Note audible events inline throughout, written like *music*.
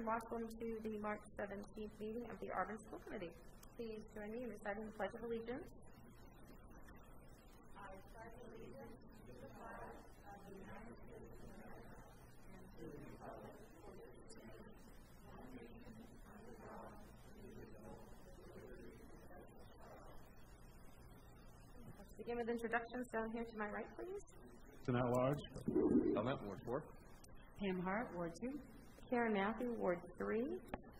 and welcome to the March seventeenth meeting of the Auburn School Committee. Please join me in reciting the Pledge of Allegiance. Let's begin with introductions down here to my right, please. An at-large. Comment, Ward four. Pam Hart, Ward Two. Karen Matthew, Ward Three.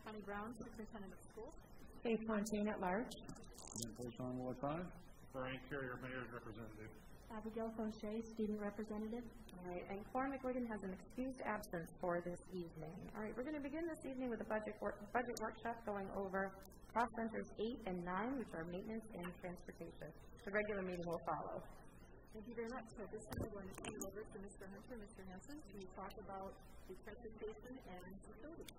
Connie Brown, Superintendent of Schools. Faith Fontaine at large. And Page Ward five. Brian Carrier, Mayor's Representative. Abigail Fauché, Student Representative. All right, and Cora McWiggin has an excused absence for this evening. All right, we're going to begin this evening with a budget work, budget workshop going over cost centers eight and nine, which are maintenance and transportation. The regular meeting will follow. Thank you very much. So this is going to turn over to Mr. Hunter, Mr. Hanson, to talk about the transportation and facilities.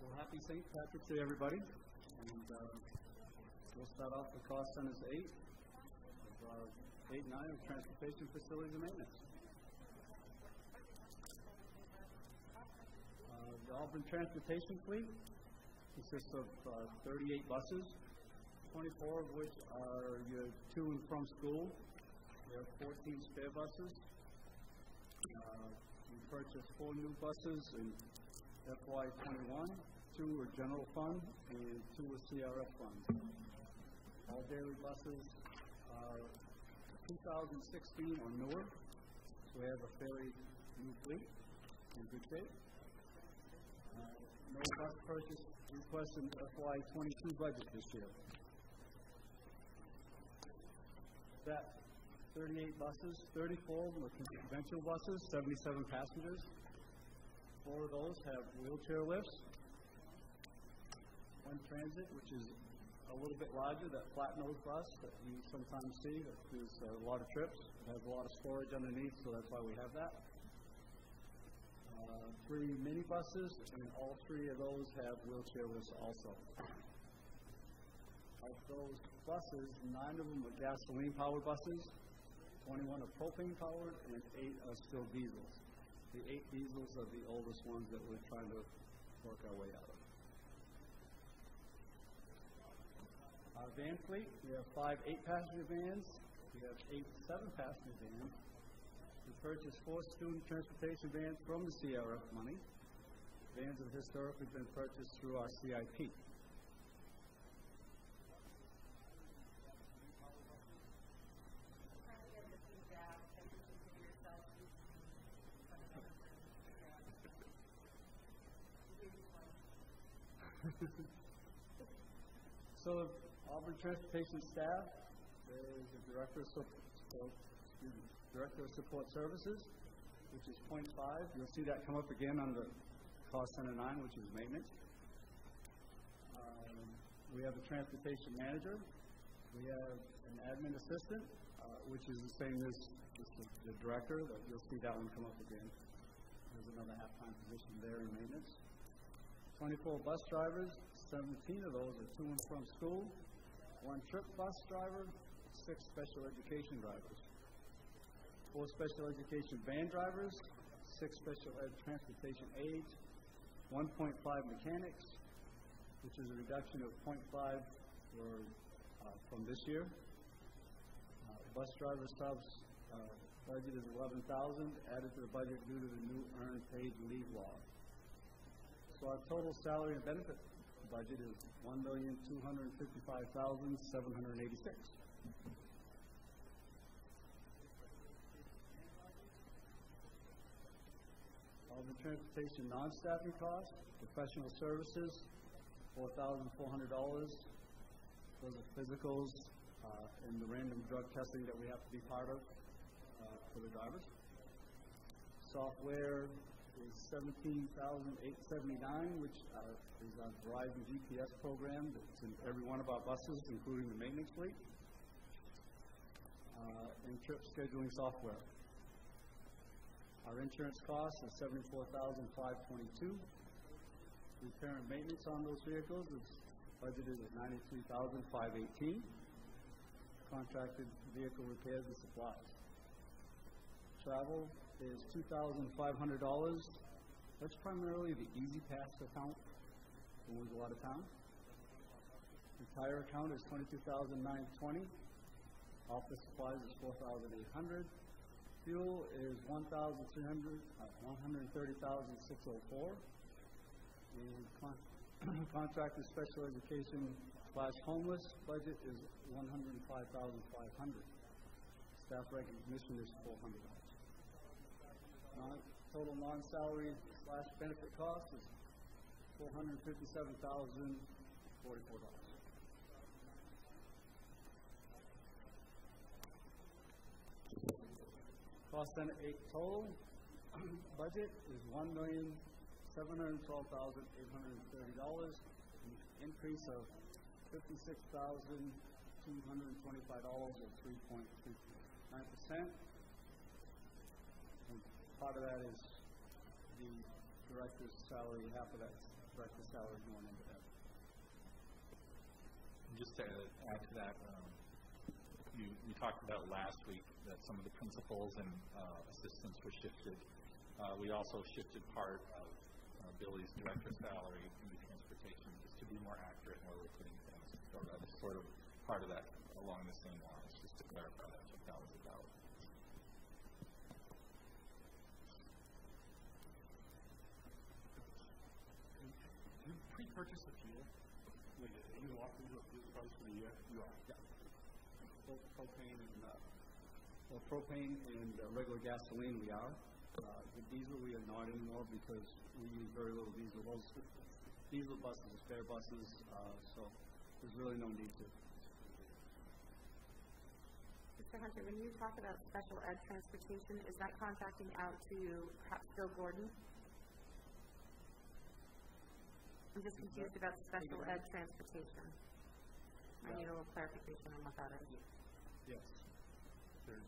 Well, happy St. Patrick's Day, everybody. And uh, we'll start off with cost centers eight, of, uh, eight, nine, of transportation facilities and maintenance. Uh, the Auburn Transportation Fleet consists of uh, 38 buses, 24 of which are your to and from school. We have 14 spare buses. Uh, we purchased four new buses in FY '21. Two are general fund and two are CRF funds. All daily buses are 2016 or newer, so we have a fairly new fleet in good shape. Uh, no bus purchase request in FY '22 budget this year. That 38 buses, 34 of them are conventional buses, 77 passengers. Four of those have wheelchair lifts. One transit, which is a little bit larger, that flat nose bus that you sometimes see that does a lot of trips. It has a lot of storage underneath, so that's why we have that. Uh, three minibuses, and all three of those have wheelchair lifts also. Of those buses, nine of them are gasoline powered buses, 21 are propane powered, and eight are still diesels. The eight diesels are the oldest ones that we're trying to work our way out of. Our van fleet, we have five eight passenger vans, we have eight seven passenger vans. We purchased four student transportation vans from the CRF money. Vans have historically been purchased through our CIP. So Auburn Transportation staff, there's a Director of, Sup- so, me, Director of Support Services, which is point 0.5. You'll see that come up again under cost center nine, which is maintenance. Um, we have a transportation manager. We have an admin assistant, uh, which is the same as, as the, the director. That you'll see that one come up again. There's another half-time position there in maintenance. 24 bus drivers, 17 of those are to and from school, one trip bus driver, six special education drivers, four special education van drivers, six special ed transportation aides, 1.5 mechanics, which is a reduction of 0.5 for, uh, from this year. Uh, bus driver subs uh, budget is 11,000, added to the budget due to the new earned paid leave law. So our total salary and benefit budget is one million two hundred fifty-five thousand seven hundred eighty-six. All the transportation non-staffing costs, professional services, four thousand four hundred dollars. Those are physicals uh, and the random drug testing that we have to be part of uh, for the drivers. Software is seventeen thousand eight seventy-nine, which uh, is our Verizon GPS program that's in every one of our buses, including the maintenance fleet, uh, and trip scheduling software. Our insurance costs is seventy-four thousand five twenty-two. Repair and maintenance on those vehicles is budgeted at ninety-three thousand five eighteen. Contracted vehicle repairs and supplies. travel is two thousand five hundred dollars. That's primarily the Easy Pass account when we go out of town. The tire account is twenty-two thousand nine twenty. Office supplies is 4,800. Fuel is one thousand three hundred, uh, one hundred and thirty thousand six oh four. The con- *clears throat* contracted special education slash homeless budget is one hundred and five thousand five hundred. Staff recognition is four hundred dollars. Uh, non, total non-salary slash benefit cost is four hundred fifty-seven thousand forty-four dollars. Cost center eight total, *clears throat* budget is one million, seven hundred twelve thousand, eight hundred thirty dollars, increase of fifty-six thousand, two hundred twenty-five dollars or three point three nine percent. Part of that is the director's salary, half of that director's salary going into that. Just to add to that, um, you, you talked about last week that some of the principals and uh, assistants were shifted. Uh, We also shifted part of uh, Billy's director salary into transportation, just to be more accurate in where we're putting things. So that was sort of part of that, along the same lines, just to clarify that was about. You pre-purchase the fuel? Like, are you locked into a fuel price for the year? You are. Yeah. Pro- Propane and, uh, well, propane and uh, regular gasoline we are. Uh, the diesel we are not anymore because we use very little diesel. Those diesel buses are spare buses, uh, so there's really no need to. Mr. Hunter, when you talk about special ed transportation, is that contracting out to perhaps Bill Gordon? I'm just confused about special ed transportation. I need a little clarification on what that is. Yes. There's,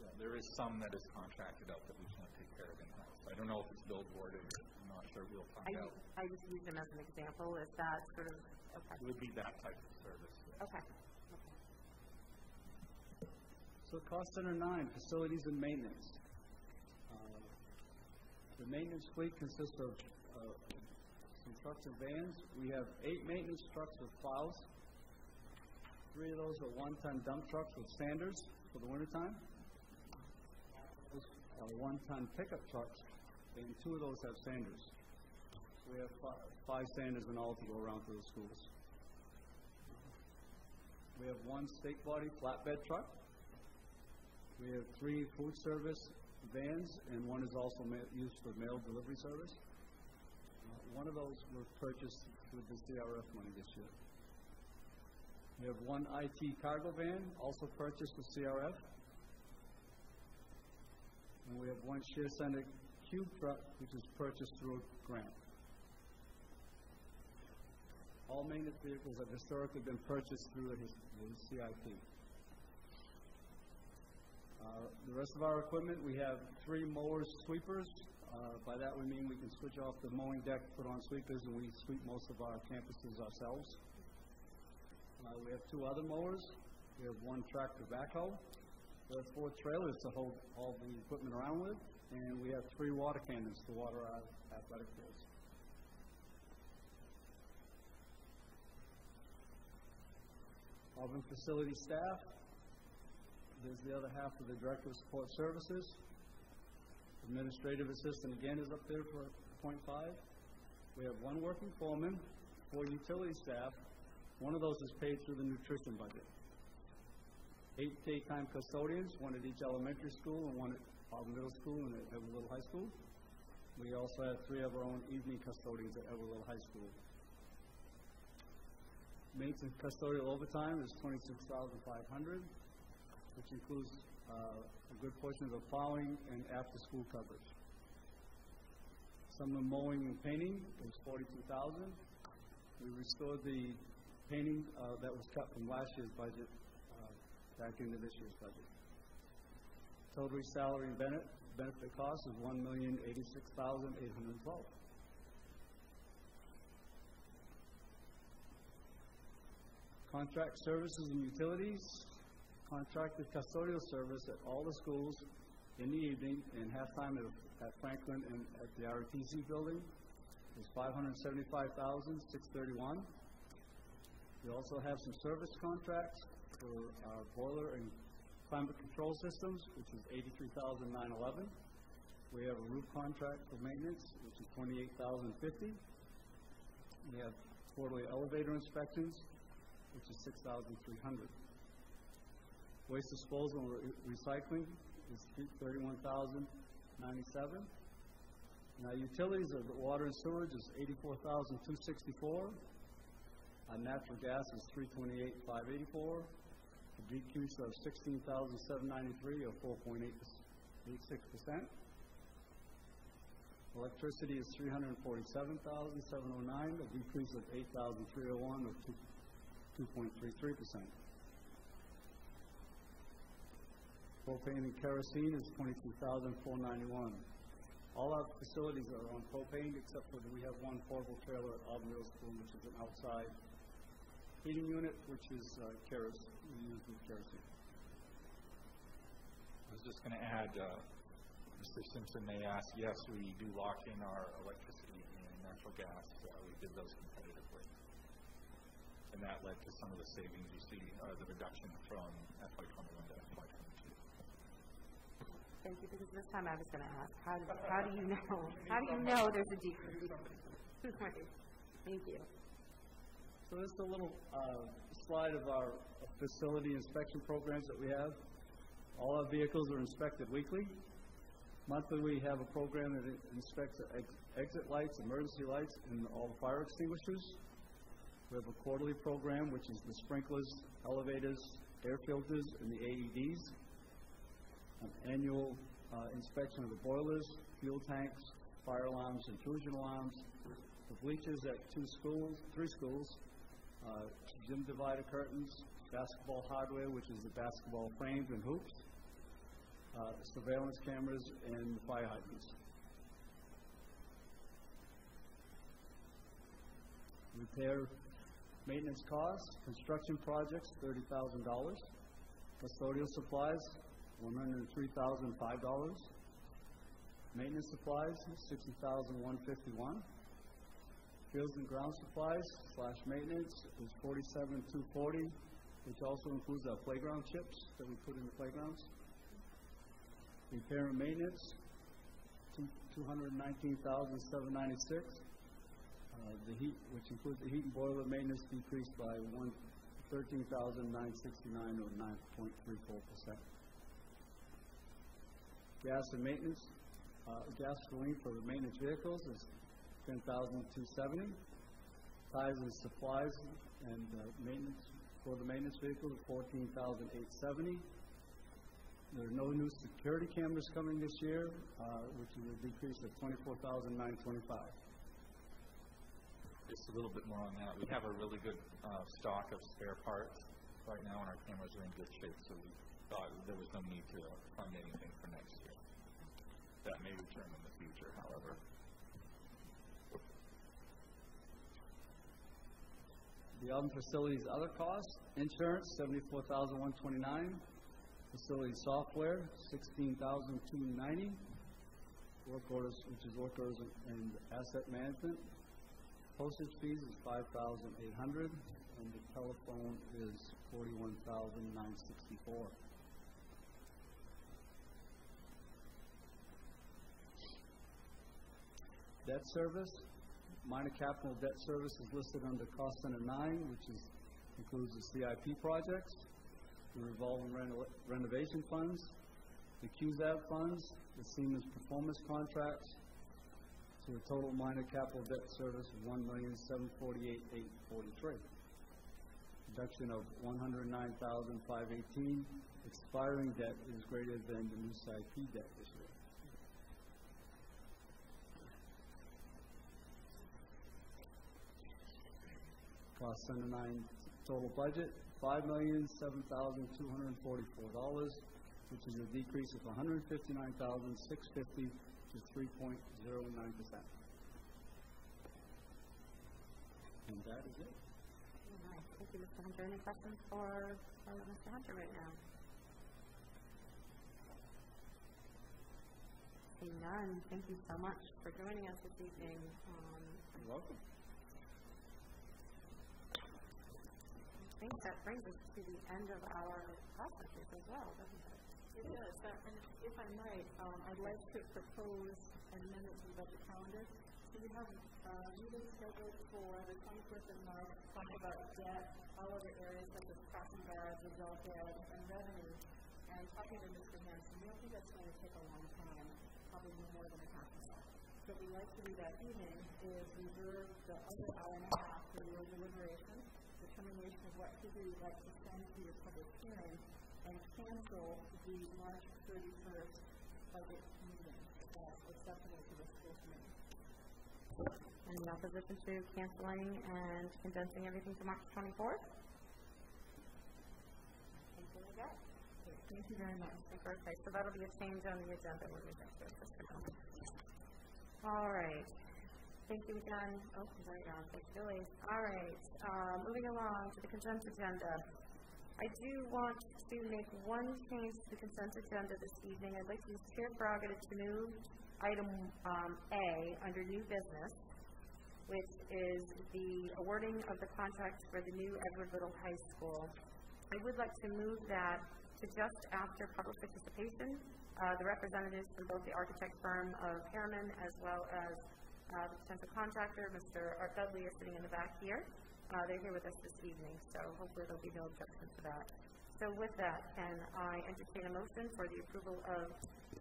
yeah, there is some that is contracted out that we can't take care of in-house. I don't know if it's billboarded, I'm not sure, we'll I, find out. I just use them as an example, is that sort of, okay, It would be that type of service. yeah. okay. So cost center nine, facilities and maintenance. Uh, The maintenance fleet consists of uh, and vans. We have eight maintenance trucks with plows. Three of those are one-ton dump trucks with sanders for the wintertime. Those are one-ton pickup trucks, and two of those have sanders. We have fi- five sanders in all to go around to the schools. We have one state body flatbed truck. We have three food service vans, and one is also used for mail delivery service. One of those was purchased with the CRF money this year. We have one IT cargo van, also purchased with CRF. And we have one share center cube truck, which is purchased through a grant. All maintenance vehicles have historically been purchased through the the CIP. Uh, The rest of our equipment, we have three mowers sweepers. Uh, By that, we mean we can switch off the mowing deck, put on sweepers, and we sweep most of our campuses ourselves. Uh, We have two other mowers. We have one tractor backhoe. We have four trailers to hold all the equipment around with, and we have three water cannons to water our athletic fields. Auburn facility staff, there's the other half of the Director of Support Services. Administrative assistant again is up there for point 0.5. We have one working foreman, four utility staff. One of those is paid through the nutrition budget. Eight daytime custodians, one at each elementary school and one at Auburn Middle School and at Edward Little High School. We also have three of our own evening custodians at Edward Little High School. Maintenance custodial overtime is twenty-six thousand five hundred which includes uh, a good portion of the plowing and after-school coverage. Some of the mowing and painting forty-two thousand. We restored the painting uh, that was cut from last year's budget uh, back into this year's budget. Total salary and benefit, benefit cost is one million eighty-six thousand eight hundred and twelve. Contract services and utilities, contracted custodial service at all the schools in the evening, and halftime at Franklin and at the ROTC building is five hundred seventy-five thousand, six thirty-one. We also have some service contracts for our boiler and climate control systems, which is eighty-three thousand, nine eleven. We have a roof contract for maintenance, which is twenty-eight thousand, fifty. We have quarterly elevator inspections, which is six thousand, three hundred. Waste disposal and re- recycling is 31,097. Now, utilities of the water and sewage is 84,264. Our natural gas is 328,584. The decrease of 16,793 or 4.86%. Electricity is 347,709, a decrease of 8,301 or 2.33%. Propane and kerosene is twenty-two thousand four ninety-one. All our facilities are on propane, except for, we have one portable trailer at Auburn Middle School, which is an outside heating unit, which is uh, kerosene, we use with kerosene. I was just going to add, uh, Mr. Simpson may ask, yes, we do lock in our electricity and natural gas. Uh, We did those competitively. And that led to some of the savings you see, uh, the reduction from FY '21 to FY '22. Thank you, because this time I was gonna ask, how, do- how do you know, how do you know there's a decrease? Thank you. So this is a little uh, slide of our facility inspection programs that we have. All our vehicles are inspected weekly. Monthly, we have a program that inspects ex- exit lights, emergency lights, and all the fire extinguishers. We have a quarterly program, which is the sprinklers, elevators, air filters, and the AEDs. An annual uh, inspection of the boilers, fuel tanks, fire alarms, intrusion alarms, the bleachers at two schools, three schools, uh, gym divider curtains, basketball hardware, which is the basketball frames and hoops, uh, surveillance cameras, and fire hydrants. Repair maintenance costs, construction projects, thirty thousand dollars. Custodial supplies, one hundred and three thousand five dollars. Maintenance supplies, sixty thousand one fifty-one. Fields and ground supplies slash maintenance is forty-seven two forty, which also includes our playground chips that we put in the playgrounds. Repair and maintenance, two, two hundred and nineteen thousand seven ninety-six. Uh, the heat, which includes the heat and boiler maintenance decreased by one, thirteen thousand nine sixty-nine or nine point three four percent. Gas and maintenance, uh, gasoline for the maintenance vehicles is ten thousand two seventy. Tires and supplies and, uh, maintenance, for the maintenance vehicles, fourteen thousand eight seventy. There are no new security cameras coming this year, uh, which is a decrease of twenty-four thousand nine twenty-five. Just a little bit more on that. We have a really good uh, stock of spare parts right now, and our cameras are in good shape, so we thought there was no need to fund anything for next year. That may return in the future, however. The Auburn facilities other costs, insurance, seventy-four thousand one twenty-nine. Facility software, sixteen thousand two ninety. Work orders, which is work orders and asset management. Postage fees is five thousand eight hundred, and the telephone is forty-one thousand nine sixty-four. Debt service, minor capital debt service is listed under cost center nine, which is, includes the CIP projects, the revolving reno- renovation funds, the QZAB funds, the Siemens performance contracts, to a total minor capital debt service of one million, seven forty-eight, eight forty-three. Reduction of one hundred nine thousand, five eighteen. Expiring debt is greater than the new CIP debt this. Cost center nine total budget, five million, seven thousand, two hundred forty-four dollars, which is a decrease of one hundred fifty-nine thousand, six fifty to three point zero nine percent. And that is it. Right, thank you, Mr. Hunter. Any questions for, for Mr. Hunter right now? Seeing none, thank you so much for joining us this evening. Um, You're welcome. I think that brings us to the end of our processes as well, doesn't it? It does, uh, and if I might, um, I'd like to propose an amendment to the budget calendar. So we have, uh, meetings scheduled for the twenty-first of March, talking about debt, all other areas such as crossing guards, result debt, and revenue. And talking to Mr. Hanson, we don't think that's going to take a long time, probably more than a half an hour. What we'd like to do that evening is reserve the other hour and a half for your deliberation, determination of what figure you'd like to send to your public hearing, and cancel the March thirty-first budget meeting, that's acceptable to the school committee. Any opposition to canceling and condensing everything to March twenty-fourth? Thank you. Thank you very much. Okay, so that'll be a change on the agenda when we get to it. just a moment. All right. Thank you again. Oh, there you. Thank you, Billy. All right, uh, moving along to the consent agenda. I do want to make one change to the consent agenda this evening. I'd like to use chair prerogative to move item, um, A under new business, which is the awarding of the contract for the new Edward Little High School. I would like to move that to just after public participation. Uh, the representatives from both the architect firm of Harriman as well as uh, the potential contractor, Mr. Art Dudley, is sitting in the back here. Uh, they're here with us this evening, so hopefully there'll be no objection to that. So with that, can I entertain a motion for the approval of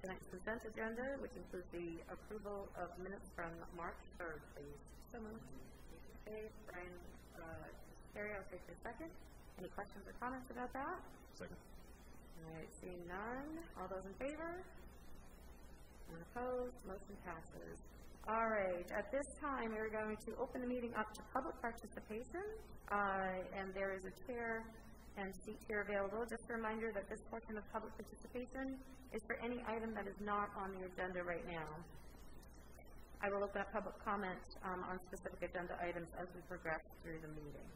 the next consent agenda, which includes the approval of minutes from March third, please? So moved. Okay, Brian, uh, Terry, I'll take your second. Any questions or comments about that? Second. All right, seeing none, all those in favor? None opposed, motion passes. All right, at this time, we're going to open the meeting up to public participation, uh, and there is a chair and seat here available. Just a reminder that this portion of public participation is for any item that is not on the agenda right now. I will open up public comment um, on specific agenda items as we progress through the meeting.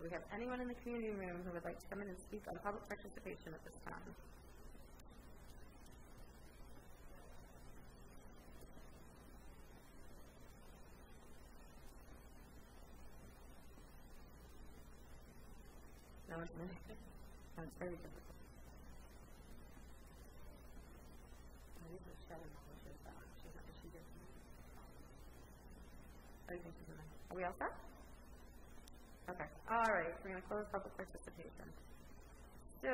Do we have anyone in the community room who would like to come in and speak on public participation at this time? Very these are we all set? Okay, all right, we're gonna close public participation. So,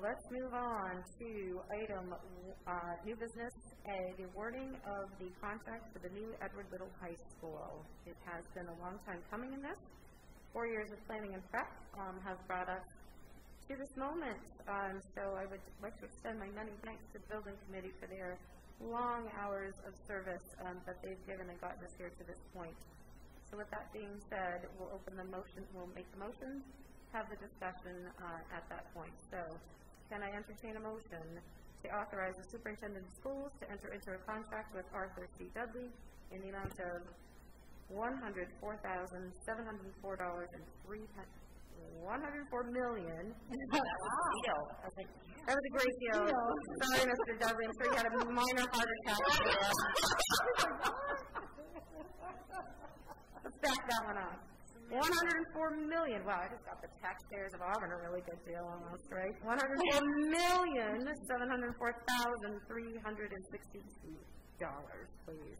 let's move on to item, uh, new business, A, the awarding of the contract for the new Edward Little High School. It has been a long time coming in this. Four years of planning and prep, um, have brought us to this moment. Um, so I would like to extend my many thanks to the building committee for their long hours of service, um, that they've given and gotten us here to this point. So with that being said, we'll open the motion, we'll make the motion, have the discussion uh, at that point. So can I entertain a motion to authorize the superintendent of schools to enter into a contract with Arthur C. Dudley in the amount of one hundred four thousand seven hundred four dollars and three. One hundred four million. That was a deal. I was like, That was a great deal. Sorry, Mr. Dudley, I'm sure you had a minor heart attack. Let's back that one up. One hundred and four million, wow, I just got the taxpayers of Auburn a really good deal almost, right? One hundred and four million, seven hundred and four thousand, three hundred and sixty-two dollars, please.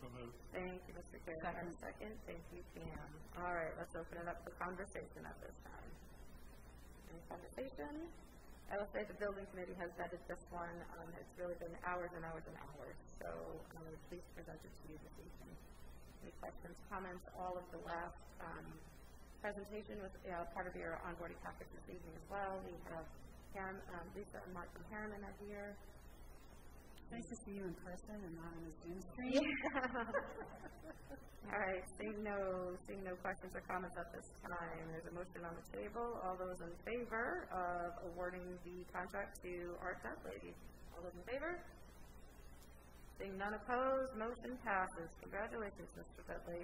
So. Thank you, Mr. Chair. Second. Second, thank you, Pam. All right, let's open it up for conversation at this time. Any conversation? I will say the building committee has vetted this one. Um, it's really been hours and hours and hours, so will please present it to you this evening. Any questions, comments, all of the last, um, presentation was, uh, part of your onboarding package this evening as well. We have Pam, um, Lisa and Mark Harriman are here. Nice to see you in person and not on a Zoom screen. *laughs* All right, seeing no, seeing no questions or comments at this time, there's a motion on the table. All those in favor of awarding the contract to Art Dudley. All those in favor? Seeing none opposed, motion passes. Congratulations, Mr. Dudley.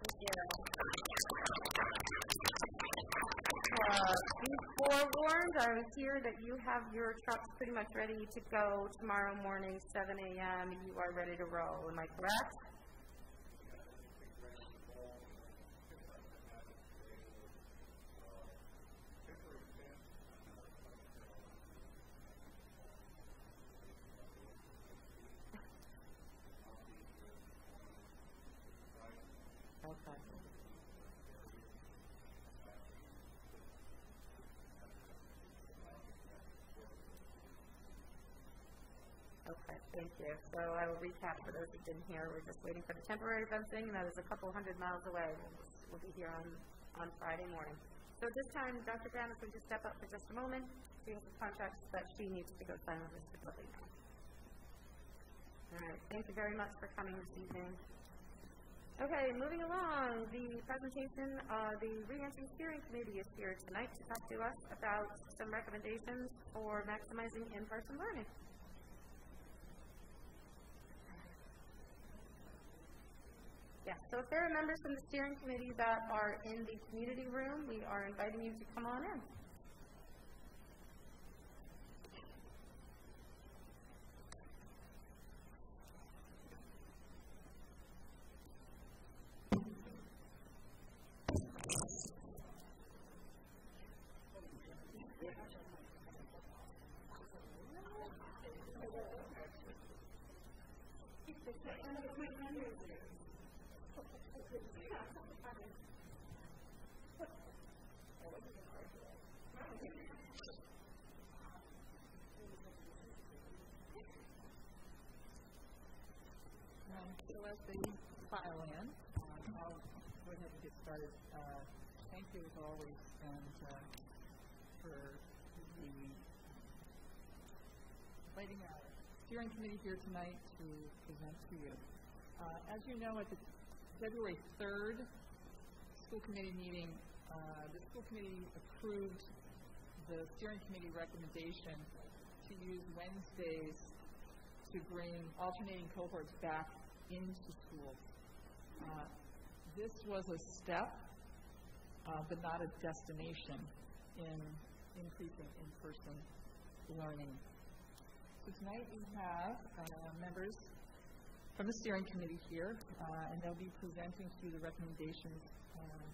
Thank you. Uh, be forewarned, I here that you have your trucks pretty much ready to go tomorrow morning, seven AM. You are ready to roll, am I correct? Okay. Okay, thank you. So I will recap for those who didn't hear. We're just waiting for the temporary fencing, and that is a couple hundred miles away. We'll be here on, on Friday morning. So this time, Dr. Graham is going to step up for just a moment. She has some contracts that she needs to go sign with Mr. All right, thank you very much for coming this evening. Okay, moving along, the presentation, uh, the reentry steering committee is here tonight to talk to us about some recommendations for maximizing in-person learning. Yes, so if there are members from the steering committee that are in the community room, we are inviting you to come on in. Um, So as they file in, um, I'll go ahead and get started. Uh, Thank you as always, and uh, for the lighting a steering committee here tonight to present to you. Uh, As you know, at the February 3rd school committee meeting, uh, the school committee approved the steering committee recommendation to use Wednesdays to bring alternating cohorts back into schools. Uh, This was a step, uh, but not a destination in increasing in-person learning. So tonight we have uh, members from the steering committee here, uh, and they'll be presenting to you the recommendations uh,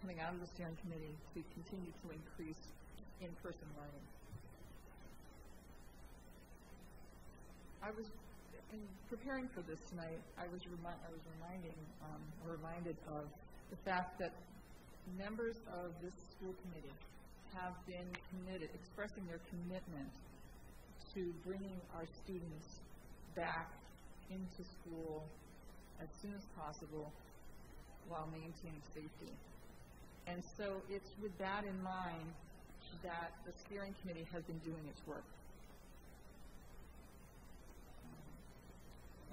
coming out of the steering committee to continue to increase in-person learning. I was, in preparing for this tonight, I was remi- I was reminding, um, reminded of the fact that members of this school committee have been committed, expressing their commitment to bringing our students back into school as soon as possible while maintaining safety. And so it's with that in mind that the steering committee has been doing its work.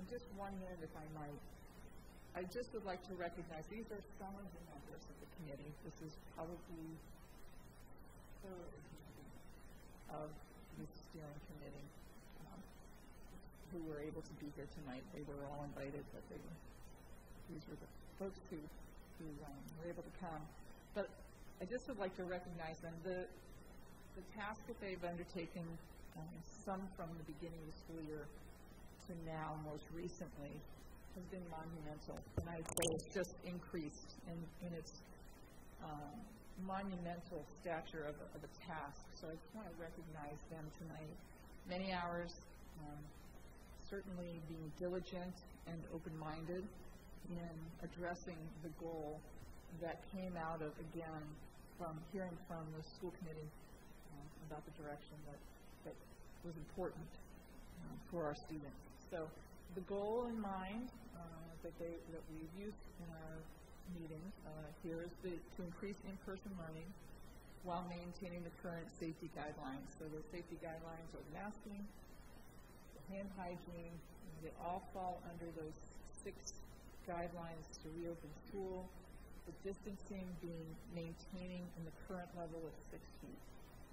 And just one minute, if I might. I just would like to recognize, these are some of the members of the committee. This is probably third of the steering committee um, who were able to be here tonight. They were all invited, but they were, these were the folks who, who um, were able to come. But I just would like to recognize them. The, the task that they've undertaken, um, some from the beginning of the school year to now, most recently, has been monumental. And I'd say it's just increased in, in its um, monumental stature of, of a task. So I just want to recognize them tonight. Many hours, um, certainly being diligent and open-minded in addressing the goal that came out of, again, from hearing from the school committee um, about the direction that, that was important uh, for our students. So the goal in mind uh, that they that we've used in our meetings uh, here is the, to increase in-person learning while maintaining the current safety guidelines. So the safety guidelines are masking, hand hygiene, they all fall under those six guidelines to reopen school. The distancing being maintaining in the current level of six feet.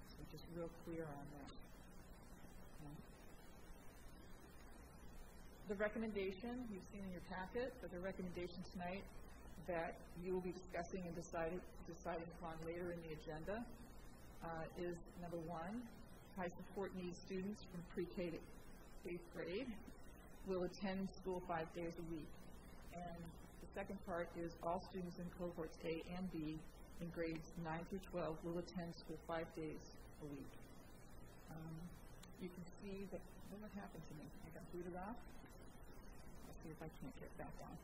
So just real clear on that. Okay. The recommendation, you've seen in your packet, but the recommendation tonight that you will be discussing and deciding, deciding upon later in the agenda uh, is number one, high support needs students from pre-K to eighth grade will attend school five days a week. And the second part is all students in cohorts A and B in grades 9 through 12 will attend school five days a week. Um, you can see that, what happened to me? I got booted off. See if I can't get back on.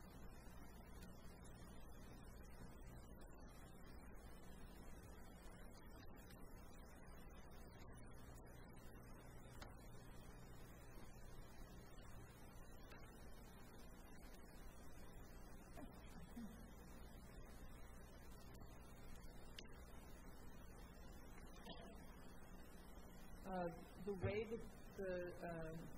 uh, the way that the, um,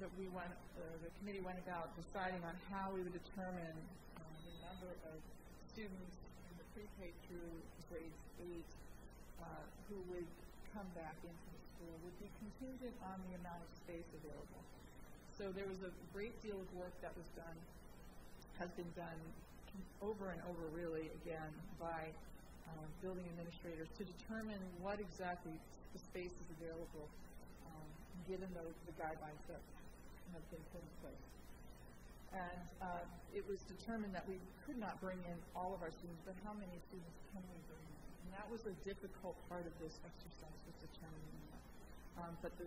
that we went, uh, the committee went about deciding on how we would determine uh, the number of students in the pre-K through grades eight uh, who would come back into the school would be contingent on the amount of space available. So there was a great deal of work that was done, has been done over and over really again by uh, building administrators to determine what exactly the space is available, um, given those, the guidelines that have been put in place. And uh, it was determined that we could not bring in all of our students, but how many students can we bring in? And that was a difficult part of this exercise, was determining that. Um, but the,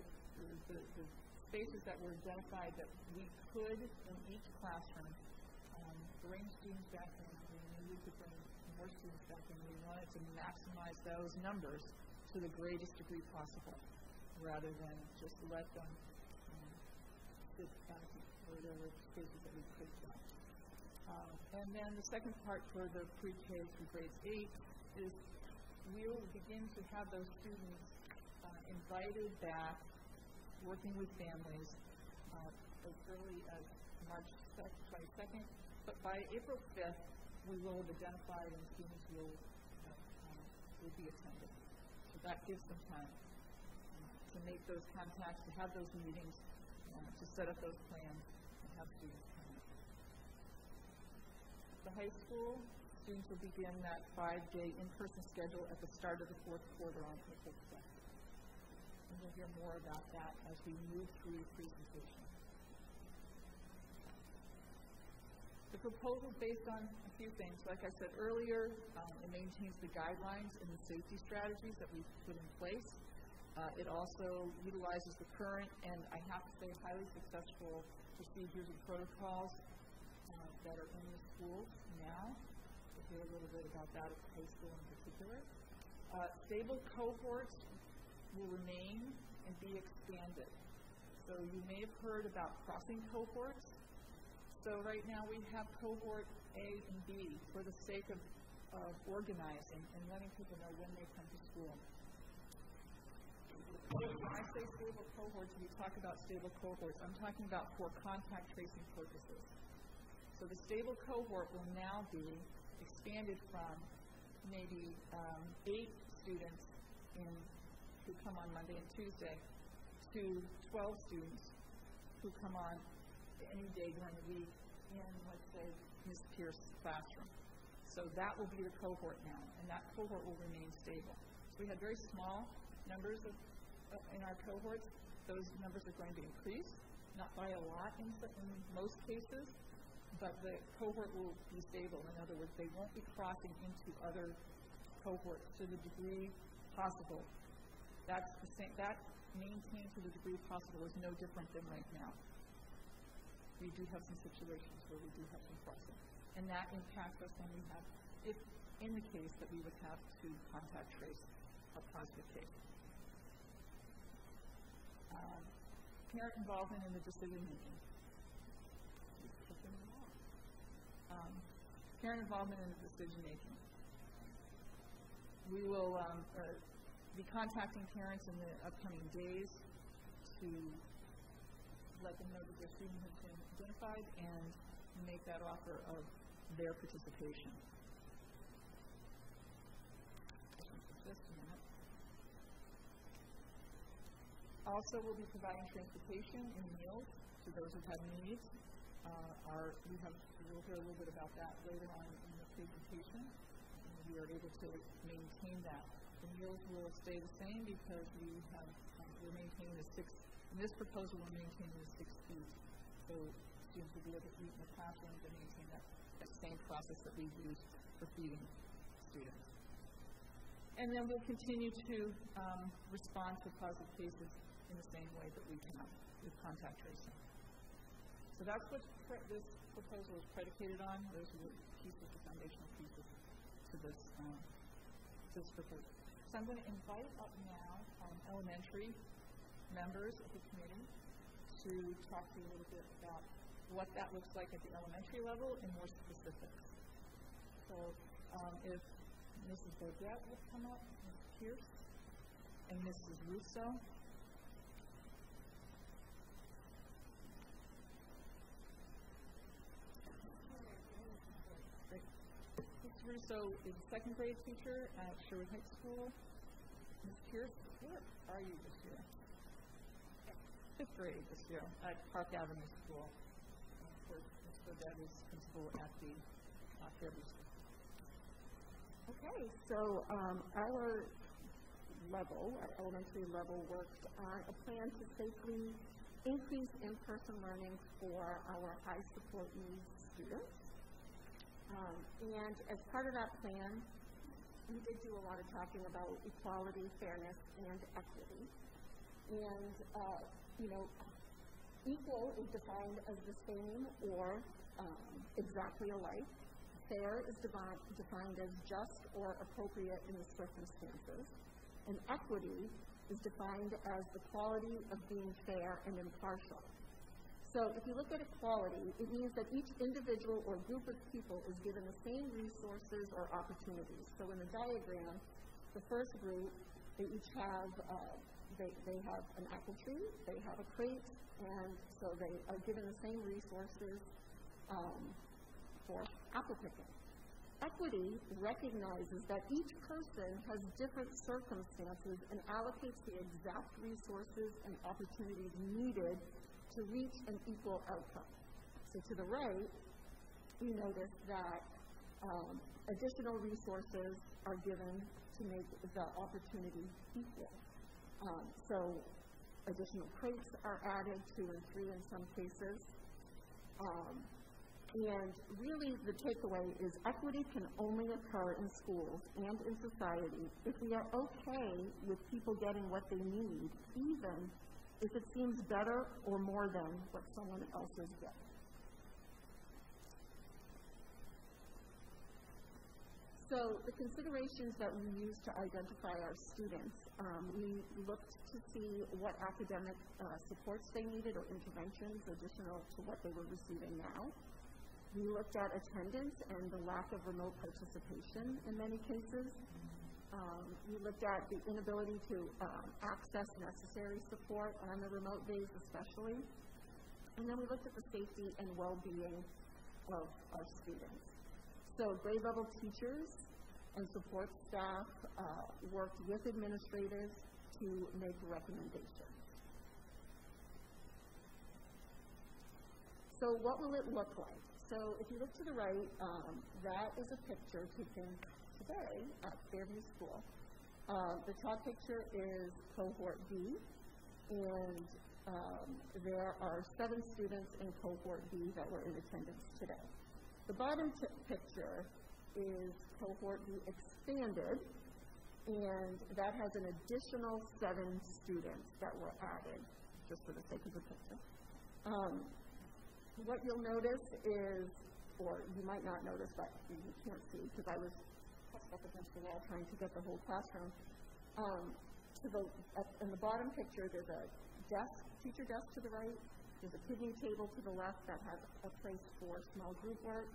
the, the, spaces that were identified that we could, in each classroom, um, bring students back in, we knew we could bring more students back in. We wanted to maximize those numbers to the greatest degree possible, rather than just let them empty where there were spaces that we could fill. Uh, and then the second part for the pre-K through grades 8 is we will begin to have those students uh, invited back, working with families uh, as early as March 22nd, but by April 5th, we will have identified and students will, uh, will be attending. So that gives them time uh, to make those contacts, to have those meetings, uh, to set up those plans, and have students in. The high school, students will begin that five-day in-person schedule at the start of the fourth quarter on April 2nd. And we'll hear more about that as we move through the presentation. The proposal is based on a few things. Like I said earlier, um, it maintains the guidelines and the safety strategies that we've put in place. Uh, it also utilizes the current and I have to say highly successful procedures and protocols uh, that are in the schools now. We'll hear a little bit about that at the high school in particular. Uh, stable cohorts will remain and be expanded. So you may have heard about crossing cohorts. So right now we have cohort A and B for the sake of, of organizing and letting people know when they come to school. When I say stable cohorts, we talk about stable cohorts, I'm talking about for contact tracing purposes. So the stable cohort will now be expanded from maybe um, eight students in, who come on Monday and Tuesday to 12 students who come on any day during the week in, let's say, Ms. Pierce's classroom. So that will be the cohort now, and that cohort will remain stable. So we had very small numbers of, Uh, in our cohorts. Those numbers are going to increase, not by a lot in, in most cases, but the cohort will be stable. In other words, they won't be crossing into other cohorts to the degree possible. That's the same. That maintained to the degree possible is no different than right now we do have some situations where we do have some crossing. And that impacts us when we have, if in the case that we would have to contact trace a positive case. Um, parent involvement in the decision making. Um, parent involvement in the decision making. We will um, uh, be contacting parents in the upcoming days to let them know that their student has been identified and make that offer of their participation. Just a minute. Also, we'll be providing transportation and meals to those who have needs. uh, are, we have, we'll hear a little bit about that later on in the presentation. And We are able to maintain that. The meals will stay the same because we have, um, we're maintaining the six, in this proposal, we're maintaining the six feet. So students will be able to eat in the classrooms and maintain that, that same process that we've used for feeding students. And then we'll continue to um, respond to positive cases in the same way that we can with contact tracing. So that's what this proposal is predicated on. Those are the pieces, the foundational pieces to this, um, this proposal. So I'm going to invite up now um, elementary members of the committee to talk to you a little bit about what that looks like at the elementary level and more specifics. So um, if Mrs. Bodett would come up, Ms. Pierce, and Mrs. Russo. Great. Ms. Russo is a second grade teacher at Sherwood Heights School. Ms. Pierce, where are you this year? Fifth grade this year at Park Avenue School. And of course, is principal at the uh, Fairview School. Okay, so um, our level, our elementary level, worked on a plan to safely increase in-person learning for our high support needs students. Um, and as part of that plan, we did do a lot of talking about equality, fairness, and equity. And, uh, you know, equal is defined as the same or um, exactly alike fair is devi- defined as just or appropriate in the circumstances, and equity is defined as the quality of being fair and impartial. So if you look at equality, it means that each individual or group of people is given the same resources or opportunities. So in the diagram, the first group, they each have, uh, they, they have an apple tree, they have a crate, and so they are given the same resources um, for apple picking. Equity recognizes that each person has different circumstances and allocates the exact resources and opportunities needed to reach an equal outcome. So to the right, we notice that um, additional resources are given to make the opportunity equal. Um, so additional crates are added, two and three in some cases. Um, and really, the takeaway is equity can only occur in schools and in society if we are okay with people getting what they need, even if it seems better or more than what someone else is getting. So the considerations that we use to identify our students, um, we looked to see what academic uh, supports they needed or interventions additional to what they were receiving now. We looked at attendance and the lack of remote participation in many cases. Um, we looked at the inability to um, access necessary support on the remote days especially. And then we looked at the safety and well-being of our students. So grade level teachers and support staff uh, worked with administrators to make recommendations. So what will it look like? So if you look to the right, um, that is a picture taken today at Fairview School. Uh, the top picture is cohort B, and um, there are seven students in cohort B that were in attendance today. The bottom picture is cohort B expanded, and that has an additional seven students that were added, just for the sake of the picture. Um, what you'll notice is, or you might not notice, but you can't see because I was up against the wall trying to get the whole classroom. Um, to the in the bottom picture, there's a desk, teacher desk to the right. There's a picnic table to the left that has a place for small group work.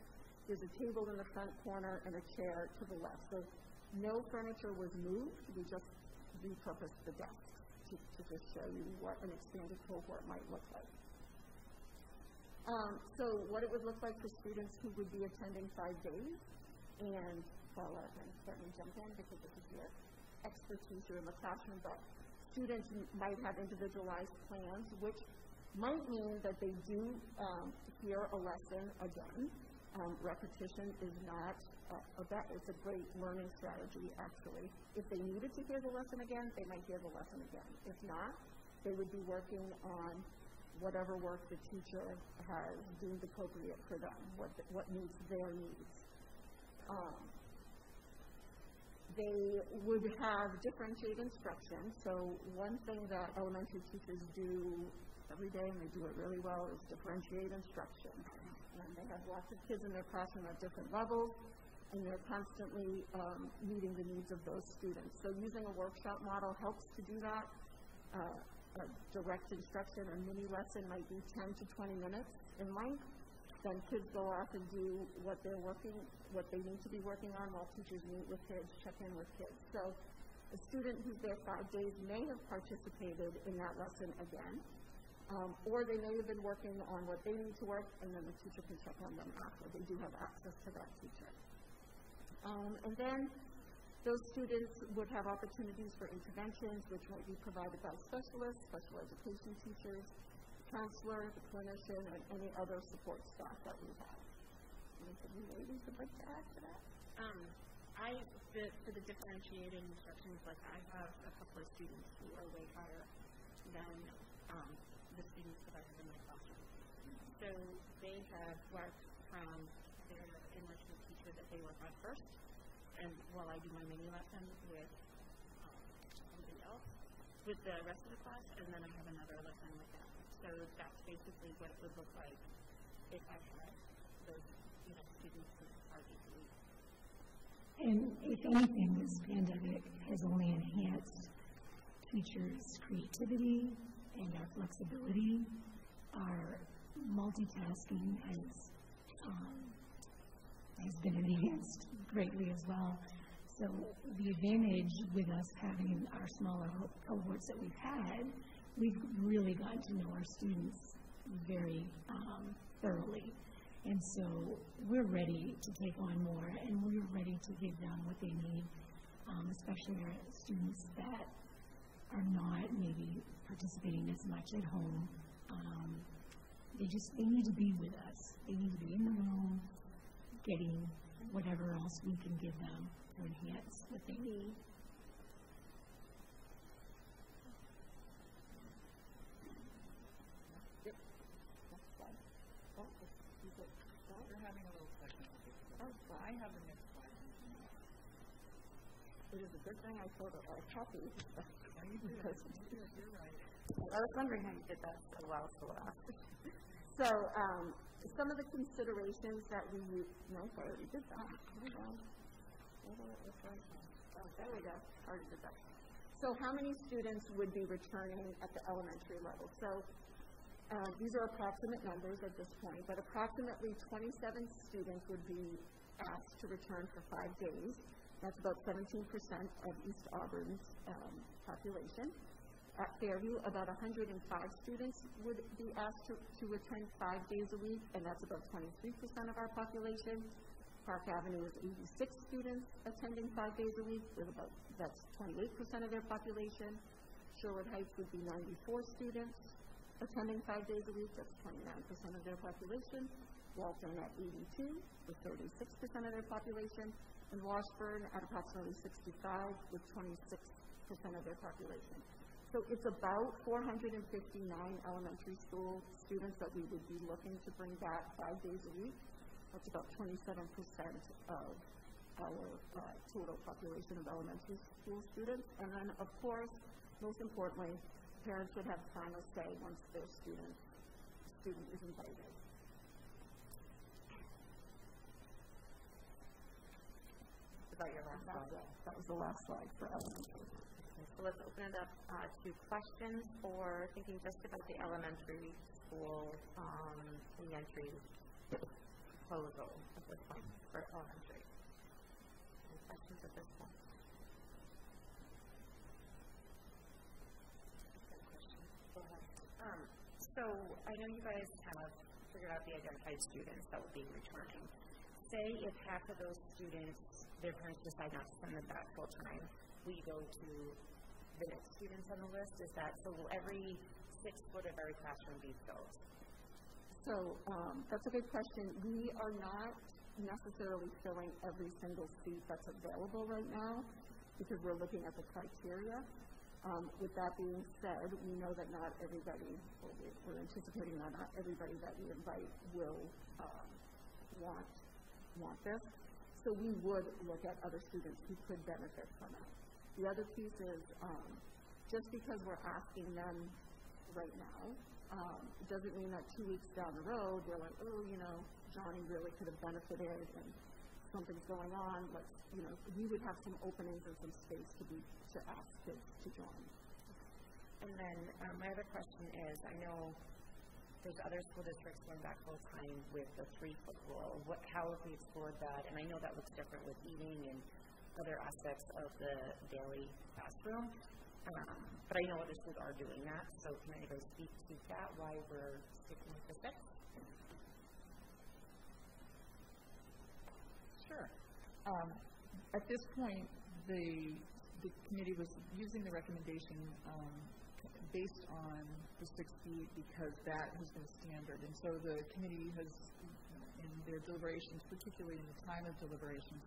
There's a table in the front corner and a chair to the left. So no furniture was moved. We just repurposed the desks to, to just show you what an expanded cohort might look like. Um, so what it would look like for students who would be attending five days, and Paula, I'm starting to jump in because this is your expertise, you're in the classroom, but students might have individualized plans, which might mean that they do um, hear a lesson again. Um, repetition is not a, a bad, it's a great learning strategy, actually. If they needed to hear the lesson again, they might hear the lesson again. If not, they would be working on whatever work the teacher has deemed appropriate for them, what, what meets their needs. Um, they would have differentiated instruction. So one thing that elementary teachers do every day, and they do it really well, is differentiate instruction. And they have lots of kids in their classroom at different levels, and they're constantly um, meeting the needs of those students. So using a workshop model helps to do that. Uh, a direct instruction or mini lesson might be 10 to 20 minutes in length. Then kids go off and do what they're working, what they need to be working on while teachers meet with kids, check in with kids. So a student who's there five days may have participated in that lesson again, um, or they may have been working on what they need to work, and then the teacher can check on them after. They do have access to that teacher. Um, and then those students would have opportunities for interventions, which might be provided by specialists, special education teachers, counselor, the clinician, and any other support staff that we have. Any ladies would like to add to that? Um, I, the, for the differentiated instructions, like I have a couple of students who are way higher than um, the students that I have in my classroom. So they have worked from their enrichment teacher that they work on first and while I do my mini lesson with um, somebody else, with the rest of the class, and then I have another lesson with them. So that's basically what it would look like if I had those, you know, students five days. And if anything, this pandemic has only enhanced teachers' creativity and our flexibility. Our multitasking has um, has been enhanced greatly as well. So the advantage with us having our smaller cohorts that we've had, we've really gotten to know our students very um, thoroughly. And so we're ready to take on more, and we're ready to give them what they need, um, especially our students that are not maybe participating as much at home. Um, they just they need to be with us. They need to be in the room getting whatever else we can give them to enhance what they need. We're having a little technical I have next. It is a good thing I her I copy. *laughs* I was wondering how you did that so well so fast. So, um, some of the considerations that we use, no, I already did that. Oh, there we go. Already did that. So how many students would be returning at the elementary level? So uh, these are approximate numbers at this point, but approximately 27 students would be asked to return for five days. That's about 17% of East Auburn's um, population. At Fairview, about 105 students would be asked to, to attend five days a week, and that's about 23% of our population. Park Avenue is 86 students attending five days a week, with about that's 28% of their population. Sherwood Heights would be 94 students attending five days a week, that's 29% of their population. Walton at 82, with 36% of their population, and Washburn at approximately 65, with 26% of their population. So it's about 459 elementary school students that we would be looking to bring back five days a week. That's about 27% of our uh, total population of elementary school students. And then, of course, most importantly, parents would have final say once their student, student is invited. About your last slide. That was the last slide for elementary. So let's open it up uh, to questions for thinking just about the elementary school um, reentry proposal at this point for elementary. Any questions at this point? Um, so I know you guys have figured out the identified students that will be returning. Say if half of those students, their parents decide not to send them back full time, we go to the next students on the list? Is that, so will every sixth foot of every classroom be filled? So, um, that's a good question. We are not necessarily filling every single seat that's available right now because we're looking at the criteria. Um, with that being said, we know that not everybody, we're anticipating that not everybody that we invite will, um, want, want this. So we would look at other students who could benefit from it. The other piece is, um, just because we're asking them right now, um, doesn't mean that two weeks down the road, we're like, oh, you know, Johnny really could have benefited and something's going on, let's, you know, we would have some openings and some space to be, to ask kids to join. And then, um, my other question is, I know there's other school districts going back full-time with the three-foot rule. What, how have we explored that? And I know that looks different with eating and other aspects of the daily classroom. Um, but I know other schools are doing that, so can anybody speak to that, why we're sticking with the six? Sure. Um, At this point, the, the committee was using the recommendation um, based on the six feet because that has been standard. And so the committee has, in their deliberations, particularly in the time of deliberations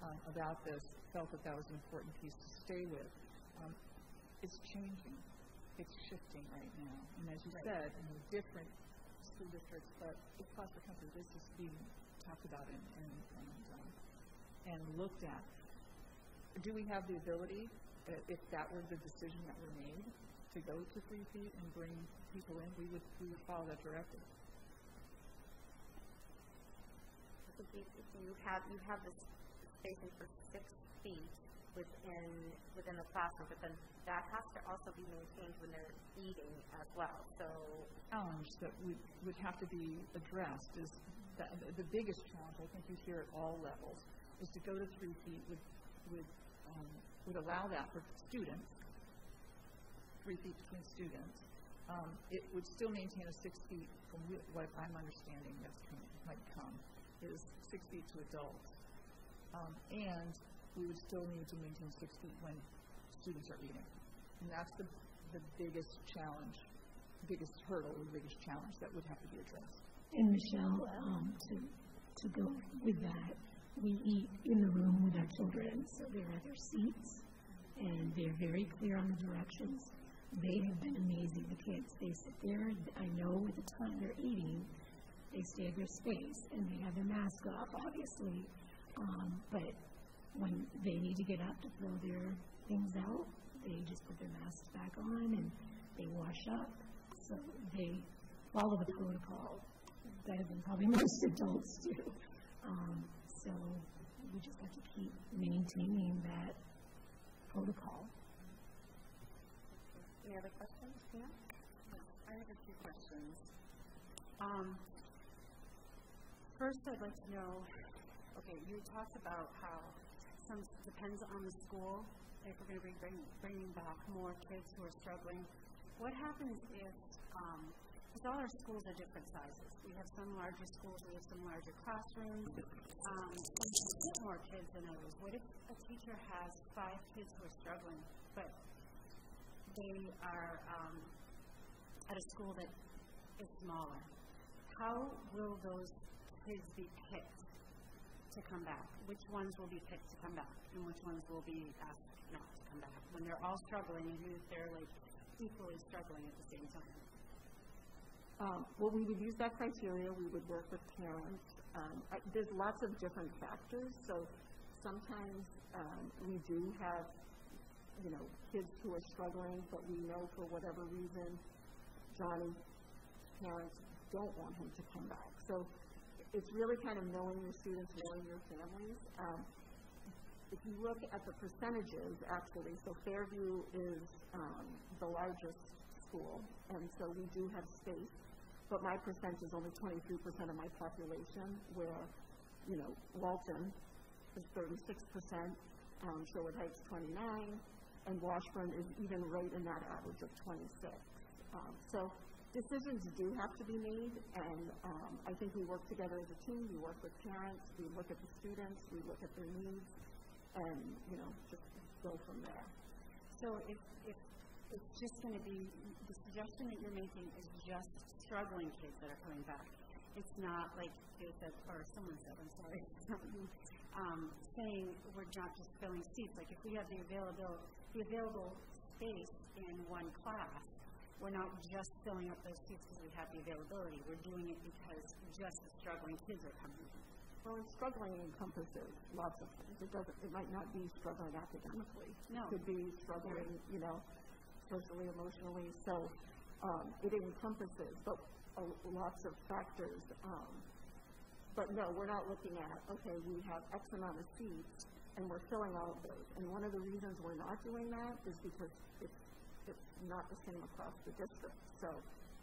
um, about this, felt that that was an important piece to stay with. Um, It's changing. It's shifting right now. And as you said, in different school districts, but across the country, this is being talked about and, and, and, um, and looked at. Do we have the ability, uh, if that were the decision that were made, to go to three feet and bring people in? We would, we would follow that directive. You, you have, you have this spacing for six feet within, within the classroom, but then that has to also be maintained when they're eating as well, so. Challenge that would, would have to be addressed is that the biggest challenge, I think you hear at all levels, is to go to three feet would, would, um, would allow that for students, three feet between students. Um, it would still maintain a six feet from what I'm understanding that's might come, is six feet to adults. Um, and we would still need to maintain six feet when students are eating. And that's the, the biggest challenge, biggest hurdle, the biggest challenge that would have to be addressed. And Michelle, um, to, to go with that, we eat in the room with our children, so there are their seats, and they're very clear on the directions. They have been amazing, the kids. They sit there, I know at the time they're eating, they stay at their space, and they have their mask off, obviously. Um, but when they need to get up to throw their things out, they just put their masks back on and they wash up. So they follow the protocol better than probably *laughs* most adults do. Um, so we just have to keep maintaining that protocol. Any other questions, Pam? I have a few questions. Um, first, I'd like to know, okay, you talked about how some depends on the school. If we're going to be bring, bringing back more kids who are struggling, what happens if, um, because all our schools are different sizes. We have some larger schools, we have some larger classrooms. Um, get more kids than others. What if a teacher has five kids who are struggling, but they are um, at a school that is smaller, how will those kids be picked to come back? Which ones will be picked to come back, and which ones will be asked not to come back? When they're all struggling, and who- they're like equally struggling at the same time. Um, well, we would use that criteria. We would work with parents. Um, I, there's lots of different factors. So sometimes um, we do have, you know, kids who are struggling, but we know for whatever reason, Johnny parents don't want him to come back. So it's really kind of knowing your students, knowing your families. Um, if you look at the percentages, actually, so Fairview is um, the largest school, and so we do have space, but my percent is only 23% of my population, where, you know, Walton is 36%, um, Sherwood Heights 29, and Washburn is even right in that average of 26. Um, so decisions do have to be made, and um, I think we work together as a team. We work with parents, we look at the students, we look at their needs, and you know just go from there. So if, if it's just gonna be, the suggestion that you're making is just struggling kids that are coming back. It's not like they said, or someone said, I'm sorry, *laughs* um, saying we're not just filling seats. Like if we have the available, the available space in one class, we're not just filling up those seats because we have the availability. We're doing it because just the struggling kids are coming in. Well, and struggling encompasses lots of things. It doesn't, it might not be struggling academically. No. It could be struggling, you know, socially, emotionally. So, um, it encompasses, but uh, lots of factors. Um, but no, we're not looking at, okay, we have X amount of seats and we're filling all of those. And one of the reasons we're not doing that is because it's, it's not the same across the district. So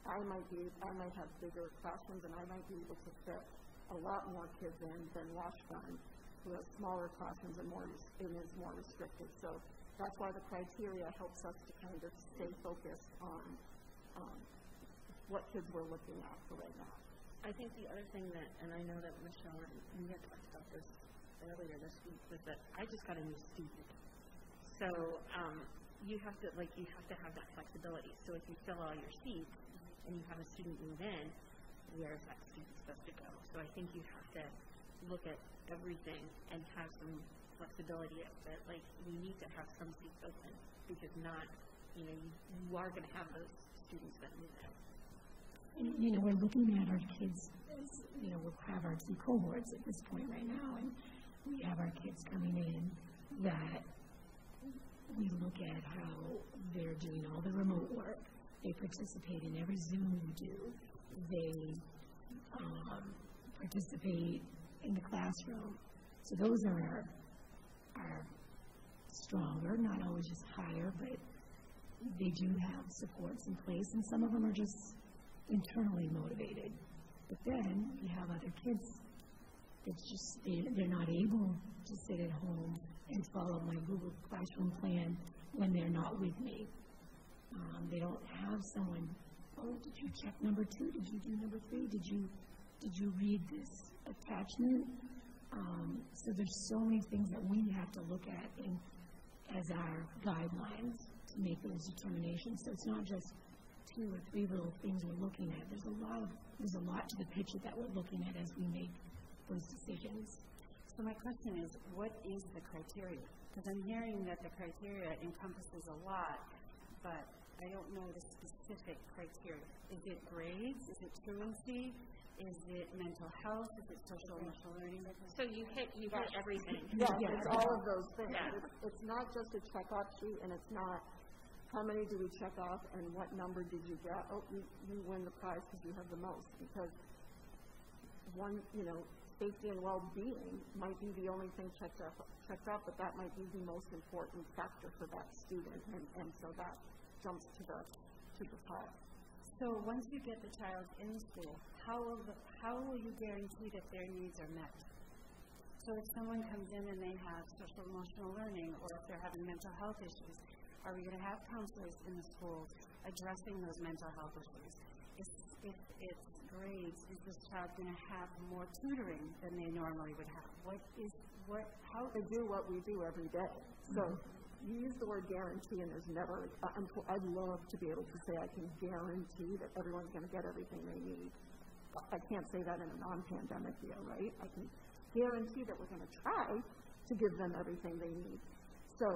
I might be, I might have bigger classrooms and I might be able to fit a lot more kids in than Washburn, who has smaller classrooms and more, and is more restricted. So that's why the criteria helps us to kind of stay focused on, um, what kids we're looking at for right now. I think the other thing that, and I know that Michelle and we had talked about this earlier this week, was that I just got a new student. So, um, you have to, like, you have to have that flexibility. So if you fill all your seats and you have a student move in, where is that student supposed to go? So I think you have to look at everything and have some flexibility of that, like, we need to have some seats open, because not, you know, you, you are gonna have those students that move in. You know, we're looking at our kids, as, you know, we have our two cohorts at this point right now, and we have our kids coming in that we look at how they're doing all the remote work. They participate in every Zoom we do. They um, participate in the classroom. So those are our, our stronger, not always just higher, but they do have supports in place, and some of them are just internally motivated. But then you have other kids it's just they, they're not able to sit at home and follow my Google Classroom plan when they're not with me. Um, they don't have someone. Oh, did you check number two? Did you do number three? Did you did you read this attachment? Um, so there's so many things that we have to look at in as our guidelines to make those determinations. So it's not just two or three little things we're looking at. There's a lot of there's a lot to the picture that we're looking at as we make those decisions. So my question is, what is the criteria? Because I'm hearing that the criteria encompasses a lot, but I don't know the specific criteria. Is it grades? Is it truancy? Is it mental health? Is it social emotional learning? So you hit, you hit everything. *laughs* Yeah, it's all of those things. Yeah. It's, it's not just a check-off sheet, and it's not how many do we check off and what number did you get? Oh, you, you win the prize because you have the most. Because one, you know, safety and well-being might be the only thing checked off, checked off, but that might be the most important factor for that student, and, and so that jumps to the to the top. So once you get the child in school, how will, the, how will you guarantee that their needs are met? So if someone comes in and they have social emotional learning, or if they're having mental health issues, are we going to have counselors in the schools addressing those mental health issues? If, if it's grades, is this child going to have more tutoring than they normally would have? What is what? How To do what we do every day. So mm-hmm. you use the word guarantee, and there's never. I'm, I'd love to be able to say I can guarantee that everyone's going to get everything they need. I can't say that in a non-pandemic year, right? I can guarantee that we're going to try to give them everything they need. So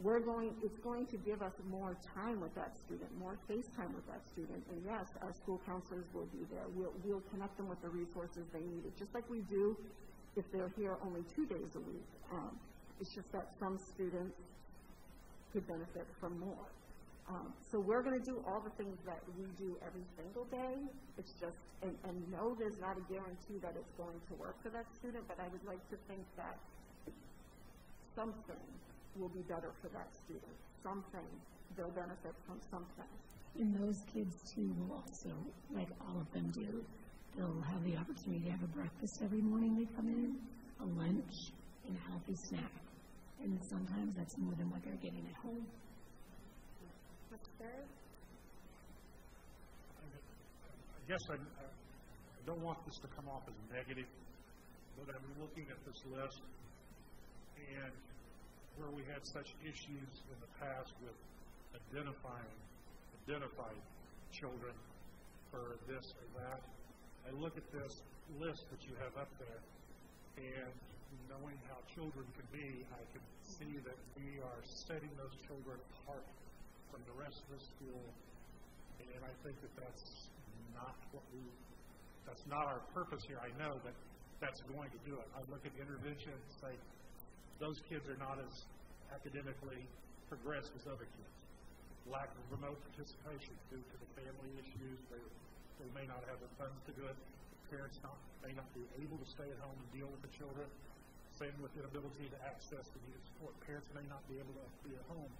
we're going, it's going to give us more time with that student, more face time with that student. And yes, our school counselors will be there. We'll, we'll connect them with the resources they need, just like we do if they're here only two days a week. Um, it's just that some students could benefit from more. Um, so we're going to do all the things that we do every single day. It's just, and, and no, there's not a guarantee that it's going to work for that student, but I would like to think that something will be better for that student. Something, they'll benefit from something. And those kids too will also, like all of them do, they'll have the opportunity to have a breakfast every morning they come in, a lunch, and a healthy snack. And sometimes that's more than what they're getting at home. I guess I, I don't want this to come off as negative, but I'm looking at this list, and where we had such issues in the past with identifying, identified children for this or that. I look at this list that you have up there, and knowing how children can be, I can see that we are setting those children apart from the rest of the school, and I think that that's not what we, that's not our purpose here. I know that that's going to do it. I look at intervention and say, those kids are not as academically progressed as other kids. Lack of remote participation due to the family issues, they, they may not have the funds to do it. Parents not, may not be able to stay at home and deal with the children. Same with inability to access the needed support. Parents may not be able to be at home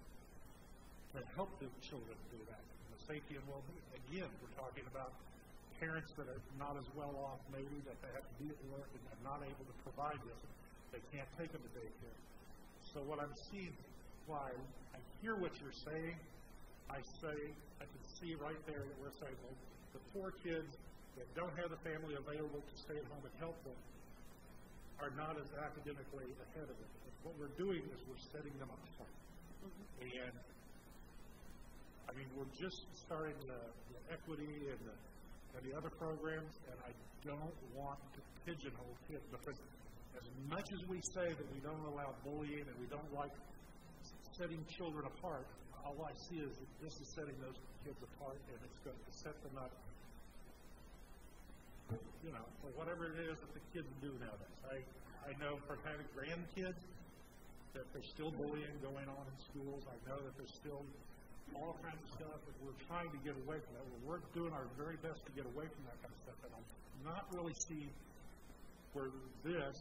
to help the children do that. The safety and well-being. Again, we're talking about parents that are not as well off, maybe that they have to be at work and are not able to provide this. They can't take them to daycare. So what I'm seeing, why I hear what you're saying, I say I can see right there that we're saying, well, the poor kids that don't have the family available to stay at home and help them are not as academically ahead of it. And what we're doing is we're setting them apart. And I mean, we're just starting the, the equity and the, and the other programs, and I don't want to pigeonhole kids because as much as we say that we don't allow bullying and we don't like setting children apart, all I see is that this is setting those kids apart, and it's going to set them up you know, for whatever it is that the kids do nowadays. I, I know from having grandkids that there's still bullying going on in schools. I know that there's still all kinds of stuff that we're trying to get away from that. We're doing our very best to get away from that kind of stuff, and I'm not really seeing where this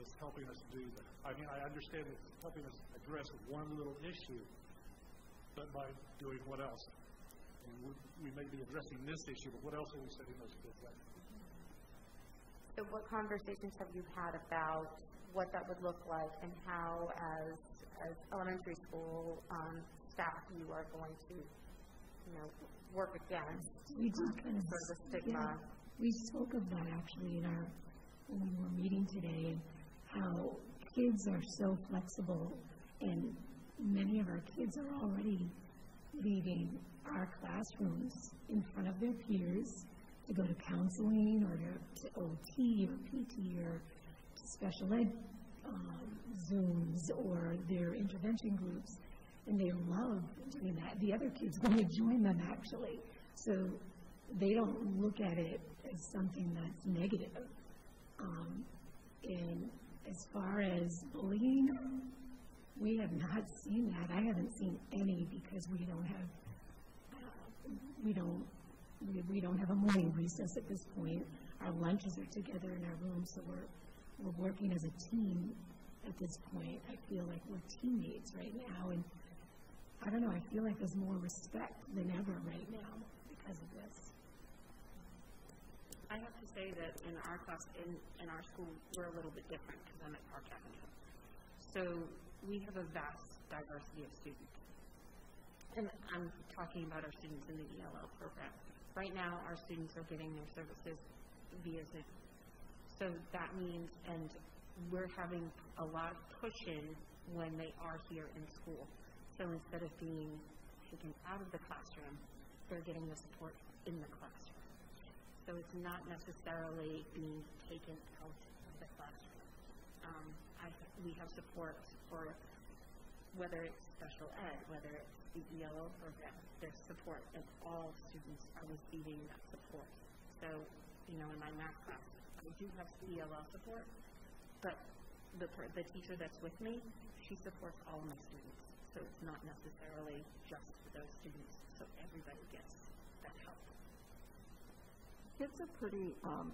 is helping us do that. I mean, I understand it's helping us address one little issue, but by doing what else? And we, we may be addressing this issue, but what else are we setting those kids up? So what conversations have you had about what that would look like and how, as, as elementary school um, staff, you are going to, you know, work against We did kind of, sort of the stigma? yeah, we spoke of that actually in our, when we were meeting today, and how kids are so flexible, and many of our kids are already leaving our classrooms in front of their peers to go to counseling or to, to OT or PT or special ed um, Zooms or their intervention groups, and they love doing that. The other kids *laughs* want to join them actually, so they don't look at it as something that's negative. Um, and as far as bullying, we have not seen that. I haven't seen any because we don't have, we don't, we, we don't have a morning recess at this point. Our lunches are together in our room, so we're, we're working as a team at this point. I feel like we're teammates right now, and I don't know, I feel like there's more respect than ever right now because of this. I have say that in our class, in, in our school, we're a little bit different because I'm at Park Avenue. So we have a vast diversity of students. And I'm talking about our students in the ELL program. Right now, our students are getting their services via Zoom. So that means, and we're having a lot of push-in when they are here in school. So instead of being taken out of the classroom, they're getting the support in the classroom. So it's not necessarily being taken out of the classroom. Um, I, we have support for whether it's special ed, whether it's the ELO program, there's support, and all students are receiving that support. So, you know, in my math class, I do have ELO support, but the, the teacher that's with me, she supports all my students. So it's not necessarily just for those students, so everybody gets that help. Kids are pretty, um,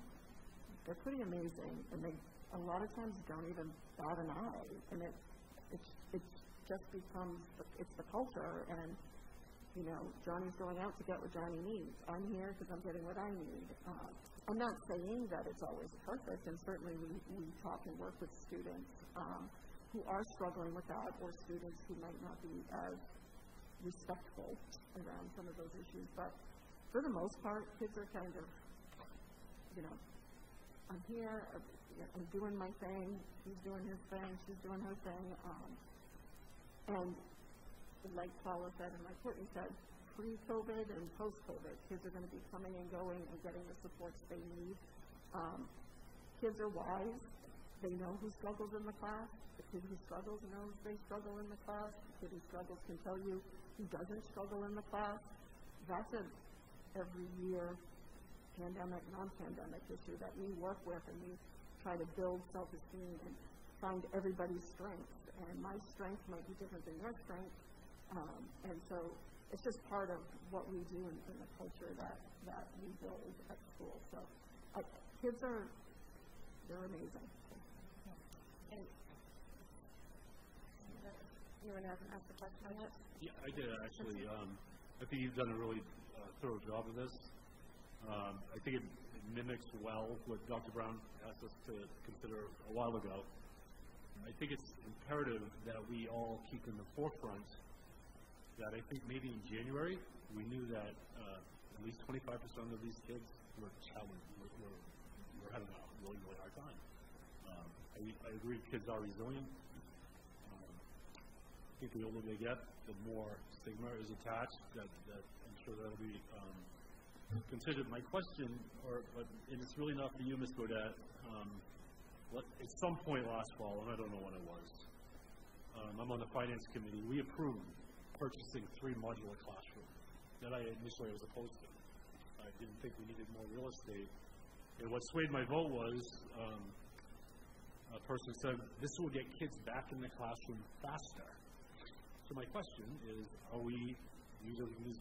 they're pretty amazing, and they a lot of times don't even bat an eye, and it, it's, it's just becomes it's the culture, and you know, Johnny's going out to get what Johnny needs. I'm here because I'm getting what I need. Uh, I'm not saying that it's always perfect, and certainly we, we talk and work with students um, who are struggling with that, or students who might not be as respectful around some of those issues. But for the most part, kids are kind of, you know, I'm here, I'm doing my thing, he's doing his thing, she's doing her thing. Um, And like Paula said and like Courtney said, pre-COVID and post-COVID, kids are going to be coming and going and getting the supports they need. Um, kids are wise. They know who struggles in the class. The kid who struggles knows they struggle in the class. The kid who struggles can tell you who doesn't struggle in the class. That's a every year pandemic, non-pandemic issue that we work with and we try to build self-esteem and find everybody's strengths. And my strength might be different than your strength. Um, and so it's just part of what we do in, in the culture that, that we build at school. So uh, kids are, they're amazing. And you want to ask a question on that? Yeah, I did actually. Um, I think you've done a really uh, thorough job of this. Um, I think it, mimics well what Dr. Brown asked us to consider a while ago. I think it's imperative that we all keep in the forefront that I think maybe in January we knew that uh, at least 25% of these kids were challenged, were, were, were having a really, really hard time. Um, I, I agree kids are resilient. Um, I think the older they get, the more stigma is attached. That, that I'm sure that'll be um, considered. My question, or but it's really not for you, Ms. Godet. Um, at some point last fall, and I don't know when it was, um, I'm on the finance committee. We approved purchasing three modular classrooms that I initially was opposed to. I didn't think we needed more real estate. And what swayed my vote was um, a person said, this will get kids back in the classroom faster. So my question is, are we using these,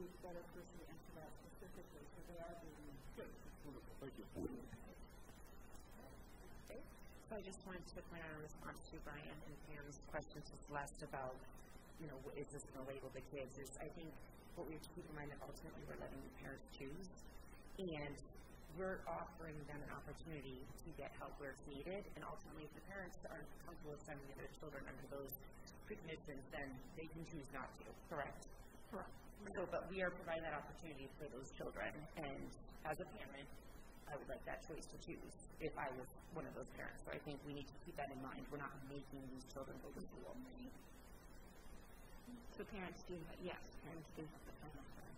here. She would be a better person to answer that specifically. So they are being good. Wonderful. Thank you. So I just wanted to point out in response to Brian and Pam's question to Celeste about, you know, what is this going to label the kids, is I think what we have to keep in mind that ultimately we're letting the parents choose. And we're offering them an opportunity to get help where it's needed. And ultimately, if the parents aren't comfortable sending their children under those preconditions, then they can choose not to, correct? Correct. So, but we are providing that opportunity for those children. And as a parent, I would like that choice to choose if I was one of those parents. So I think we need to keep that in mind. We're not making these children go to school. So parents do, yes, parents do have the final say.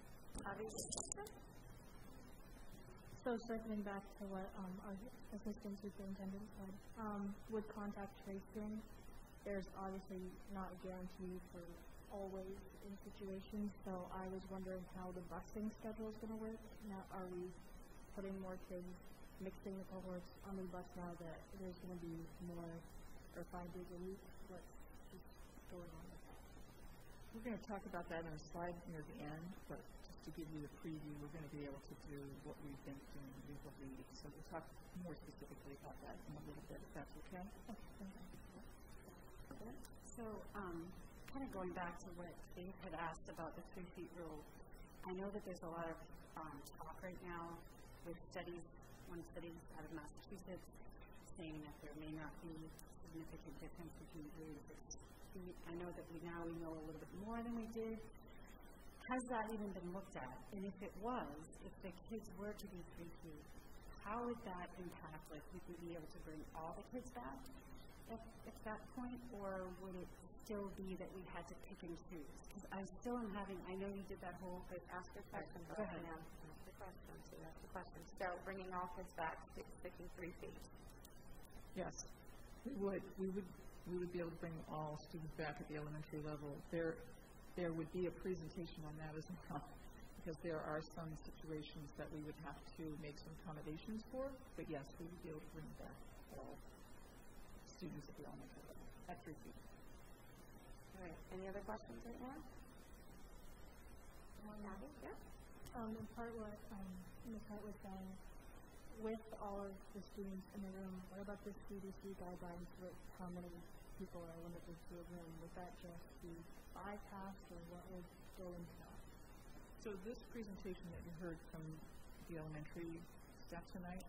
So circling back to what um, our assistant superintendent said, um, with contact tracing, there's obviously not a guarantee for always in situations. So I was wondering how the busing schedule is going to work. Now, are we putting more kids, mixing the cohorts on the bus now that there's going to be more or five days a week? What's going on with that? We're going to talk about that in a slide near the end, but just to give you a preview, we're going to be able to do what we think in we believe. So we'll talk more specifically about that in a little bit, if that's okay. So, um, kind of going back to what Dave had asked about the three feet rule, I know that there's a lot of um, talk right now with studies, one study out of Massachusetts, saying that there may not be significant difference between three and six feet. I know that we now we know a little bit more than we did. Has that even been looked at? And if it was, if the kids were to be three feet, how would that impact? Like, would we be able to bring all the kids back at, at that point, or would it still be that we had to pick and choose? Because I still am having. I know you did that whole. But ask your question, Go ahead. now ask the question, so ask the question. So bringing all kids back, sticking three feet. Yes, we would. We would. We would be able to bring all students back at the elementary level. There, there would be a presentation on that as well, *laughs* because there are some situations that we would have to make some accommodations for. But yes, we would be able to bring back all students at the elementary level at three feet. All right, any other questions right now? Abby, yeah? Um, in part what um, Ms. Hart was saying, with all of the students in the room, what about the CDC guidelines with how many people are limited to a room, would that just be bypassed, or what would go into that? So this presentation that you heard from the elementary staff tonight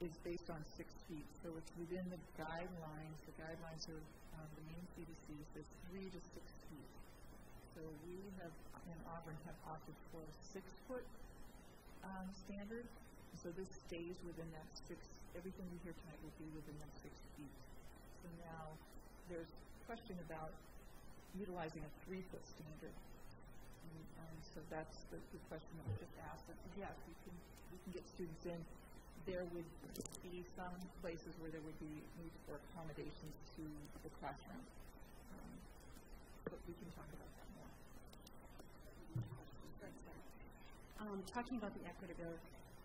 is based on six feet. So it's within the guidelines, the guidelines of um, the Maine CDCs, there's three to six feet. So we have, in Auburn, have opted for a six-foot um, standard. So this stays within that six, everything we hear tonight would be within that six feet. So now, there's question about utilizing a three-foot standard. And, um, so that's the, the question that was just asked. And yes, we can, we can get students in. There would be some places where there would be need for accommodations to the classroom. Um, but we can talk about that more. Um, talking about the equitable,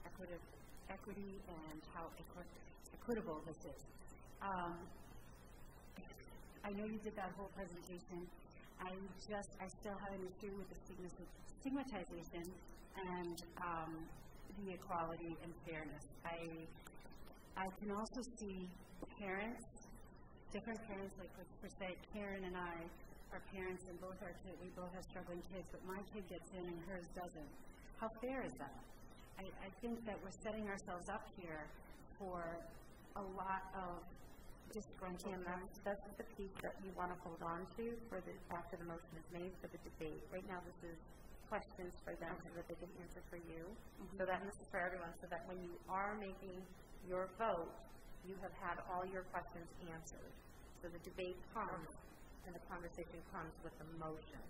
equitable, equity and how equi- equitable this is. Um, I know you did that whole presentation. I just, I still have an issue with the stigma- stigmatization and um, the equality and fairness. I, I can also see parents, different parents, like per se, Karen and I are parents, and both our kids, we both have struggling kids, but my kid gets in and hers doesn't. How fair is that? I, I think that we're setting ourselves up here for a lot of disgruntled. And that's, that's the piece that you want to hold on to for the, after the motion is made for the debate. Right now, this is questions for them so that they can answer for you. So that this is for everyone, so that when you are making your vote, you have had all your questions answered. So the debate comes and the conversation comes with the motion.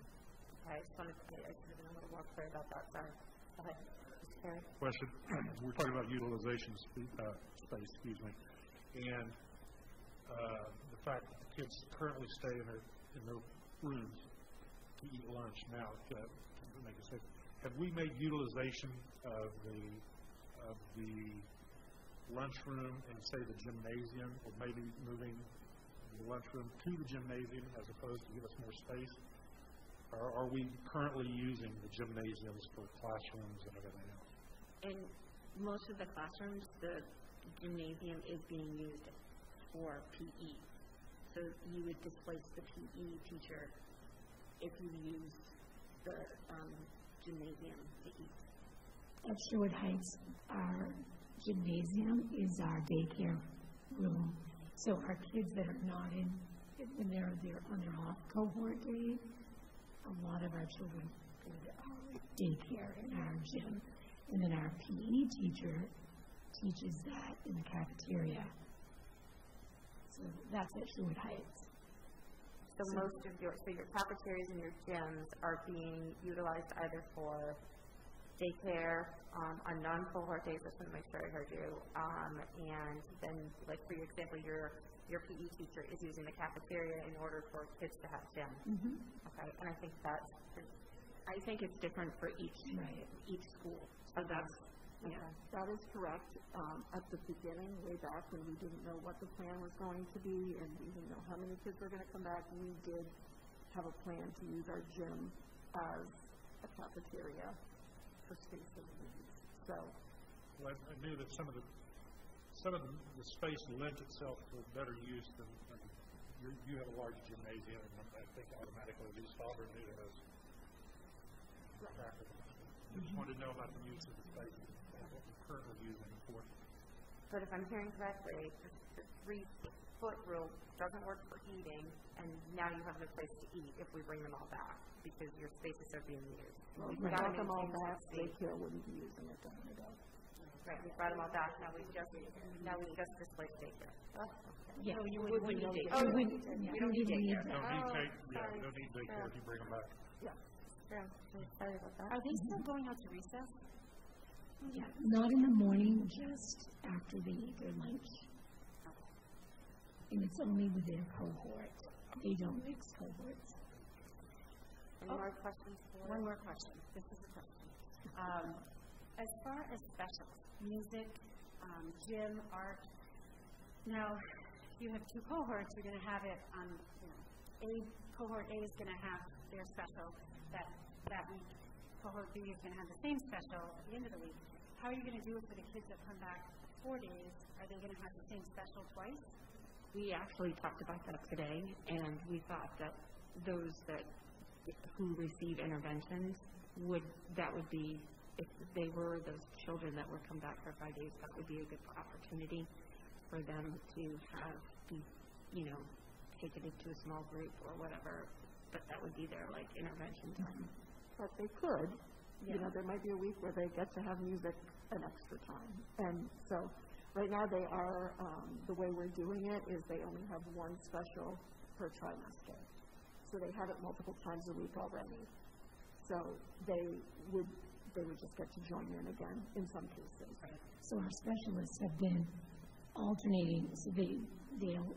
Okay, I just wanted to, I should have been a little more clear about that, sorry. Go ahead. Mr. Question. *clears throat* We're talking about utilization spe- uh, space, excuse me, and uh, the fact that the kids currently stay in their, in their rooms to eat lunch now, uh, to make it safe. Have we made utilization of the, of the lunchroom and say the gymnasium, or maybe moving the lunchroom to the gymnasium as opposed to give us more space? Or are we currently using the gymnasiums for classrooms and everything else? In most of the classrooms, the gymnasium is being used for PE. So you would displace the PE teacher if you use the um, gymnasium to eat. At Sherwood Heights, our gymnasium is our daycare room. So our kids that are not in, when they're, they're on their off cohort day, a lot of our children go to our daycare in our gym. And then our PE teacher teaches that in the cafeteria. So that's at Sherwood Heights. So most of your, so your cafeterias and your gyms are being utilized either for daycare, um, on non-cohort days, I just want to make sure I heard you, um, and then, like, for your example, your, your PE teacher is using the cafeteria in order for kids to have gym. Okay, and I think that's, I think it's different for each, Right. each school. So that's, yeah. That is correct. Um, at the beginning, way back when we didn't know what the plan was going to be and we didn't know how many kids were going to come back, we did have a plan to use our gym as a cafeteria for space that we use. So, Well, I I knew that some of the, some of the, the space lent itself to better use than, mean, you, you have a large gymnasium, and I think automatically at least Auburn knew has. I just wanted to know about the use of the space, and what we're currently using it for. but if I'm hearing correctly, the the three-foot rule doesn't work for eating, and now you have no place to eat if we bring them all back, because your spaces are being used. well, We've gotta brought them all maintain back, daycare wouldn't be using it during the day. Right, we brought them all back, now we just, now we just displaced daycare. Oh, okay. Yeah. You would, when you did. Oh, we wouldn't, yeah, We don't we need wouldn't daycare. need No that. need Oh, take, yeah, sorry. no need daycare if you bring them back. Yeah, sorry about that. Are they still going out to recess? Yeah, not in the morning, just after they eat their lunch. And it's only with their cohort. They don't mix cohorts. Any more questions for? One more question. This is a question. Um, as far as specials, music, um, gym, art, now, you have two cohorts, you're gonna have it on, you know, A, cohort A is gonna have their special that, that week. Cohort B is gonna have the same special at the end of the week. How are you gonna do it for the kids that come back four days? Are they gonna have the same special twice? we actually talked about that today, and we thought that those that, who receive interventions would, that would be, if they were those children that would come back for five days, that would be a good opportunity for them to have, be, you know, taken into a small group or whatever, but that would be their, like, intervention time. But they could, you know, there might be a week where they get to have music an extra time. And so, right now, they are, um, the way we're doing it is they only have one special per trimester. So they have it multiple times a week already. So they would, they would just get to join in again in some cases. So our specialists have been alternating, so they, they'll,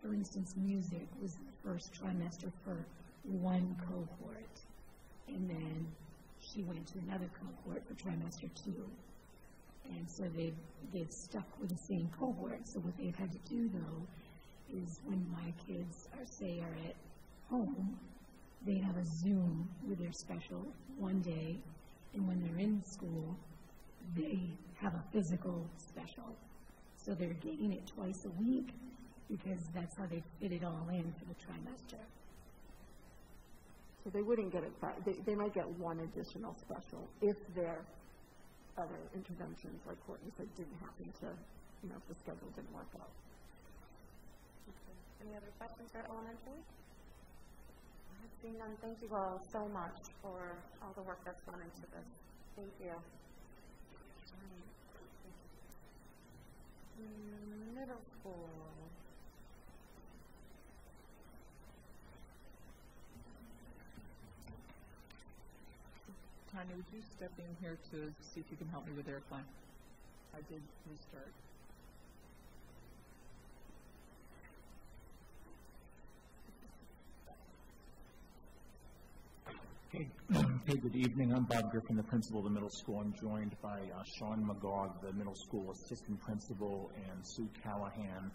for instance, music was the first trimester for one cohort. And then she went to another cohort for trimester two. And so they've, they've stuck with the same cohort. So what they've had to do though is when my kids are, say, are at home, they have a Zoom with their special one day, and when they're in school, they have a physical special. So they're getting it twice a week because that's how they fit it all in for the trimester. So they wouldn't get it they, they might get one additional special if their other interventions, like Courtney said, didn't happen to, you know, if the schedule didn't work out. Any other questions for elementary? Seeing none, thank you all so much for all the work that's gone into this. Thank you. Mm, Middle school. Tanya, would you step in here to see if you can help me with their plan? I did restart. Okay, *clears throat* Hey, good evening. I'm Bob Griffin, the principal of the middle school. I'm joined by uh, Sean McGaw, the middle school assistant principal, and Sue Callahan,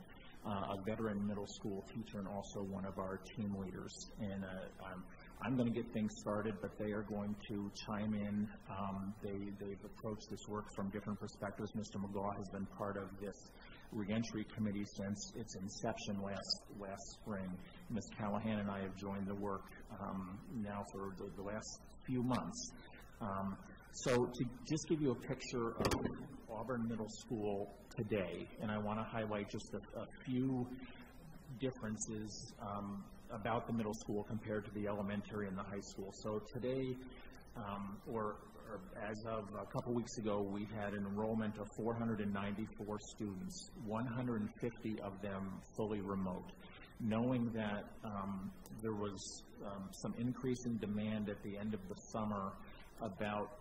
uh, a veteran middle school teacher and also one of our team leaders. And uh, I'm, I'm going to get things started, but they are going to chime in. Um, They, they've approached this work from different perspectives. Mr. McGaw has been part of this reentry committee since its inception last, last spring. Ms. Callahan and I have joined the work um, now for the, the last few months. Um, so to just give you a picture of Auburn Middle School today, and I want to highlight just a, a few differences um, about the middle school compared to the elementary and the high school. So today, um, or, or as of a couple weeks ago, we had an enrollment of 494 students, 150 of them fully remote. Knowing that um, there was um, some increase in demand at the end of the summer about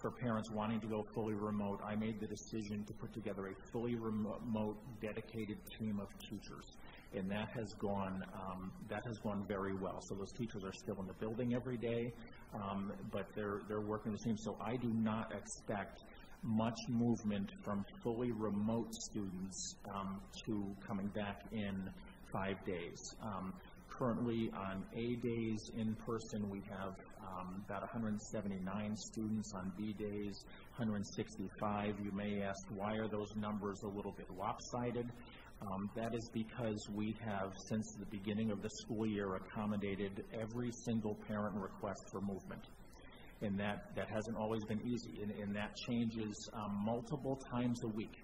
for parents wanting to go fully remote, I made the decision to put together a fully remote, dedicated team of teachers and that has gone um, that has gone very well. So those teachers are still in the building every day, um, but they're they're working the same. So I do not expect much movement from fully remote students um, to coming back in five days. Um, currently, on A days in person, we have um, about 179 students. On B days, 165. You may ask, why are those numbers a little bit lopsided? Um, That is because we have, since the beginning of the school year, accommodated every single parent request for movement. And that, that hasn't always been easy, and, and that changes um, multiple times a week.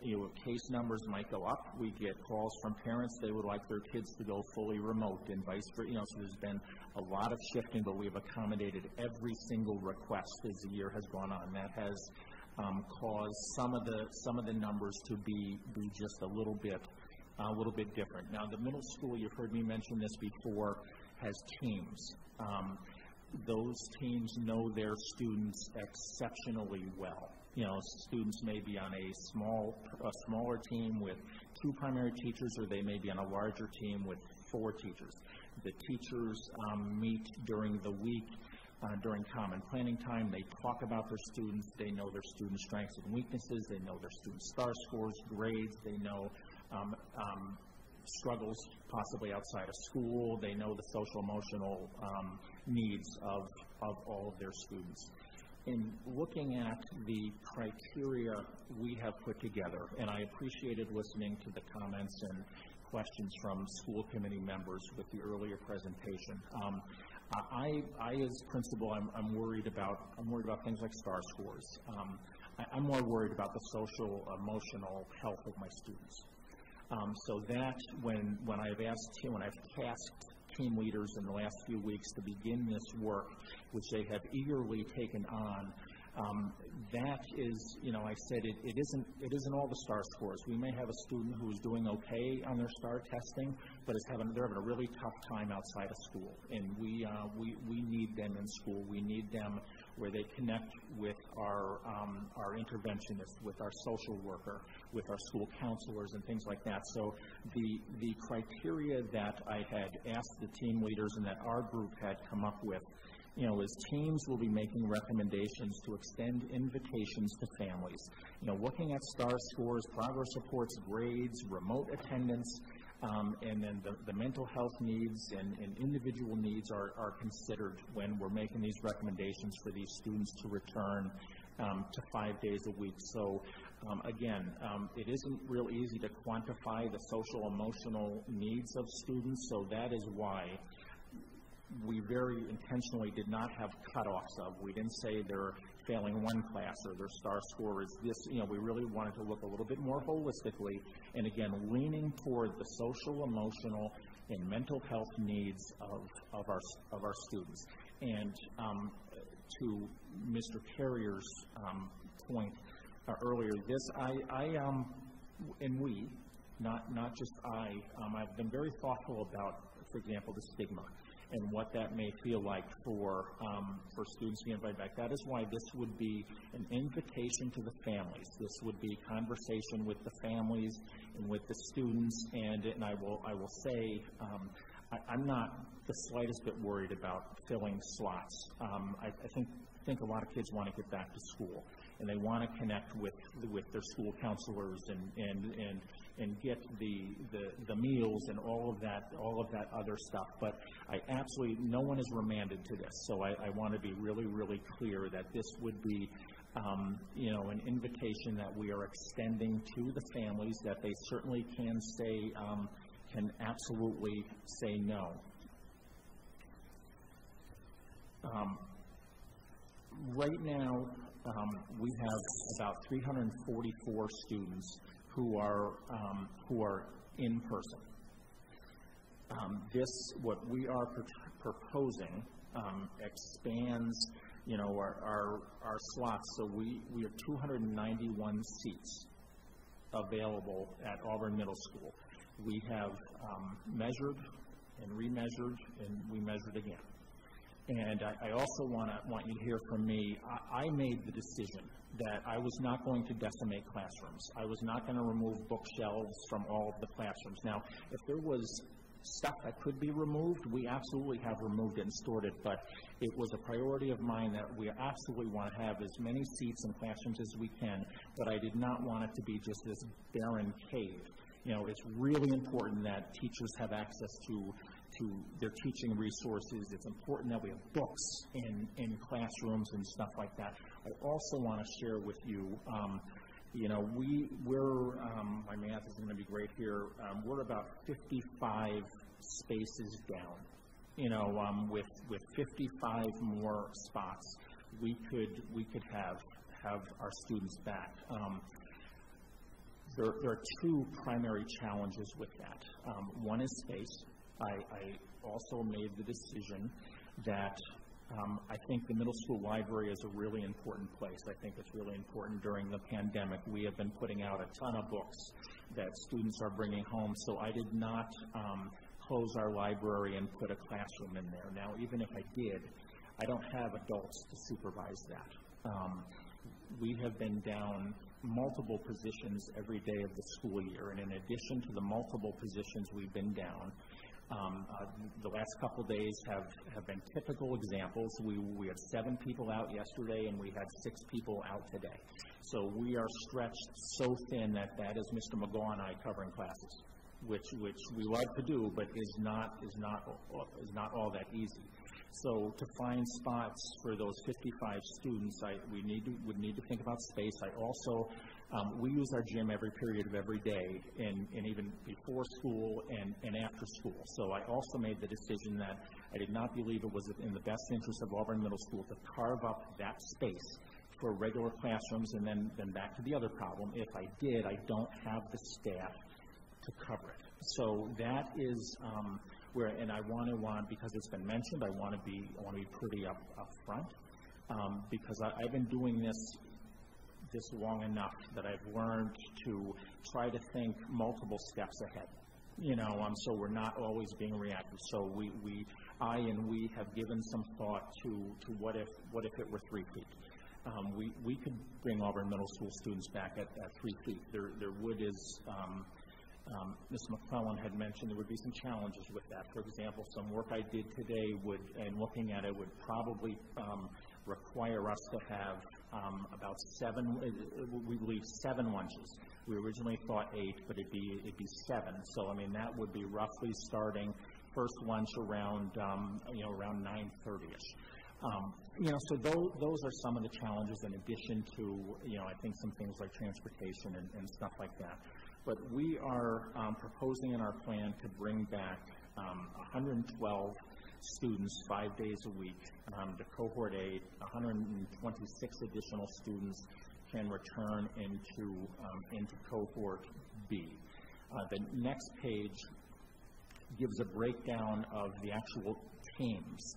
You know, case numbers might go up, we get calls from parents, they would like their kids to go fully remote, and vice versa, you know, so there's been a lot of shifting, but we've accommodated every single request as the year has gone on. That has um, caused some of the, some of the numbers to be, be just a little bit, a little bit different. Now, the middle school, you've heard me mention this before, has teams. Um, those teams know their students exceptionally well. You know, students may be on a small, a smaller team with two primary teachers, or they may be on a larger team with four teachers. The teachers um, meet during the week uh, during common planning time. They talk about their students. They know their students' strengths and weaknesses. They know their students' star scores, grades. They know um, um, struggles possibly outside of school. They know the social emotional um, needs of, of all of their students. in looking at the criteria we have put together, and I appreciated listening to the comments and questions from school committee members with the earlier presentation. I, I, as principal, I'm, I'm worried about I'm worried about things like star scores. Um, I, I'm more worried about the social, emotional health of my students. Um, so that when when I've asked when I've tasked team leaders in the last few weeks to begin this work, which they have eagerly taken on, um, that is, you know, I said it, it isn't it isn't all the star scores. We may have a student who is doing okay on their star testing, but is having they're having a really tough time outside of school, and we uh, we we need them in school. We need them where they connect with our um, our interventionist, with our social worker, with our school counselors, and things like that. So the the criteria that I had asked the team leaders and that our group had come up with you know, as teams will be making recommendations to extend invitations to families. You know, looking at STAR scores, progress reports, grades, remote attendance, um, and then the, the, mental health needs and, and individual needs are, are, considered when we're making these recommendations for these students to return um, to five days a week. So um, again, um, it isn't real easy to quantify the social emotional needs of students, so that is why we very intentionally did not have cutoffs of. We didn't say they're failing one class or their star score is this. You know, we really wanted to look a little bit more holistically and again, leaning toward the social, emotional, and mental health needs of, of, our, of our students. And um, to Mr. Carrier's um, point uh, earlier, this, I, I um, and we, not, not just I, um, I've been very thoughtful about, for example, the stigma and what that may feel like for, um, for students being invited back. That is why this would be an invitation to the families. This would be conversation with the families and with the students, and, and I, will, I will say, um, I, am not the slightest bit worried about filling slots. Um, I, I think, think a lot of kids want to get back to school and they want to connect with with their school counselors and and and and get the, the the meals and all of that all of that other stuff. But I absolutely no one is remanded to this, so I, I want to be really really clear that this would be. Um, you know, an invitation that we are extending to the families that they certainly can say, um, can absolutely say no. Um, right now, um, we have about 344 students who are um, who are in person. Um, this, what we are pr- proposing, um, expands, you know, our, our, our slots. So we, we have 291 seats available at Auburn Middle School. We have um, measured and remeasured, and we measured again. And I, I also want to want you to hear from me. I, I made the decision that I was not going to decimate classrooms. I was not going to remove bookshelves from all of the classrooms. Now, if there was stuff that could be removed, we absolutely have removed it and stored it, but it was a priority of mine that we absolutely want to have as many seats in classrooms as we can, but I did not want it to be just this barren cave. You know, it's really important that teachers have access to to their teaching resources. It's important that we have books in, in classrooms and stuff like that. I also want to share with you, um, you know, we, we're, um, my math is going to be great here, um, we're about 55 spaces down. You know, um, with, with 55 more spots, we could, we could have, have our students back. Um, there, there, are two primary challenges with that. Um, one is space, I, I also made the decision that um, I think the middle school library is a really important place. I think it's really important during the pandemic. We have been putting out a ton of books that students are bringing home, so I did not um, close our library and put a classroom in there. Now, even if I did, I don't have adults to supervise that. Um, we have been down multiple positions every day of the school year, and in addition to the multiple positions we've been down, um, uh, the last couple days have, have been typical examples. We, we had seven people out yesterday and we had six people out today. So we are stretched so thin that that is Mr. McGaw and I covering classes, which, which we love to do, but is not, is not, is not all that easy. So to find spots for those 55 students, I, we need to, would need to think about space. I also, um, we use our gym every period of every day, and, and even before school and, and after school. So I also made the decision that I did not believe it was in the best interest of Auburn Middle School to carve up that space for regular classrooms, and then, then back to the other problem. If I did, I don't have the staff to cover it. So that is um, where, and I want to want because it's been mentioned, I want to be want to be pretty up upfront um, because I, I've been doing this this long enough that I've learned to try to think multiple steps ahead. You know, um, so we're not always being reactive. So we, we, I and we have given some thought to, to what if, what if it were three feet. Um, we, we could bring Auburn Middle School students back at, at three feet. There, there would is, um, um, Ms. McClellan had mentioned there would be some challenges with that. For example, some work I did today would, and looking at it, would probably um, require us to have um, about seven, uh, we believe seven lunches. We originally thought eight, but it'd be, it'd be seven. So, I mean, that would be roughly starting first lunch around, um, you know, around 9.30ish. Um, you know, so those, those are some of the challenges in addition to, you know, I think some things like transportation and, and stuff like that. But we are um, proposing in our plan to bring back um, 112 students five days a week um, to cohort A. 126 additional students can return into, um, into cohort B. Uh, the next page gives a breakdown of the actual teams.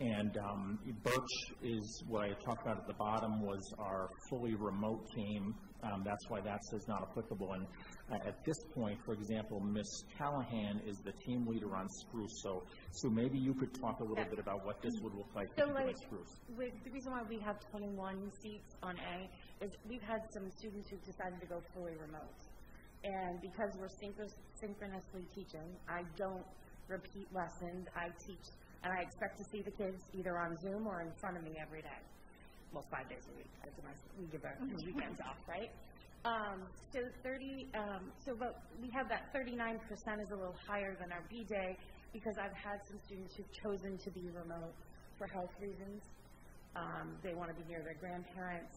And um, Birch is what I talked about at the bottom was our fully remote team. Um, that's why that says not applicable. And uh, at this point, for example, Miss Callahan is the team leader on Spruce. So, so maybe you could talk a little Yeah. bit about what this would look like So like, Spruce. the reason why we have twenty-one seats on A is we've had some students who've decided to go fully remote. And because we're synchronous, synchronously teaching, I don't repeat lessons, I teach, and I expect to see the kids either on Zoom or in front of me every day. Well, five days a week, I- we give our weekends off, right? Um, so thirty, um, so but we have that thirty-nine percent is a little higher than our B day because I've had some students who've chosen to be remote for health reasons. Um, they want to be near their grandparents.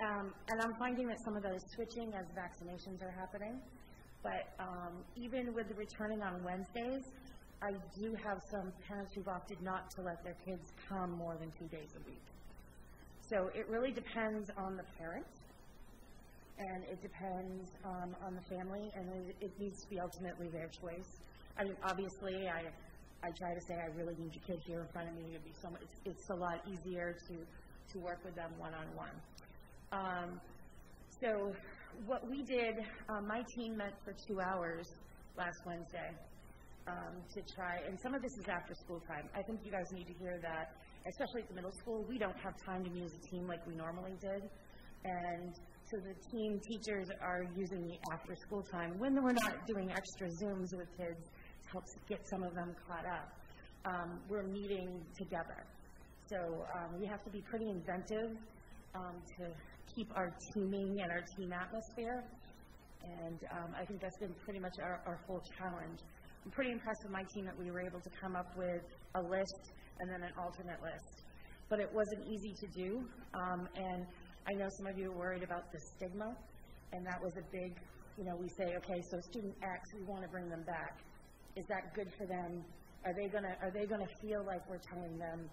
Um, and I'm finding that some of those switching as vaccinations are happening. But um, even with the returning on Wednesdays, I do have some parents who've opted not to let their kids come more than two days a week. So it really depends on the parent, and it depends um, on the family, and it, it needs to be ultimately their choice. I mean, obviously, I I try to say I really need your kid here in front of me. It'd be so much. It's, it's a lot easier to to work with them one on one. Um, so what we did, um, my team met for two hours last Wednesday um, to try, and some of this is after school time. I think you guys need to hear that, especially at the middle school. We don't have time to use a team like we normally did, and so the team teachers are using the after school time when we're not doing extra Zooms with kids to help get some of them caught up. Um, we're meeting together. So um, we have to be pretty inventive um, to keep our teaming and our team atmosphere. And um, I think that's been pretty much our, our full challenge. I'm pretty impressed with my team that we were able to come up with a list and then an alternate list. But it wasn't easy to do. Um, and I know some of you are worried about the stigma, and that was a big, you know, we say, okay, so student X, we want to bring them back. Is that good for them? Are they gonna Are they gonna feel like we're telling them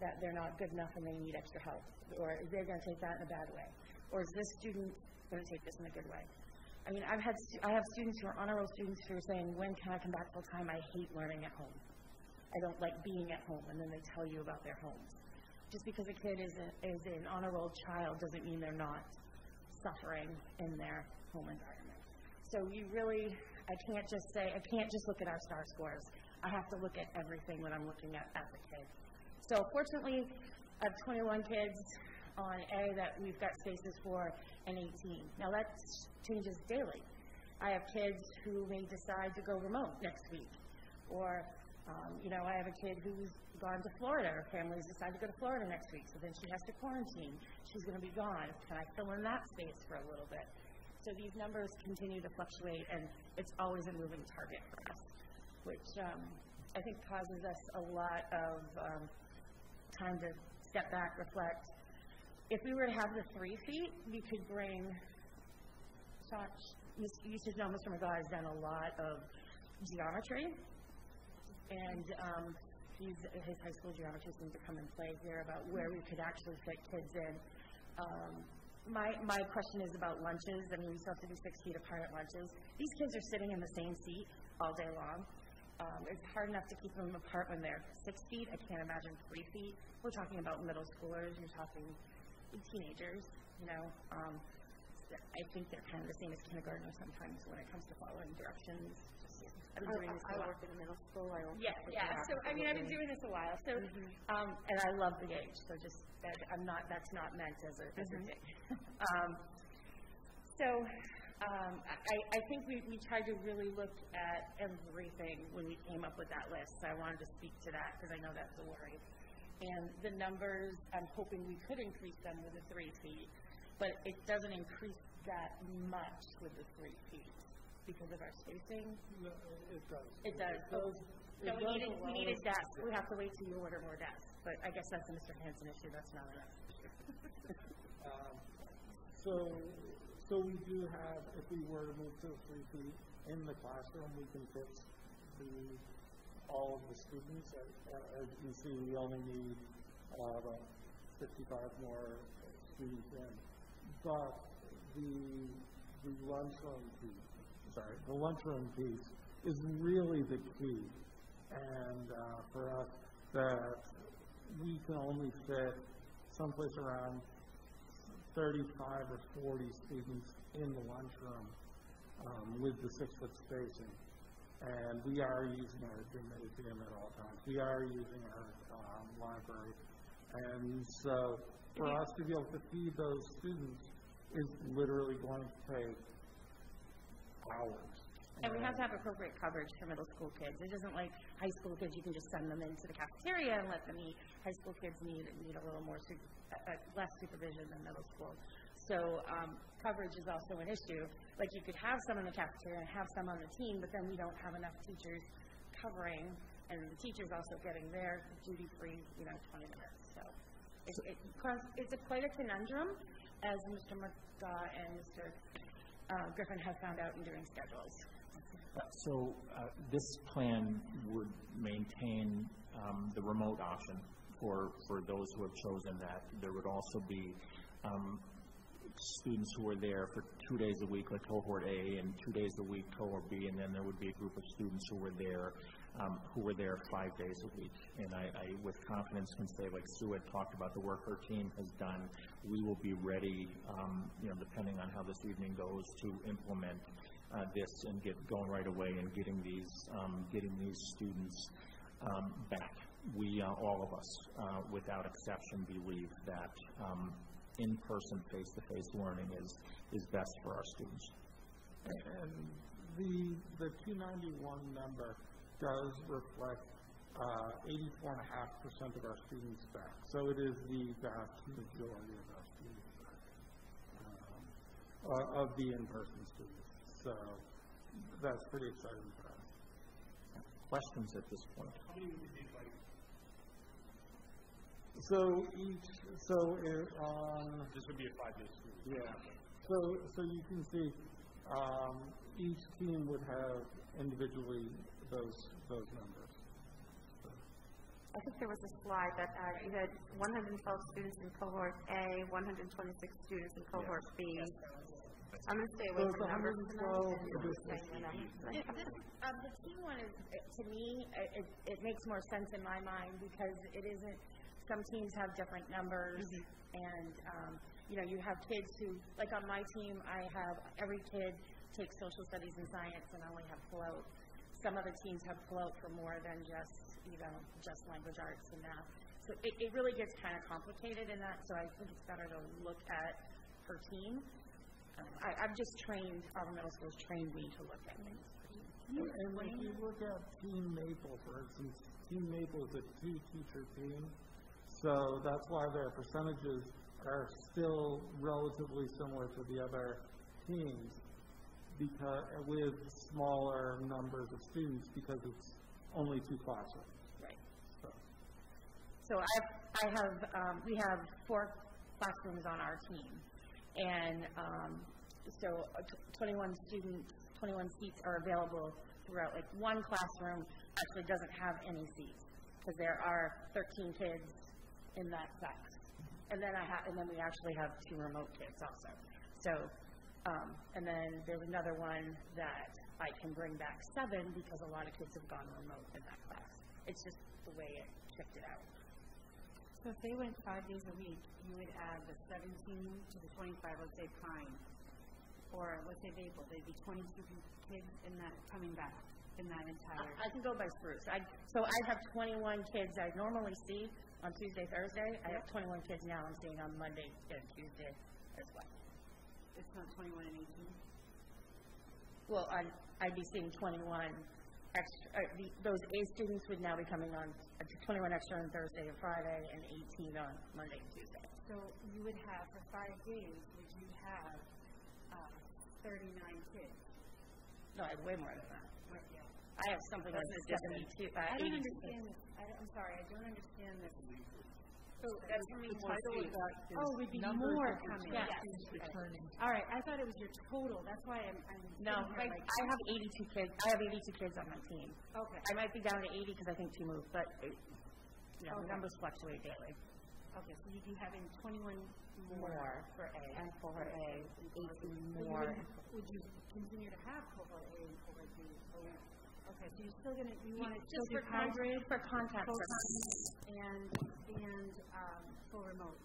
that they're not good enough and they need extra help, or is they going to take that in a bad way, or is this student going to take this in a good way? I mean, I've had I have students who are honor roll students who are saying, "When can I come back full time? I hate learning at home. I don't like being at home." And then they tell you about their homes. Just because a kid is, a, is an honor roll child doesn't mean they're not suffering in their home environment. So you really, I can't just say, I can't just look at our star scores. I have to look at everything when I'm looking at, at the kid. So fortunately, I have 21 kids on A that we've got spaces for and 18. Now that changes daily. I have kids who may decide to go remote next week. Or, um, you know, I have a kid who's gone to Florida. Her family's decided to go to Florida next week, so then she has to quarantine. She's going to be gone. Can I fill in that space for a little bit? So these numbers continue to fluctuate, and it's always a moving target for us, which um, I think causes us a lot of um, time to step back, reflect. If we were to have the three feet, we could bring, such, should know Mr. McGaw has done a lot of geometry, and um, he's, his high school geometry seems to come and play here about where we could actually fit kids in. Um, my, my question is about lunches. I mean, we still have to do six feet apart at lunches. These kids are sitting in the same seat all day long. Um, it's hard enough to keep them apart when they're six feet. I can't imagine three feet. We're talking about middle schoolers. You're talking teenagers, you know. Um, I think they're kind of the same as kindergartners sometimes when it comes to following directions. I've been doing this I a while. work in middle school, I work. Yeah, yeah. So I mean, I've been doing this a while. So, um, and I love the age. So just that I'm not. That's not meant as a as a dig. *laughs* um, so. Um, I, I think we, we tried to really look at everything when we came up with that list. So I wanted to speak to that because I know that's a worry. And the numbers, I'm hoping we could increase them with the three feet, but it doesn't increase that much with the three feet because of our spacing. No, It does. It does. So It we needed, we allow needed us- desks. We have to wait till you order more desks. But I guess that's a Mr. Hanson issue. That's not enough. *laughs* Um, So, so we do have, if we were to move to three feet in the classroom, we can fit the, all of the students. Uh, uh, As you see, we only need uh, about fifty-five more students in. But the, the lunchroom piece, sorry, the lunchroom piece is really the key. And uh, for us, that we can only fit someplace around 35 or 40 students in the lunchroom um, with the six-foot spacing. And we are using our gym at all times. We are using our um, library. And so for us to be able to feed those students is literally going to take hours. And we have to have appropriate coverage for middle school kids. It isn't like high school kids, you can just send them into the cafeteria and let them eat. High school kids need, need a little more, su- uh, uh, less supervision than middle school. So um, coverage is also an issue. Like you could have some in the cafeteria and have some on the team, but then we don't have enough teachers covering, and the teachers also getting their duty-free, you know, 20 minutes. So it, it, it's a quite a conundrum, as Mr. McGaw and Mr. Uh, Griffin has found out in doing schedules. So uh, this plan would maintain um, the remote option for, for those who have chosen that. There would also be um, students who are there for two days a week, like cohort A, and two days a week, cohort B, and then there would be a group of students who were there, um, who were there five days a week. And I, I, with confidence, can say, like Sue had talked about the work her team has done, we will be ready, um, you know, depending on how this evening goes, to implement uh, this and get going right away and getting these, um, getting these students um, back. We, uh, all of us, uh, without exception, believe that um, in-person, face-to-face learning is, is best for our students. And the, the 291 number does reflect uh, 84.5% of our students back. So it is the vast majority of our students back, um, uh, of the in-person students. So that's pretty exciting for us. Questions at this point? So each, so it, on, This would be a five-day school. yeah, so, so you can see, um, each team would have individually those, those numbers. I think there was a slide that had, you had 112 students in cohort A, 126 students in cohort B. I'm going to stay away So it's from numbers tonight. for this and just say the. *laughs* Um, the team one is, uh, to me, uh, it, it makes more sense in my mind because it isn't, some teams have different numbers and, um, you know, you have kids who, like on my team, I have, every kid takes social studies and science and I only have float. Some other teams have float for more than just, you know, just language arts and math. So it, it really gets kind of complicated in that, so I think it's better to look at per team. Um, I, I've just trained, our middle schools trained me to look at things. And and if you look at Team Maple, for instance, Team Maple is a two-teacher team, so that's why their percentages are still relatively similar to the other teams, because, with smaller numbers of students, because it's only two classrooms. Right. So, so I, I have, um, we have four classrooms on our team. And, um, so uh, tw- twenty-one students, twenty-one seats are available throughout, like, one classroom actually doesn't have any seats, because there are thirteen kids in that class. And then I have, and then we actually have two remote kids also. So, um, and then there's another one that I can bring back seven because a lot of kids have gone remote in that class. It's just the way it shifted out. So if they went five days a week, you would add the seventeen to the twenty-five, let's say Pine, or let's say Maple, they'd be twenty-two kids in that, coming back, in that entire. I can go by Spruce. I, so I have twenty-one kids I normally see on Tuesday, Thursday. I have twenty-one kids now I'm seeing on Monday and Tuesday as well. It's not twenty-one and eighteen? Well, I'd, I'd be seeing twenty-one extra, uh, the, those A students would now be coming on, uh, twenty-one extra on Thursday and Friday and eighteen on Monday and Tuesday. So you would have, for five days, would you have, uh, thirty-nine kids? No, I have way more than that. Right, yeah. I have something like seventy-two, uh, I don't understand kids. this, I, don't- I'm sorry, I don't understand this. So that's the title of that is Oh, would be numbers more of coming, return- yes. students returning. All right, I thought it was your total, that's why I'm, I'm. No, sitting I, here like- I have eighty-two kids, I have eighty-two kids on my team. Okay. I might be down to eighty because I think two moved, but, uh, you know, the Okay. numbers fluctuate daily. Okay, so you'd be having twenty-one more More for A. And for A, eighteen So you more. wouldn't- Would you continue to have cohort A and cohort B? Yeah. Okay, so you're still gonna, you want to Just still do for hybrid? for contact purposes. And, and, um, full remote.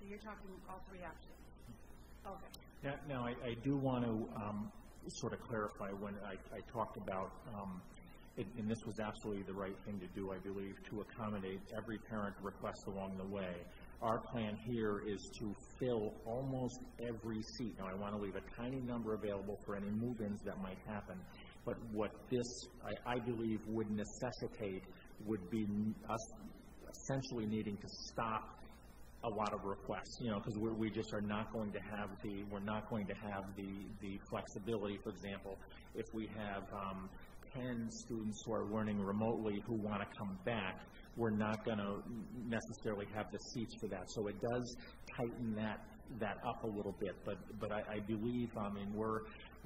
So you're talking all three options? Okay. Now, now, I, I do want to um, sort of clarify when I, I talked about, um, and and this was absolutely the right thing to do, I believe, to accommodate every parent request along the way. Our plan here is to fill almost every seat. Now, I want to leave a tiny number available for any move-ins that might happen, but what this, I, I believe, would necessitate would be us essentially needing to stop a lot of requests, you know, because we, just are not going to have the, we're not going to have the, the flexibility, for example, if we have um, 10 students who are learning remotely who want to come back, we're not going to necessarily have the seats for that. So it does tighten that, that up a little bit, but, but I, I believe, I mean, we're,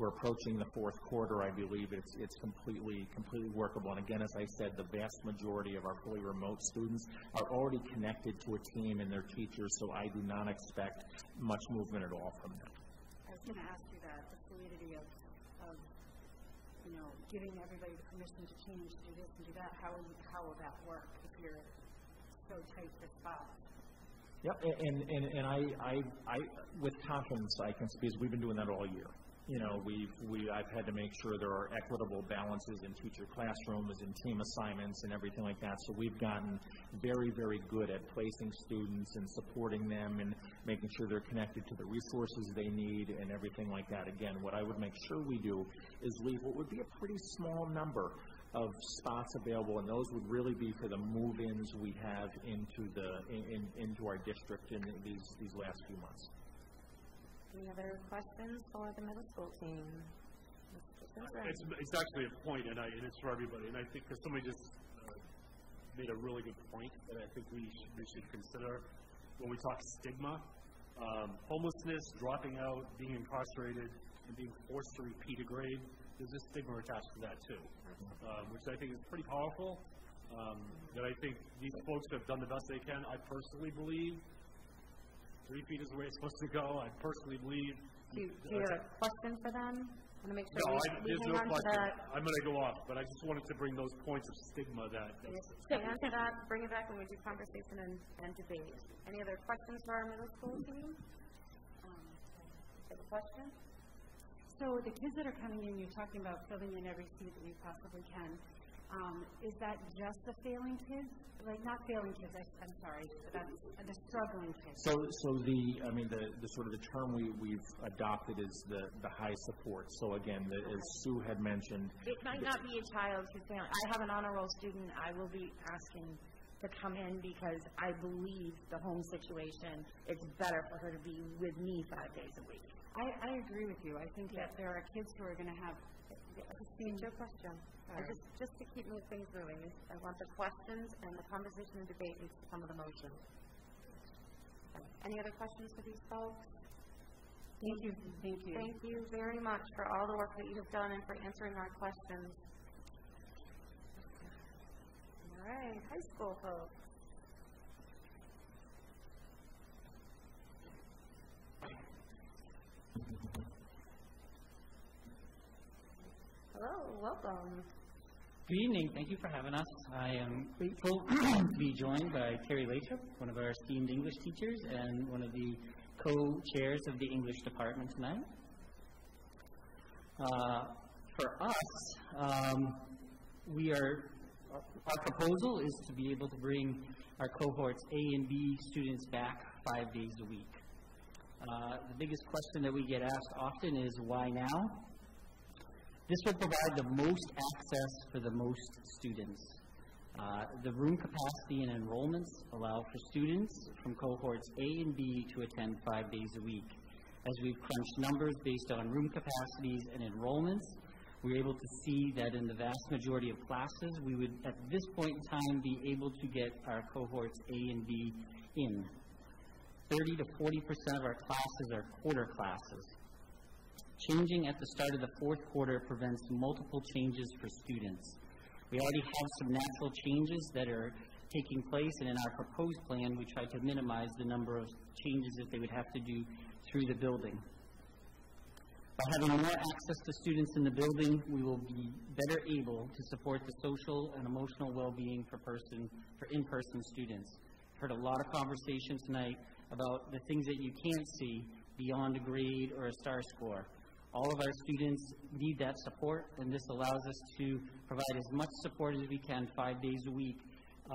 we're approaching the fourth quarter, I believe it's, it's completely, completely workable. And again, as I said, the vast majority of our fully remote students are already connected to a team and their teachers, so I do not expect much movement at all from them. I was gonna ask you that, the fluidity of, of, you know, giving everybody the permission to change, to do this and do that. How how will that work if you're so tight for spots? Yep, and, and, and I, I, I, with confidence, I can speak, we've been doing that all year. You know, we've, we, I've had to make sure there are equitable balances in teacher classrooms and team assignments and everything like that. So we've gotten very, very good at placing students and supporting them and making sure they're connected to the resources they need and everything like that. Again, what I would make sure we do is leave what would be a pretty small number of spots available, and those would really be for the move-ins we have into the, in, in- into our district in these, these last few months. Any other questions for the middle school team? It's, it's actually a point, and I, and it's for everybody, and I think, because somebody just uh, made a really good point that I think we should, we should consider when we talk stigma. Um, homelessness, dropping out, being incarcerated, and being forced to repeat a grade, there's a stigma attached to that too, um, which I think is pretty powerful. Um, that I think these folks have done the best they can. I personally believe three feet is the way it's supposed to go. I personally believe. Do you- do you have a question for them? Want to make sure No, we I, we there's hang no on to question. that. I'm going to go off, but I just wanted to bring those points of stigma that, that's Hang on to that, bring it back when we do conversation and, and debate. Any other questions for our middle school team? Um, Have a question? So the kids that are coming in, you're talking about filling in every seat that we possibly can. Um, is that just the failing kids? Like, not failing kids, I, I'm sorry, but that's, uh, the struggling kids. So, so the, I mean, the, the sort of the term we, we've adopted is the, the high support. So again, the, as Sue had mentioned, It might not be a child who's failing. I have an honor roll student, I will be asking to come in because I believe the home situation, it's better for her to be with me five days a week. I, I agree with you. I think that there are kids who are going to have, It's your question. I just, just to keep things moving, I want the questions and the conversation and debate needs to come with the motion. Any other questions for these folks? thank you, thank you. Thank you very much for all the work that you have done and for answering our questions. All right, high school folks. Hello, welcome. Good evening. Thank you for having us. I am grateful *clears throat* to be joined by Terry Lathrop, one of our esteemed English teachers and one of the co-chairs of the English department tonight. Uh, for us, um, we are, our proposal is to be able to bring our cohorts A and B students back five days a week. Uh, the biggest question that we get asked often is why now? This will provide the most access for the most students. Uh, the room capacity and enrollments allow for students from cohorts A and B to attend five days a week. As we've crunched numbers based on room capacities and enrollments, we're able to see that in the vast majority of classes, we would, at this point in time, be able to get our cohorts A and B in. 30 to 40 percent of our classes are quarter classes. Changing at the start of the fourth quarter prevents multiple changes for students. We already have some natural changes that are taking place, and in our proposed plan, we try to minimize the number of changes that they would have to do through the building. By having more access to students in the building, we will be better able to support the social and emotional well-being for person for in-person students. I've Heard a lot of conversation tonight about the things that you can't see beyond a grade or a star score. All of our students need that support, and this allows us to provide as much support as we can five days a week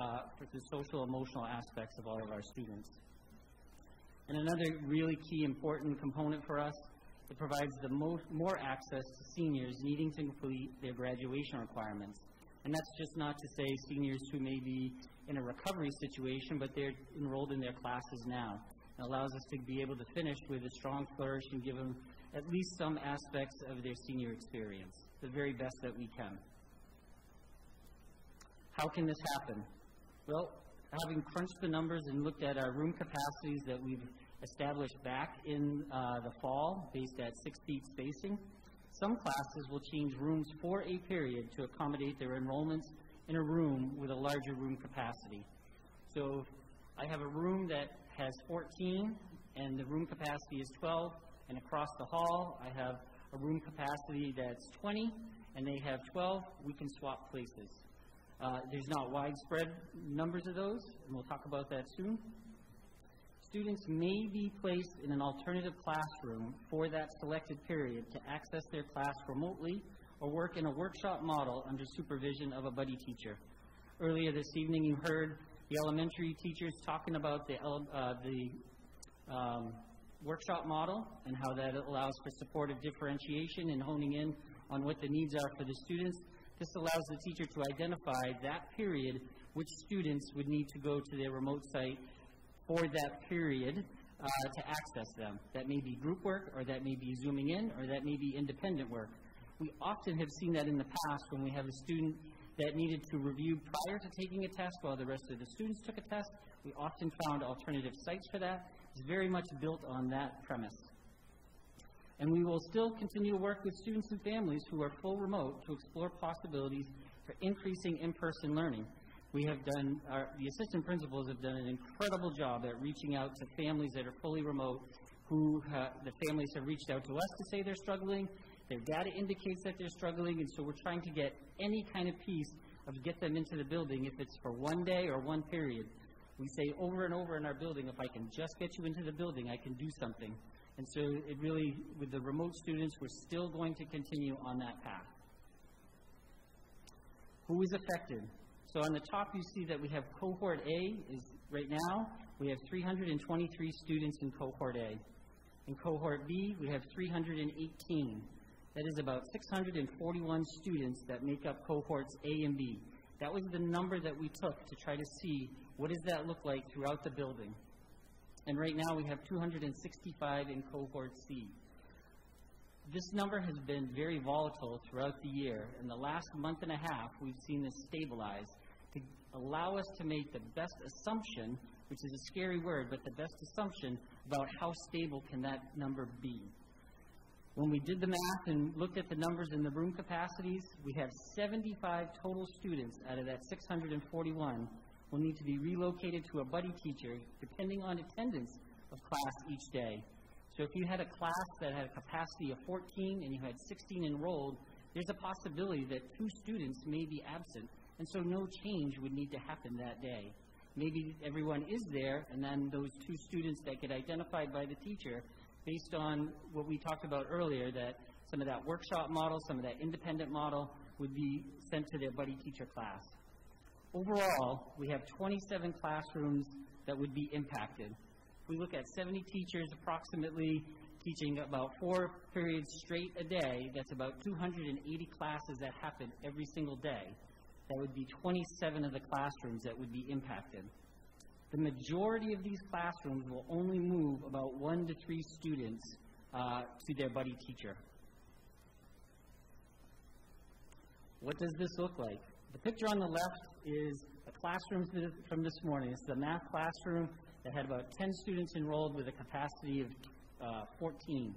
uh, for the social emotional aspects of all of our students. And another really key important component for us, it provides the most, more access to seniors needing to complete their graduation requirements. And that's just not to say seniors who may be in a recovery situation, but they're enrolled in their classes now. It allows us to be able to finish with a strong flourish and give them at least some aspects of their senior experience, the very best that we can. How can this happen? Well, having crunched the numbers and looked at our room capacities that we've established back in uh, the fall based at six feet spacing, some classes will change rooms for a period to accommodate their enrollments in a room with a larger room capacity. So I have a room that has 14 and the room capacity is 12, and across the hall I have a room capacity that's 20 and they have 12, we can swap places. Uh, there's not widespread numbers of those, and we'll talk about that soon. Students may be placed in an alternative classroom for that selected period to access their class remotely or work in a workshop model under supervision of a buddy teacher. Earlier this evening, you heard the elementary teachers talking about the, uh, the um, workshop model and how that allows for supportive differentiation and honing in on what the needs are for the students. This allows the teacher to identify that period which students would need to go to their remote site for that period uh, to access them. That may be group work, or that may be zooming in, or that may be independent work. We often have seen that in the past when we have a student that needed to review prior to taking a test while the rest of the students took a test. We often found alternative sites for that. It's very much built on that premise. And we will still continue to work with students and families who are full remote to explore possibilities for increasing in-person learning. We have done, our, the assistant principals have done an incredible job at reaching out to families that are fully remote, who the families have reached out to us to say they're struggling. Their data indicates that they're struggling, and so we're trying to get any kind of piece of get them into the building, if it's for one day or one period. We say over and over in our building, if I can just get you into the building, I can do something. And so it really, with the remote students, we're still going to continue on that path. Who is affected? So on the top, you see that we have cohort A is right now, we have 323 students in cohort A. In cohort B, we have 318. That is about 641 students that make up cohorts A and B. That was the number that we took to try to see what does that look like throughout the building. And right now, we have 265 in cohort C. This number has been very volatile throughout the year. In the last month and a half, we've seen this stabilize to allow us to make the best assumption, which is a scary word, but the best assumption about how stable can that number be. When we did the math and looked at the numbers in the room capacities, we have 75 total students out of that 641 will need to be relocated to a buddy teacher depending on attendance of class each day. So if you had a class that had a capacity of 14 and you had 16 enrolled, there's a possibility that two students may be absent, and so no change would need to happen that day. Maybe everyone is there, and then those two students that get identified by the teacher, based on what we talked about earlier, that some of that workshop model, some of that independent model, would be sent to their buddy teacher class. Overall, we have 27 classrooms that would be impacted. We look at 70 teachers approximately teaching about four periods straight a day, that's about 280 classes that happen every single day. That would be 27 of the classrooms that would be impacted. The majority of these classrooms will only move about one to three students uh, to their buddy teacher. What does this look like? The picture on the left is a classroom from this morning. It's the math classroom that had about 10 students enrolled with a capacity of uh, 14.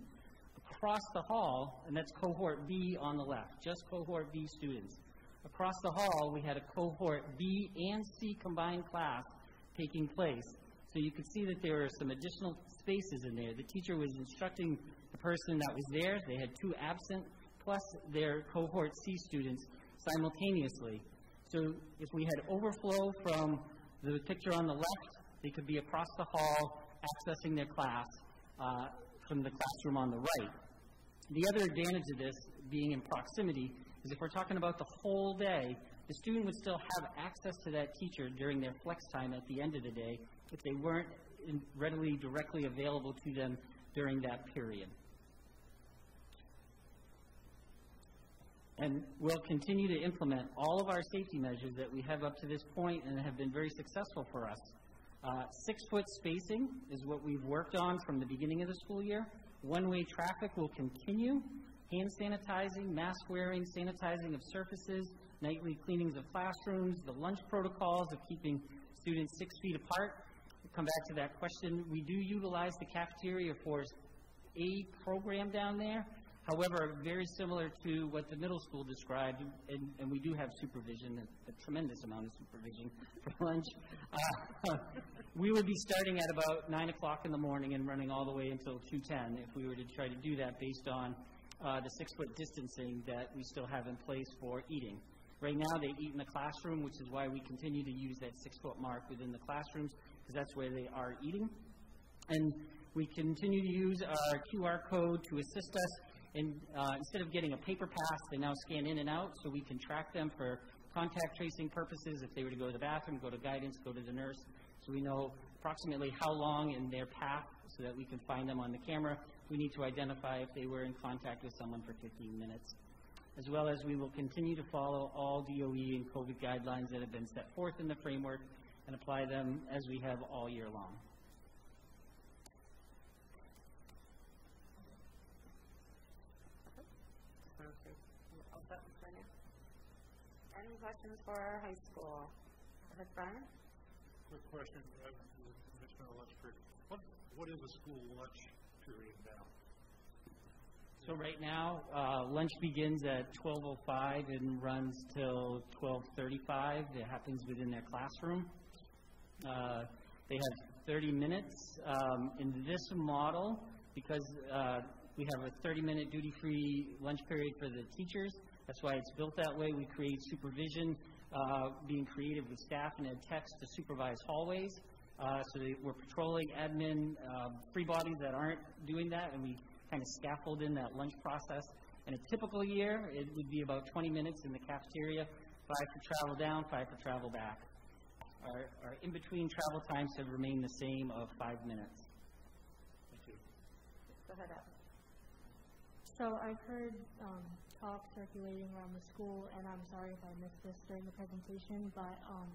Across the hall, and that's cohort B on the left, just cohort B students. Across the hall, we had a cohort B and C combined class taking place. So you could see that there were some additional spaces in there. The teacher was instructing the person that was there. They had two absent, plus their cohort C students simultaneously. So if we had overflow from the picture on the left, they could be across the hall accessing their class uh, from the classroom on the right. The other advantage of this being in proximity is if we're talking about the whole day, the student would still have access to that teacher during their flex time at the end of the day if they weren't readily, directly available to them during that period. And we'll continue to implement all of our safety measures that we have up to this point and have been very successful for us. Uh, six foot spacing is what we've worked on from the beginning of the school year. One way traffic will continue. Hand sanitizing, mask wearing, sanitizing of surfaces, nightly cleanings of classrooms, the lunch protocols of keeping students six feet apart. We'll come back to that question. We do utilize the cafeteria for a program down there, However, very similar to what the middle school described, and, and we do have supervision, a, a, tremendous amount of supervision *laughs* for lunch. Uh, *laughs* we would be starting at about 9 o'clock in the morning and running all the way until 2.10 if we were to try to do that based on uh, the six-foot distancing that we still have in place for eating. Right now, they eat in the classroom, which is why we continue to use that six-foot mark within the classrooms, because that's where they are eating. And we continue to use our QR code to assist us and uh, instead of getting a paper pass, they now scan in and out so we can track them for contact tracing purposes. If they were to go to the bathroom, go to guidance, go to the nurse, so we know approximately how long in their path so that we can find them on the camera. We need to identify if they were in contact with someone for 15 minutes. As well as we will continue to follow all DOE and COVID guidelines that have been set forth in the framework and apply them as we have all year long. Any questions for our high school? Go ahead, Brian. Quick question, uh, Commissioner lunch. What, what is a school lunch period now? So right now, uh, lunch begins at 12:05 and runs till 12:35. It happens within their classroom. Uh, they have 30 minutes um, in this model because uh, we have a 30-minute duty-free lunch period for the teachers. That's why it's built that way. We create supervision, uh, being creative with staff and ed techs to supervise hallways. Uh, so we're patrolling admin uh, free bodies that aren't doing that, and we kind of scaffold in that lunch process. In a typical year, it would be about 20 minutes in the cafeteria, five for travel down, five for travel back. Our, our in-between travel times have remained the same of five minutes. Thank you. Go ahead, So I've heard um, talk circulating around the school, and I'm sorry if I missed this during the presentation, but um,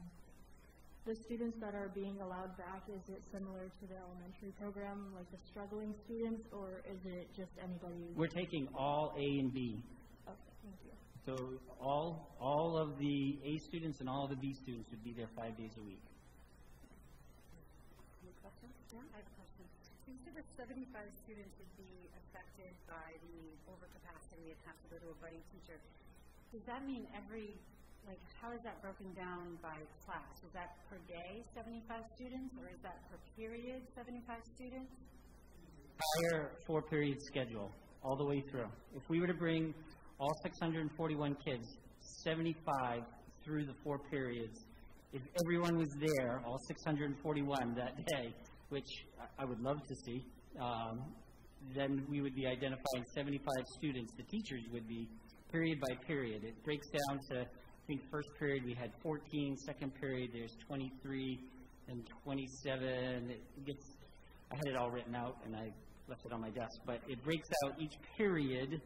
the students that are being allowed back, is it similar to the elementary program, like the struggling students, or is it just anybody? We're taking all A and B. Okay, thank you. So all, all of the A students and all of the B students would be there five days a week. Any questions? Yeah, I have a question. So you said that seventy-five students would be affected by the overcapacity and have to go to a buddy teacher. Does that mean every, like, how is that broken down by class? Is that per day, seventy-five students, or is that per period, seventy-five students? Entire four-period schedule, all the way through. If we were to bring all 641 kids, 75 through the four periods, if everyone was there, all 641 that day, which I- I would love to see, um, then we would be identifying 75 students. The teachers would be period by period. It breaks down to, I think, first period we had 14, second period there's 23 and 27. It gets, I had it all written out and I left it on my desk, but it breaks out each period.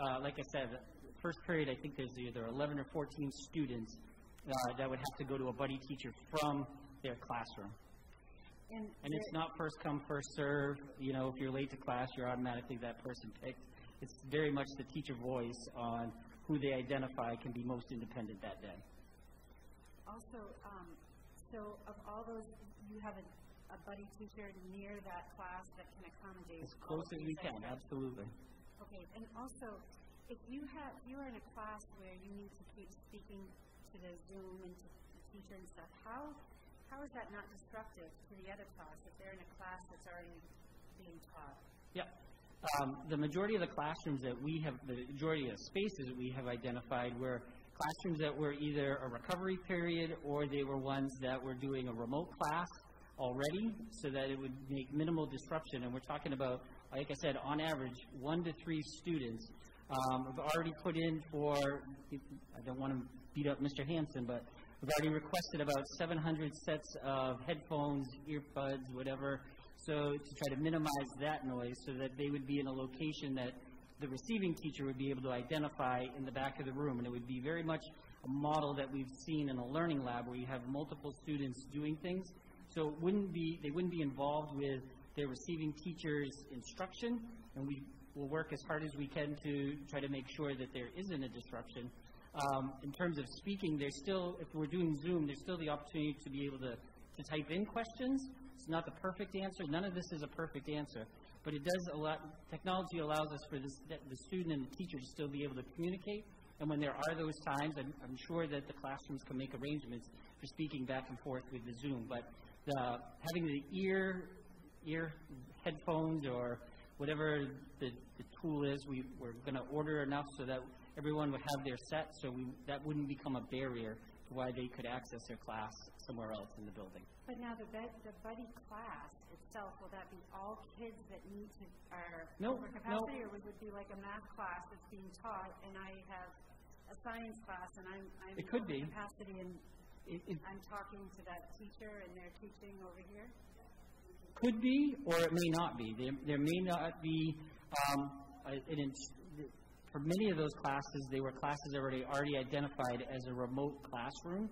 Uh, like I said, first period I think there's either 11 or 14 students uh, that would have to go to a buddy teacher from their classroom. And, And it's not first come, first serve. You know, if you're late to class, you're automatically that person picked. It's very much the teacher voice on who they identify can be most independent that day. Also, um, so of all those, you have a, a buddy teacher near that class that can accommodate As close as we can, absolutely. Okay, and also, if you have, if you are in a class where you need to keep speaking to the Zoom and to the teacher and stuff, how, how is that not disruptive to the other class if they're in a class that's already being taught? Yep. Um, the majority of the classrooms that we have, the majority of spaces that we have identified were classrooms that were either a recovery period or they were ones that were doing a remote class already so that it would make minimal disruption. And we're talking about, like I said, on average, one to three students. Um, we've already put in for, I don't want to beat up Mr. Hanson, but we've already requested about 700 sets of headphones, earbuds, whatever, so to try to minimize that noise so that they would be in a location that the receiving teacher would be able to identify in the back of the room. And it would be very much a model that we've seen in a learning lab where you have multiple students doing things. So it wouldn't be, they wouldn't be involved with their receiving teacher's instruction, and we will work as hard as we can to try to make sure that there isn't a disruption. Um, in terms of speaking, there's still, if we're doing Zoom, there's still the opportunity to be able to, to type in questions. It's not the perfect answer. None of this is a perfect answer. But it does allow, technology allows us for this, the student and the teacher to still be able to communicate. And when there are those times, I'm, I'm sure that the classrooms can make arrangements for speaking back and forth with the Zoom. But the, having the ear, ear headphones or whatever the, the tool is, we, we're going to order enough so that everyone would have their set, so we, that wouldn't become a barrier why they could access their class somewhere else in the building. But now the bed, the buddy class itself, will that be all kids that need to, are No, over capacity? Or would it be like a math class that's being taught and I have a science class and I'm, I'm It could be. capacity and It, it I'm talking to that teacher and they're teaching over here? could be, or it may not be. There, there may not be, um, a- an for many of those classes, they were classes that were already, already identified as a remote classroom.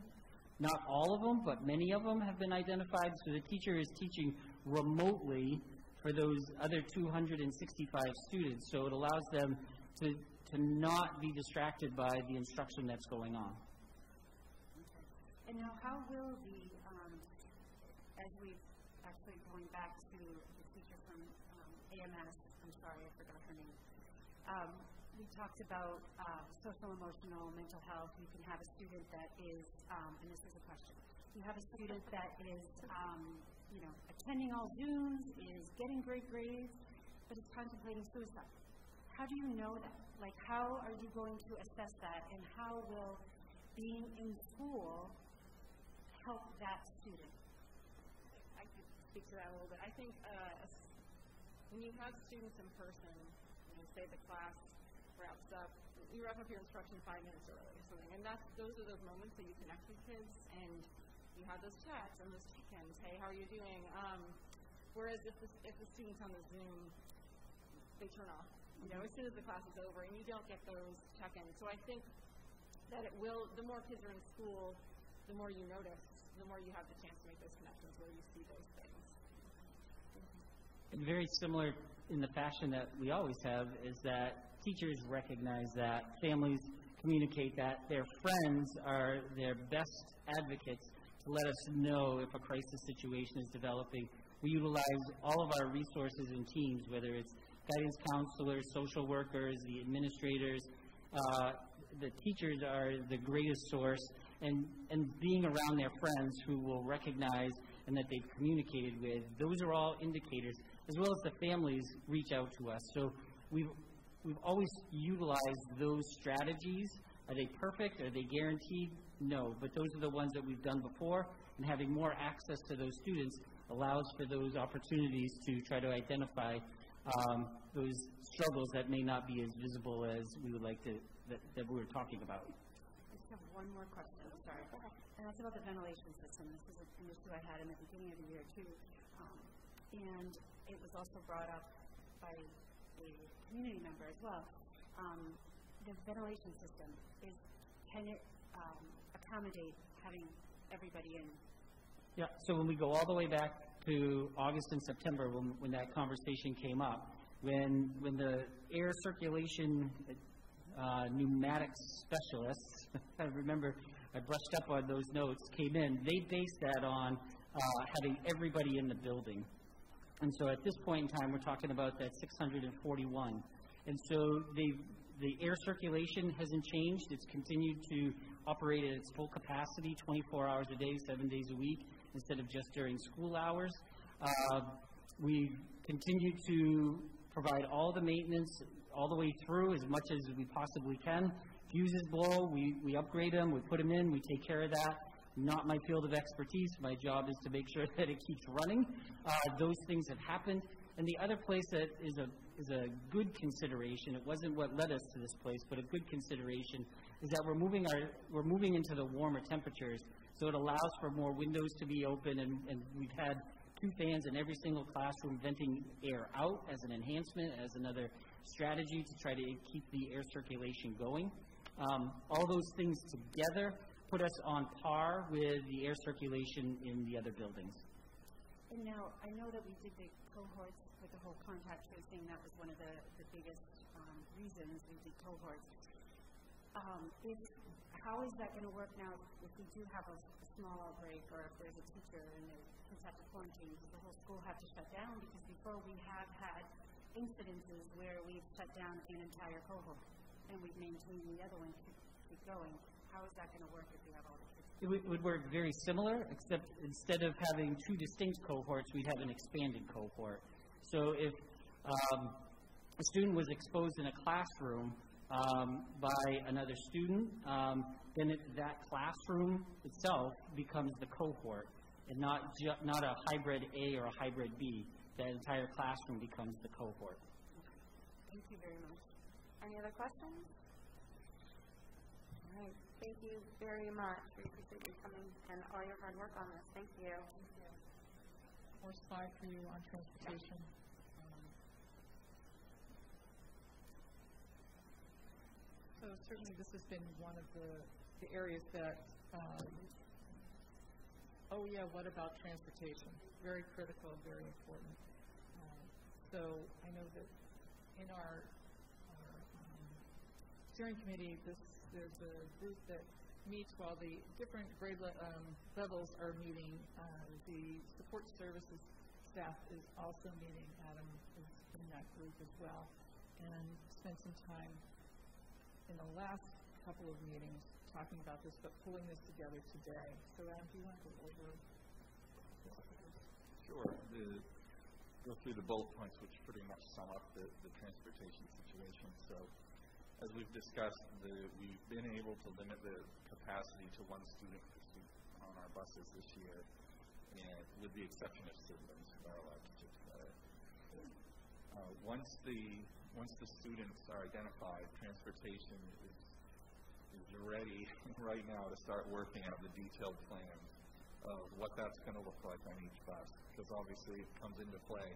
Not all of them, but many of them have been identified, so the teacher is teaching remotely for those other 265 students. So it allows them to, to not be distracted by the instruction that's going on. And now how will the, um, as we actually going back to the teacher from um, AMS, I'm sorry, I forgot her name. Um, we talked about uh, social, emotional, mental health. You can have a student that is, um, and this is a question, you have a student that is, um, you know, attending all Zooms, is getting great grades, but is contemplating suicide. How do you know that? Like, how are you going to assess that, and how will being in school help that student? I could speak to that a little bit. I think uh, when you have students in person, you know, say the class wraps up, you wrap up your instruction five minutes early or something, and that's those are those moments that you connect with kids and you have those chats and those check-ins. Hey, how are you doing? Um, whereas if the, if the students on the Zoom, they turn off you know, as soon as the class is over, and you don't get those check-ins. So I think that it will, the more kids are in school, the more you notice, the more you have the chance to make those connections where you see those things. And very similar in the fashion that we always have is that teachers recognize that, families communicate that, their friends are their best advocates to let us know if a crisis situation is developing. We utilize all of our resources and teams, whether it's guidance counselors, social workers, the administrators, uh, the teachers are the greatest source, and, and being around their friends who will recognize and that they've communicated with, those are all indicators, as well as the families reach out to us. So we've, we've always utilized those strategies. Are they perfect? Are they guaranteed? No, but those are the ones that we've done before, and having more access to those students allows for those opportunities to try to identify um, those struggles that may not be as visible as we would like to, that, that we were talking about. I just have one more question, sorry. And that's about the ventilation system. This is an issue I had in the beginning of the year too. Um, and it was also brought up by a community member as well. Um, the ventilation system is, can it um, accommodate having everybody in? Yeah, so when we go all the way back to August and September, when, when that conversation came up, when, when the air circulation uh, pneumatics specialists, *laughs* I remember I brushed up on those notes, came in, they based that on uh, having everybody in the building. And so at this point in time, we're talking about that 641. And so the the air circulation hasn't changed. It's continued to operate at its full capacity 24 hours a day, seven days a week, instead of just during school hours. Uh, we continue to provide all the maintenance all the way through as much as we possibly can. Fuses blow, we, we upgrade them, we put them in, we take care of that. Not my field of expertise. My job is to make sure *laughs* that it keeps running. Uh, those things have happened. And the other place that is a, is a good consideration, it wasn't what led us to this place, but a good consideration, is that we're moving, our, we're moving into the warmer temperatures. So it allows for more windows to be open, and, and we've had two fans in every single classroom venting air out as an enhancement, as another strategy to try to keep the air circulation going. Um, all those things together put us on par with the air circulation in the other buildings. And now, I know that we did the cohorts with the whole contact tracing. That was one of the, the biggest um, reasons we did cohorts. Um, if, how is that going to work now if we do have a, small outbreak or if there's a teacher and the kids have to quarantine? Does the whole school have to shut down? Because before we have had incidences where we've shut down an entire cohort and we've maintained the other one keep, keep going. How is that going to work if we have all the? It would, would work very similar, except instead of having two distinct cohorts, we'd have an expanded cohort. So if um, a student was exposed in a classroom um, by another student, um, then it, that classroom itself becomes the cohort, and not not a hybrid A or a hybrid B. That entire classroom becomes the cohort. Thank you very much. Any other questions? All right, thank you very much. We appreciate you coming and all your hard work on this. Thank you. Horse five for you on transportation. Um, So certainly this has been one of the, the areas that, um, oh yeah, what about transportation? Very critical, very important. Um, so I know that in our, our um, steering committee, this, there's a group that meets while the different grade le- um, levels are meeting. Uh, the support services staff is also meeting. Adam is in that group as well, and spent some time in the last couple of meetings talking about this, but pulling this together today. So, Adam, do you want to go over? Sure. The, go through the bullet points, which pretty much sum up the, the transportation situation. So, as we've discussed, the, we've been able to limit the capacity to one student per student on our buses this year, and with the exception of siblings who are allowed to take together. Uh, once the once the students are identified, transportation is is ready *laughs* right now to start working out the detailed plans of what that's going to look like on each bus. Because obviously it comes into play.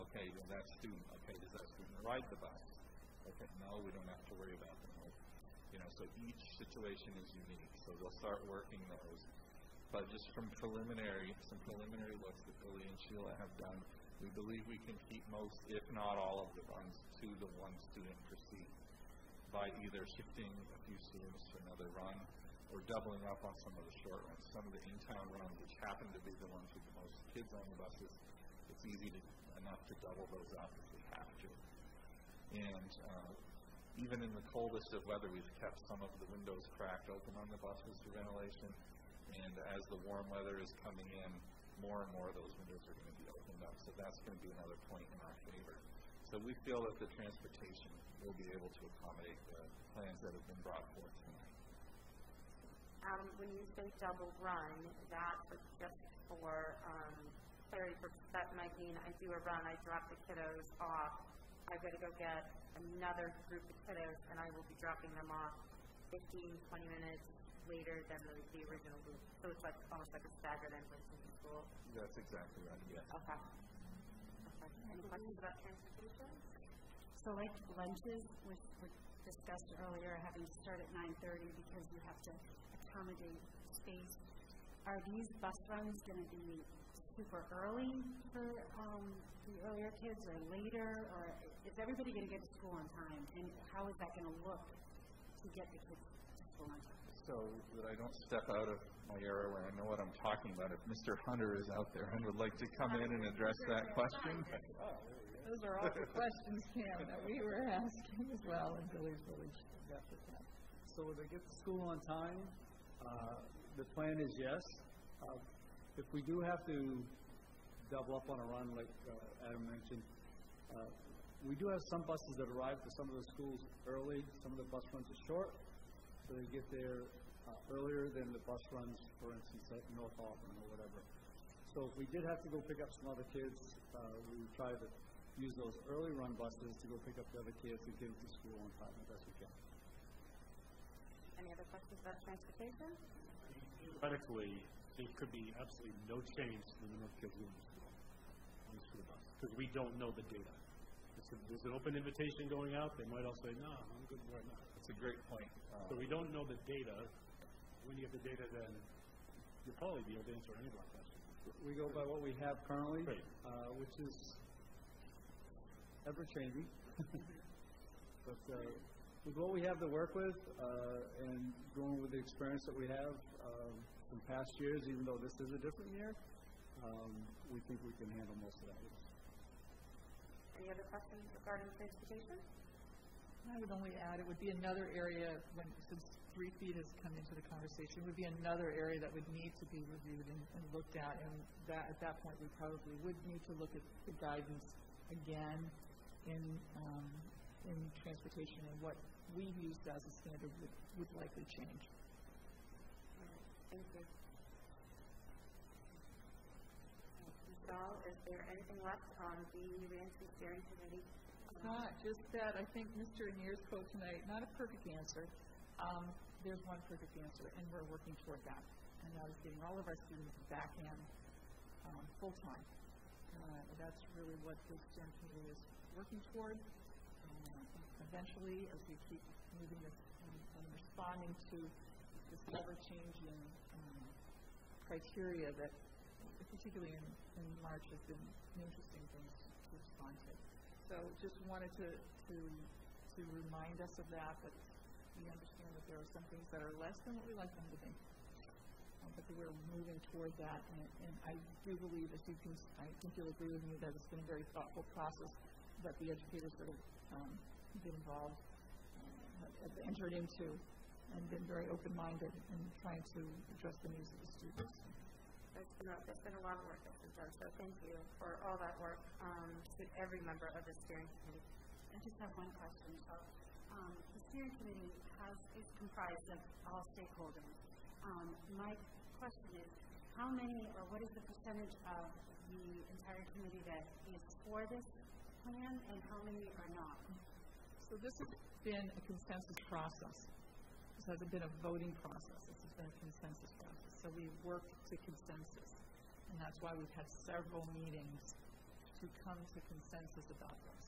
Okay, does that student? Okay, does that student ride the bus? Okay, no, we don't have to worry about them. You know, so each situation is unique, so they'll start working those. But just from preliminary, some preliminary looks that Billy and Sheila have done, we believe we can keep most, if not all, of the runs to the one student per seat by either shifting a few students to another run or doubling up on some of the short runs. Some of the in-town runs, which happen to be the ones with the most kids on the buses, it's easy to, enough to double those up if we have to. And uh, even in the coldest of weather, we've kept some of the windows cracked open on the buses for ventilation. And as the warm weather is coming in, more and more of those windows are going to be opened up. So that's going to be another point in our favor. So we feel that the transportation will be able to accommodate the plans that have been brought forth tonight. Um, when you say double run, that's just for um, clarity purposes. That might mean I do a run, I drop the kiddos off, I've got to go get another group of kiddos, and I will be dropping them off 15, 20 minutes later than the, the original group. So it's like almost like a staggered entrance into school. That's exactly right, yes. Okay. okay. Any questions about transportation? So like lunches, which were discussed earlier, having to start at 9:30 because you have to accommodate space. Are these bus runs going to be super early for um, the earlier kids or later, or is everybody going to get to school on time? And how is that going to look to get the kids to school on time? So that I don't step out of my area where I know what I'm talking about, if Mr. Hunter is out there and would like to come in and address that question. Those are all the questions, Cam, that we were asking as well, and Billy's really got that. So will they get to school on time? Uh, the plan is yes. Uh, if we do have to double up on a run, like uh, Adam mentioned, uh, we do have some buses that arrive to some of the schools early. Some of the bus runs are short, so they get there uh, earlier than the bus runs, for instance, at North Auburn or whatever. So if we did have to go pick up some other kids, uh, we would try to use those early run buses to go pick up the other kids and get them to school on time as best we can. Any other questions about transportation? Theoretically, there could be absolutely no change in the number of kids going to school on the school bus because we don't know the data. A, there's an open invitation going out. They might all say, "No, I'm good right now." That's a great point. Um, so we don't know the data. When you have the data, then you'll probably be able to answer any of our questions. We go by what we have currently, right. uh, which is ever changing. *laughs* but uh, with what we have to work with uh, and going with the experience that we have um, from past years, even though this is a different year, um, we think we can handle most of that. Any other questions regarding transportation? I would only add it would be another area when since three feet has come into the conversation, would be another area that would need to be reviewed and, and looked at, and that at that point we probably would need to look at the guidance again in um, in transportation and what we used as a standard would, would likely change. Thank you. Is there anything left on the reentry steering committee? Not just that. I think Mr. Anier's quote tonight, not a perfect answer. Um, there's one perfect answer, and we're working toward that. And that is getting all of our students back in um, full time. Uh, that's really what the steering committee is working toward. Uh, eventually, as we keep moving this and, and responding to this ever-changing um, criteria that, particularly in, in March, has been an interesting thing to respond to. So just wanted to, to, to remind us of that, that we understand that there are some things that are less than what we like them to be. Um, but we're moving toward that, and, and I do believe, as you can, I think you'll agree with me, that it's been a very thoughtful process that the educators that have um, been involved uh, have entered into and been very open-minded in trying to address the needs of the students. There's been a, there's been a lot of work that's been done, so thank you for all that work um, to every member of the steering committee. I just have one question. So, um, the steering committee has is comprised of all stakeholders. Um, my question is, how many or what is the percentage of the entire committee that is for this plan, and how many are not? So this has been a consensus process. This hasn't been a voting process. This has been a consensus process. So we work to consensus. And that's why we've had several meetings to come to consensus about this.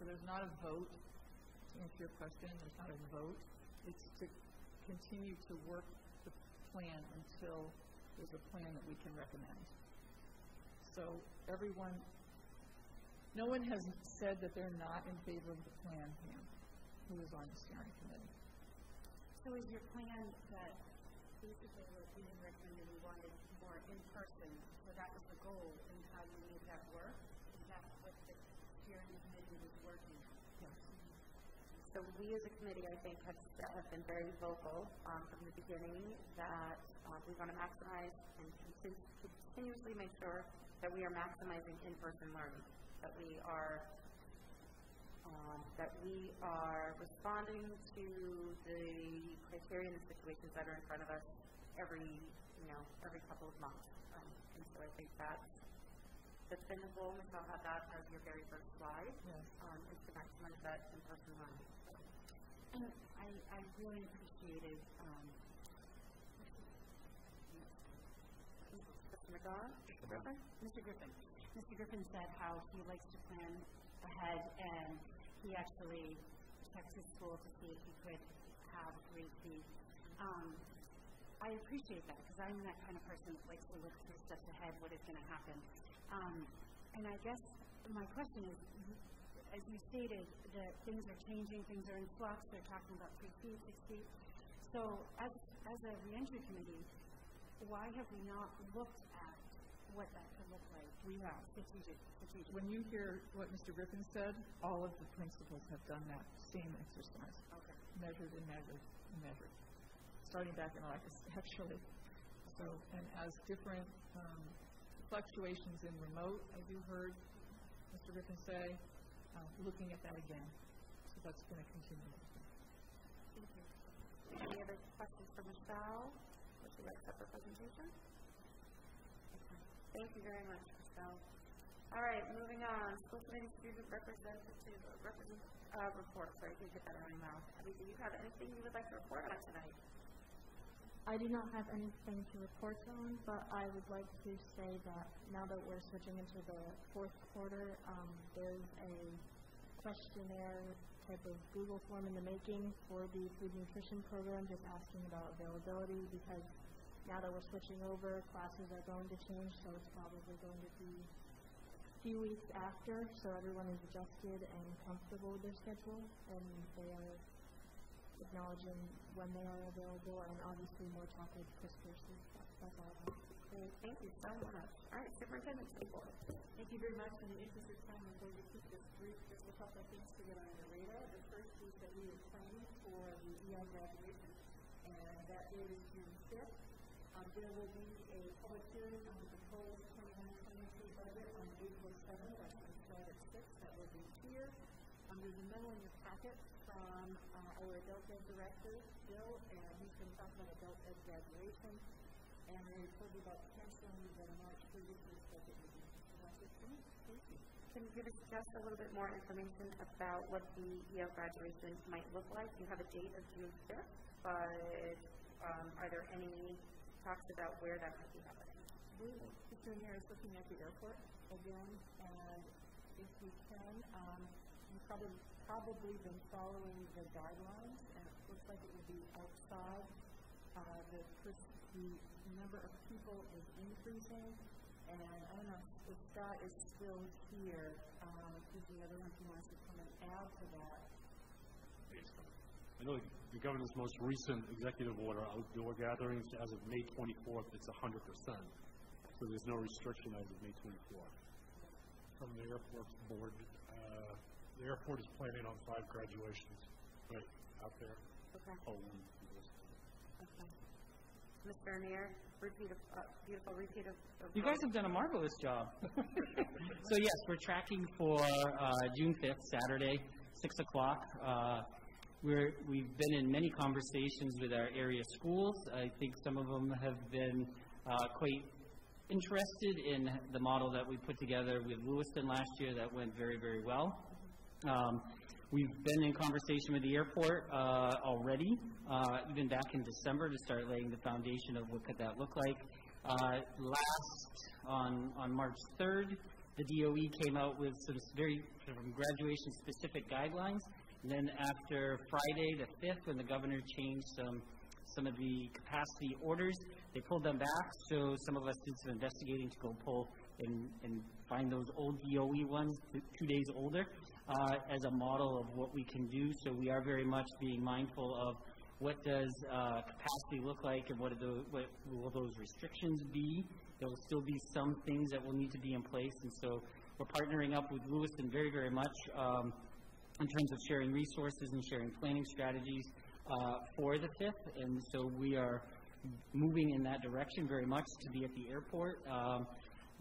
So there's not a vote to answer your question, there's not a vote. It's to continue to work the plan until there's a plan that we can recommend. So everyone, no one has said that they're not in favor of the plan, Pam, who is on the steering committee. So is your plan that basically what you had recommended, you wanted more in person, so that was the goal, and how you made that work? Is that what the steering committee was working on? Yes. So we as a committee, I think, have, have been very vocal um, from the beginning that uh, we want to maximize and conti- continuously make sure that we are maximizing in-person learning, that we are um, that we are responding to the criteria and the situations that are in front of us every, you know, every couple of months. Um, and so I think that's that's been the goal. Michelle had that as your very first slide. Yes. Um, is to maximize that in-person learning. And I, I really appreciated, um, Mr. McGowan? Mr. Griffin? Mr. Griffin. Mr. Griffin said how he likes to plan ahead, and he actually checks his school to see if he could have grade. Um, I appreciate that because I'm that kind of person that likes to look three steps ahead what is going to happen. Um, and I guess my question is, as you stated, that things are changing, things are in flux. They're talking about three feet, six feet. So, as as a reentry committee, why have we not looked at what that could look like? We have. Strategic, strategic. When you hear what Mr. Griffin said, all of the principals have done that same exercise. Okay. Measured and measured and measured. Starting back in August, *laughs* actually. So, and as different um, fluctuations in remote, as you heard Mr. Griffin say, uh, looking at that again. So that's going to continue. Thank you. Any other questions for Michelle? Would you like separate presentation? Thank you very much, Michelle. All right, moving on. School committee student representative represent, uh, report. Sorry, I didn't get that out of my mouth. Do you have anything you would like to report on tonight? I do not have anything to report on, but I would like to say that now that we're switching into the fourth quarter, um, there's a questionnaire type of Google form in the making for the food nutrition program, just asking about availability because now that we're switching over, classes are going to change, so it's probably going to be a few weeks after, so everyone is adjusted and comfortable with their schedule, and they are acknowledging when they are available, and obviously more talk with Chris Piercy. That- That's all Great, thank you so much. All right, superintendent's report. Thank you very much. In the interest of time, I'm going to keep this brief, just a couple of things to get on the radar. The first is that we are planning for the EL graduation, and that date is June fifth. Um, there will be a public hearing on the proposed twenty-one, twenty-two budget on April seventh, that's going to start at six, that will be here. Um, there's a memo in your packet from, uh, our adult ed director, Bill, and he's been talking about adult ed graduation. And I told you about canceling the March previously scheduled meeting. Thank you. Can you give us just a little bit more information about what the EL graduation might look like? You have a date of June fifth, but, um, are there any talks about where that might be happening? We, Mr. Mayor is looking at the airport again, and if we can, um, you've probably, probably been following the guidelines, and it looks like it will be outside. Uh, the, the number of people is increasing, and I don't know if Scott is still here, um, he's the other one who wants to come and add to that. I know the governor's most recent executive order, outdoor gatherings, as of May 24th, it's 100%. So there's no restriction as of May 24th. From the airport's board, uh, the airport is planning on five graduations, right, out there. Okay. Oh, one, Okay. Ms. Bernier, repeat of, uh, beautiful repeat of. of You guys have done a marvelous job. *laughs* so yes, we're tracking for uh, June 5th, Saturday, 6 o'clock. We're, we've been in many conversations with our area schools. I think some of them have been uh, quite interested in the model that we put together with Lewiston last year that went very, very well. Um, we've been in conversation with the airport uh, already, uh, even back in December, to start laying the foundation of what could that look like. Uh, last on on March 3rd, the DOE came out with some very graduation-specific guidelines. And then after Friday, the 5th, when the governor changed some, some of the capacity orders, they pulled them back. So some of us did some investigating to go pull and, and find those old DOE ones, two days older, uh, as a model of what we can do. So we are very much being mindful of what does uh, capacity look like and what, are the, what will those restrictions be. There will still be some things that will need to be in place, and so we're partnering up with Lewiston very, very much um, in terms of sharing resources and sharing planning strategies uh, for the fifth, and so we are moving in that direction very much to be at the airport. Um,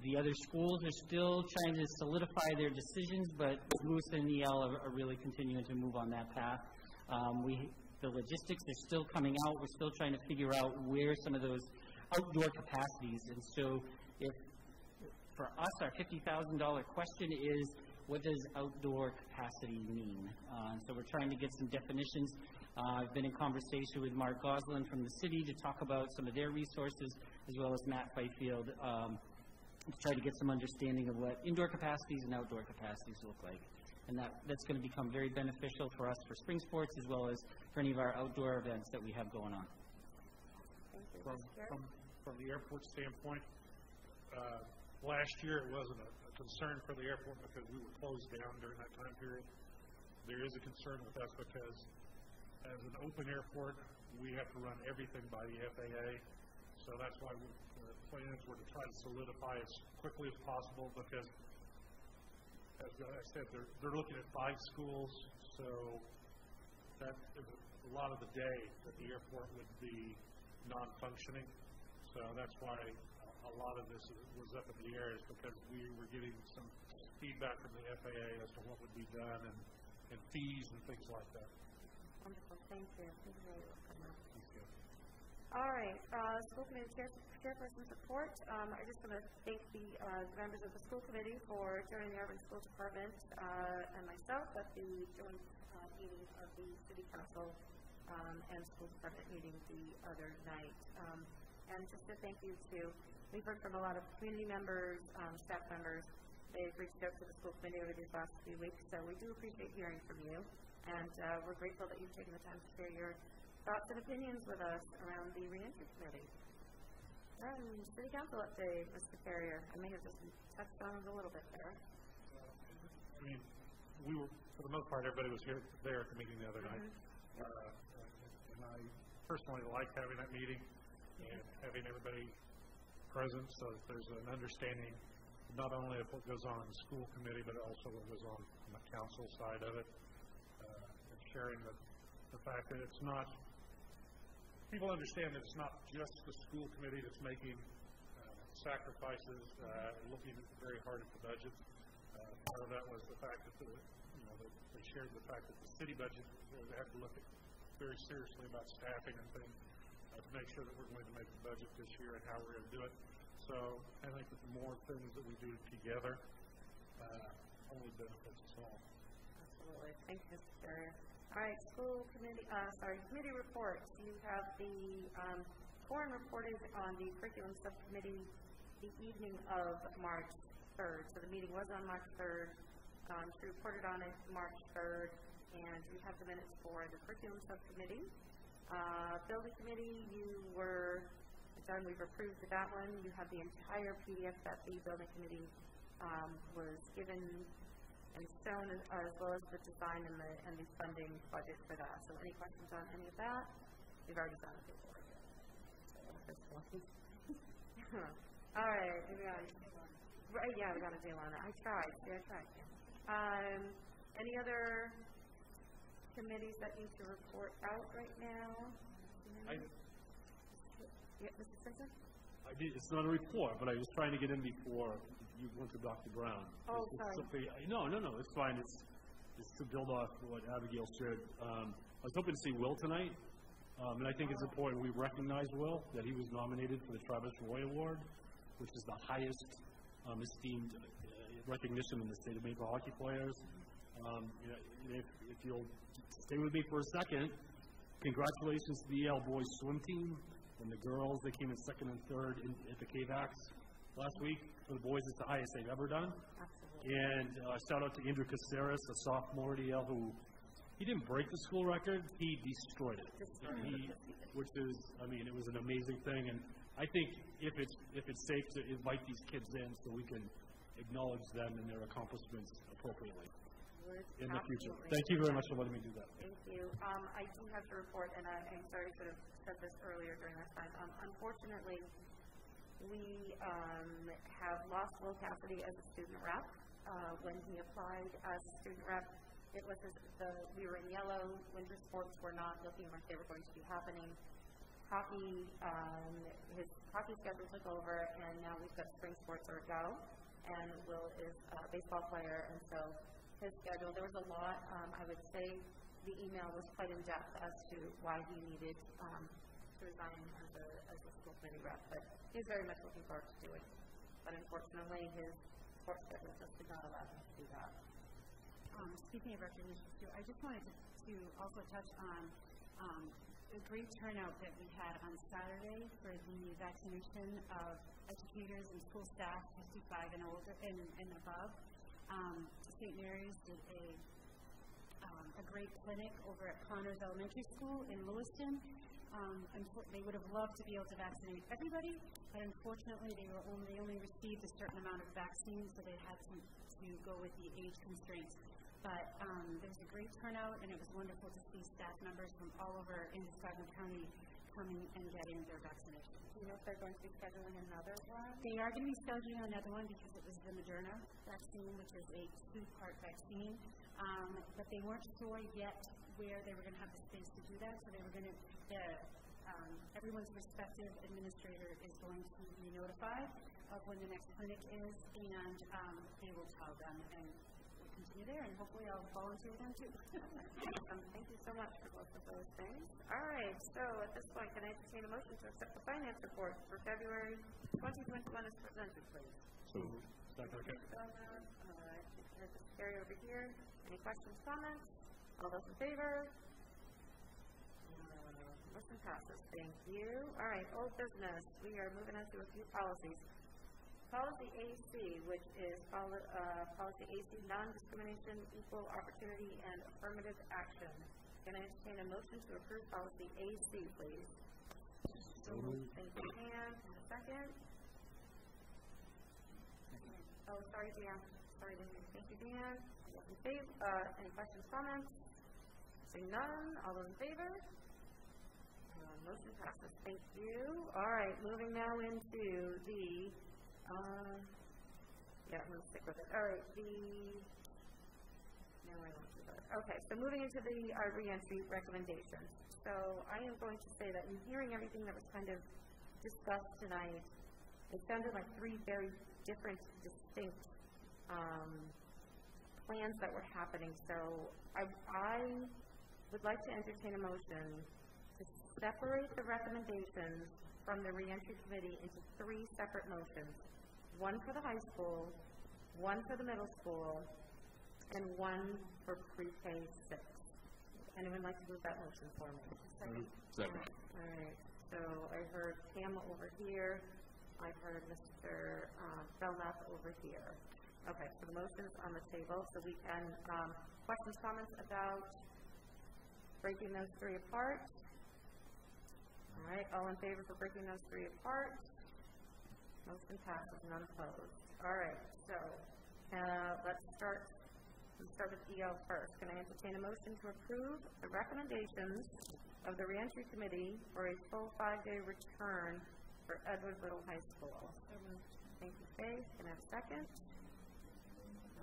the other schools are still trying to solidify their decisions, but Lewiston and EL are, are really continuing to move on that path. Um, we, the logistics are still coming out. We're still trying to figure out where some of those outdoor capacities. And so if, for us, our $50,000 question is, what does outdoor capacity mean? Uh, so we're trying to get some definitions. Uh, I've been in conversation with Mark Goslin from the city to talk about some of their resources, as well as Matt Fifield, um, to try to get some understanding of what indoor capacities and outdoor capacities look like. And that, that's going to become very beneficial for us for spring sports as well as for any of our outdoor events that we have going on. From, from, from the airport standpoint, uh, last year it wasn't a concern for the airport because we were closed down during that time period. There is a concern with us because as an open airport, we have to run everything by the FAA. So that's why we, the plans were to try to solidify as quickly as possible because, as I said, they're, they're looking at five schools. So that is a, lot of the day that the airport would be non-functioning. So that's why a lot of this was up in the air is because we were getting some feedback from the FAA as to what would be done and, and fees and things like that. Wonderful, thank you. Thank you very much. All right, uh, school committee chair, chairperson support. Um, I just want to thank the, uh, members of the school committee for joining the Auburn School Department, uh, and myself at the joint, uh, meeting of the city council, um, and school department meeting the other night. Um, and just a thank you to, we've heard from a lot of community members, um, staff members. They've reached out to the school committee over these last few weeks, so we do appreciate hearing from you. And, uh, we're grateful that you've taken the time to share your thoughts and opinions with us around the reentry committee. And city council update, Mr. Carrier. I may have just touched on it a little bit there. I mean, we were, for the most part, everybody was here, there at the meeting the other night. Uh, and I personally like having that meeting and having everybody present so that there's an understanding not only of what goes on in the school committee, but also what goes on on the council side of it. Uh, and sharing the, the fact that it's not, people understand that it's not just the school committee that's making uh, sacrifices, uh, looking very hard at the budget. Uh, part of that was the fact that the, you know, they shared the fact that the city budget, they have to look at very seriously about staffing and things to make sure that we're going to make the budget this year and how we're going to do it. So I think that the more things that we do together, uh, only benefits us all. Absolutely. Thank you, Mr. All right, school committee, uh, sorry, committee reports. You have the, um, Corin reported on the curriculum subcommittee the evening of March third. So the meeting was on March third. Um, she reported on it March third, and we have the minutes for the curriculum subcommittee. Uh, building committee, you were done, we've approved that one. You have the entire PDF that the building committee, um, was given and shown as, as well as the design and the, and the funding budget for that. So any questions on any of that? We've already done it before. *laughs* All right, moving on. Right, yeah, we got a deal on it. I tried, see, I tried. Um, any other committees that need to report out right now? I, Yeah, Mr. Simpson? I did, it's not a report, but I was trying to get in before you went to Dr. Brown. Oh, It's- it's sorry. No, no, no, it's fine, it's, it's to build off what Abigail shared. Um, I was hoping to see Will tonight, um, and I think it's important we recognize Will, that he was nominated for the Travis Roy Award, which is the highest um, esteemed uh, recognition in the state of Maine for hockey players. Um, if, if you'll stay with me for a second, congratulations to the EL boys swim team and the girls. They came in second and third in, at the KVACs. last week for the boys, it's the highest they've ever done. Absolutely. And uh, shout out to Andrew Caceres, a sophomore at EL, who he didn't break the school record, he destroyed it. He, it. which is, I mean, it was an amazing thing. And I think if it's if it's safe to invite these kids in, so we can acknowledge them and their accomplishments appropriately Would in the future. Thank you very much for letting me do that. Thank you. Um, I do have to report, and I, I'm sorry should have said this earlier during this time. Um, unfortunately, we, um, have lost Will Cassidy as a student rep. Uh, when he applied as a student rep, it was the, we were in yellow, winter sports were not looking like they were going to be happening. Hockey, um, his hockey schedule took over, and now we've got spring sports are a go. And Will is a baseball player, and so his schedule, there was a lot, um, I would say the email was quite in-depth as to why he needed, um, to resign as a, as a school committee rep, but he's very much looking forward to doing it. But unfortunately, his sports schedule just did not allow him to do that. Um, speaking of recognition too, I just wanted to, to also touch on, um, the great turnout that we had on Saturday for the vaccination of educators and school staff fifty-five and older, and, and above. Um, St. Mary's did a, um, a great clinic over at Connors Elementary School in Lewiston. Um, they would have loved to be able to vaccinate everybody, but unfortunately, they were only, they only received a certain amount of vaccines, so they had to, to go with the age constraints. But um, there was a great turnout, and it was wonderful to see staff members from all over Androscoggin County coming and getting their vaccination. Do you know if they're going to be scheduling another one? They are going to be scheduling another one because it was the Moderna vaccine, which is a two-part vaccine. Um, but they weren't sure yet where they were going to have the space to do that, so they were going to, the, um, everyone's respective administrator is going to be notified of when the next clinic is, and um, they will tell them, and we'll there, and hopefully I'll volunteer them too. *laughs* Um, thank you so much for both of those things. All right, so at this point, can I entertain a motion to accept the finance report for February 2021 as presented, please? So, second, okay. Donor, all right, here's this carry over here. Any questions, comments? All those in favor? Uh, Motion passes. Thank you. All right, old business. We are moving on to a few policies. Policy AC, which is poli- uh, policy AC, non-discrimination, equal opportunity, and affirmative action. Can I entertain a motion to approve policy AC, please? So moved. Thank you, Ann. Second? Oh, sorry, Dan. Sorry, Dan. Thank you, Dan. All in favor, uh, any questions, comments? Seeing none, all those in favor? Uh, motion passes. Thank you. All right, moving now into the, uh, yeah, I'm gonna stick with it. All right, the, no, I won't. Okay, so moving into the, uh, reentry recommendations. So I am going to say that in hearing everything that was kind of discussed tonight, it sounded like three very different, distinct, um, plans that were happening. So I, I would like to entertain a motion to separate the recommendations from the reentry committee into three separate motions. One for the high school, one for the middle school, and one for pre-K six. Anyone like to move that motion for me? Second? Second. All right, so I heard Pam over here, I heard Mr. uh, Belknap over here. Okay, so the motion's on the table, so we can, um, questions, comments about breaking those three apart? All right, all in favor for breaking those three apart? Motion passes, none opposed. All right, so, uh, let's start, let's start with EL first. Can I entertain a motion to approve the recommendations of the reentry committee for a full five-day return for Edward Little High School? Thank you, Faith. Can I have a second?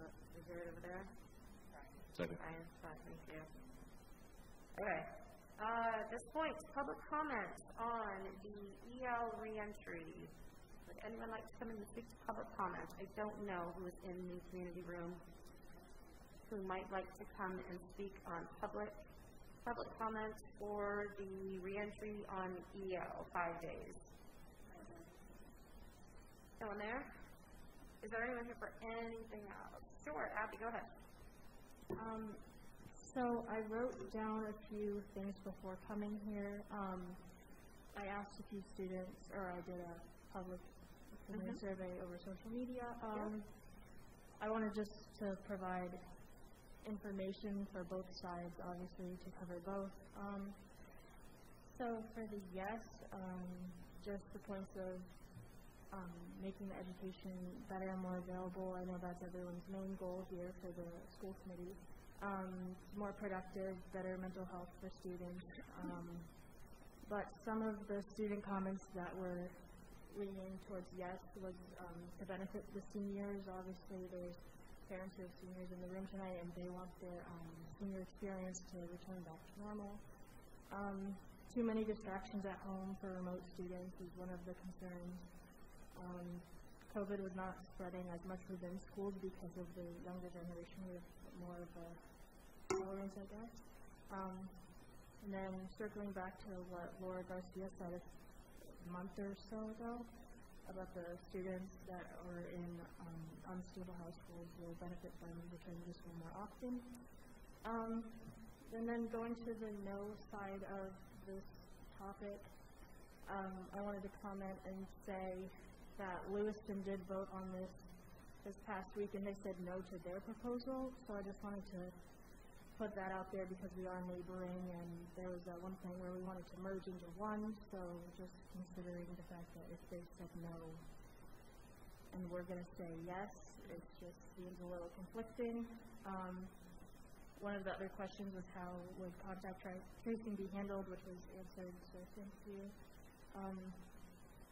Uh, Is it over there? Second. Brian, sorry, thank you. Okay. Uh, at this point, public comment on the EL reentry. Would anyone like to come in and speak to public comment? I don't know who is in the community room who might like to come and speak on public, public comment for the reentry on EL, five days. No one there? Is there anyone here for anything else? Sure, Abby, go ahead. Um, so I wrote down a few things before coming here. Um, I asked a few students, or I did a public sending a survey over social media. Um, I wanted just to provide information for both sides, obviously, to cover both. Um, so for the yes, um, just the points of um, making the education better and more available. I know that's everyone's main goal here for the school committee. Um, more productive, better mental health for students. Um, but some of the student comments that were leaning towards yes was um, to benefit the seniors. Obviously, there's parents who have seniors in the room tonight, and they want their um, senior experience to return back to normal. Um, too many distractions at home for remote students is one of the concerns. Um, COVID was not spreading as much within schools because of the younger generation with more of a tolerance, I guess. Um, and then circling back to what Laura Garcia said a month or so ago about the students that are in um, unstable households will benefit from returning to school more often. Um, and then going to the no side of this topic, um, I wanted to comment and say that Lewiston did vote on this this past week and they said no to their proposal. So I just wanted to put that out there because we are neighboring and there was at one point where we wanted to merge into one. So just considering the fact that if they said no and we're going to say yes, it just seems a little conflicting. Um, one of the other questions was how would contact tra- tracing be handled, which was answered, so thank you. Um,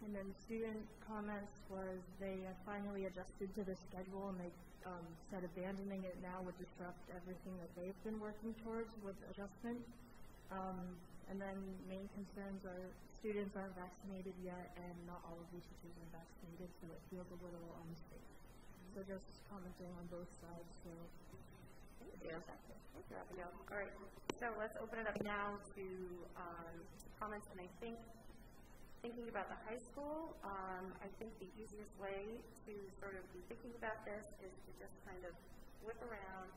and then student comments was they have finally adjusted to the schedule and they um, said abandoning it now would disrupt everything that they've been working towards with adjustment. Um, and then main concerns are students aren't vaccinated yet and not all of these teachers are vaccinated, so it feels a little unsafe. So just commenting on both sides. So Abigail. All right, so let's open it up now to um, comments, and I think, thinking about the high school, um, I think the easiest way to sort of be thinking about this is to just kind of flip around.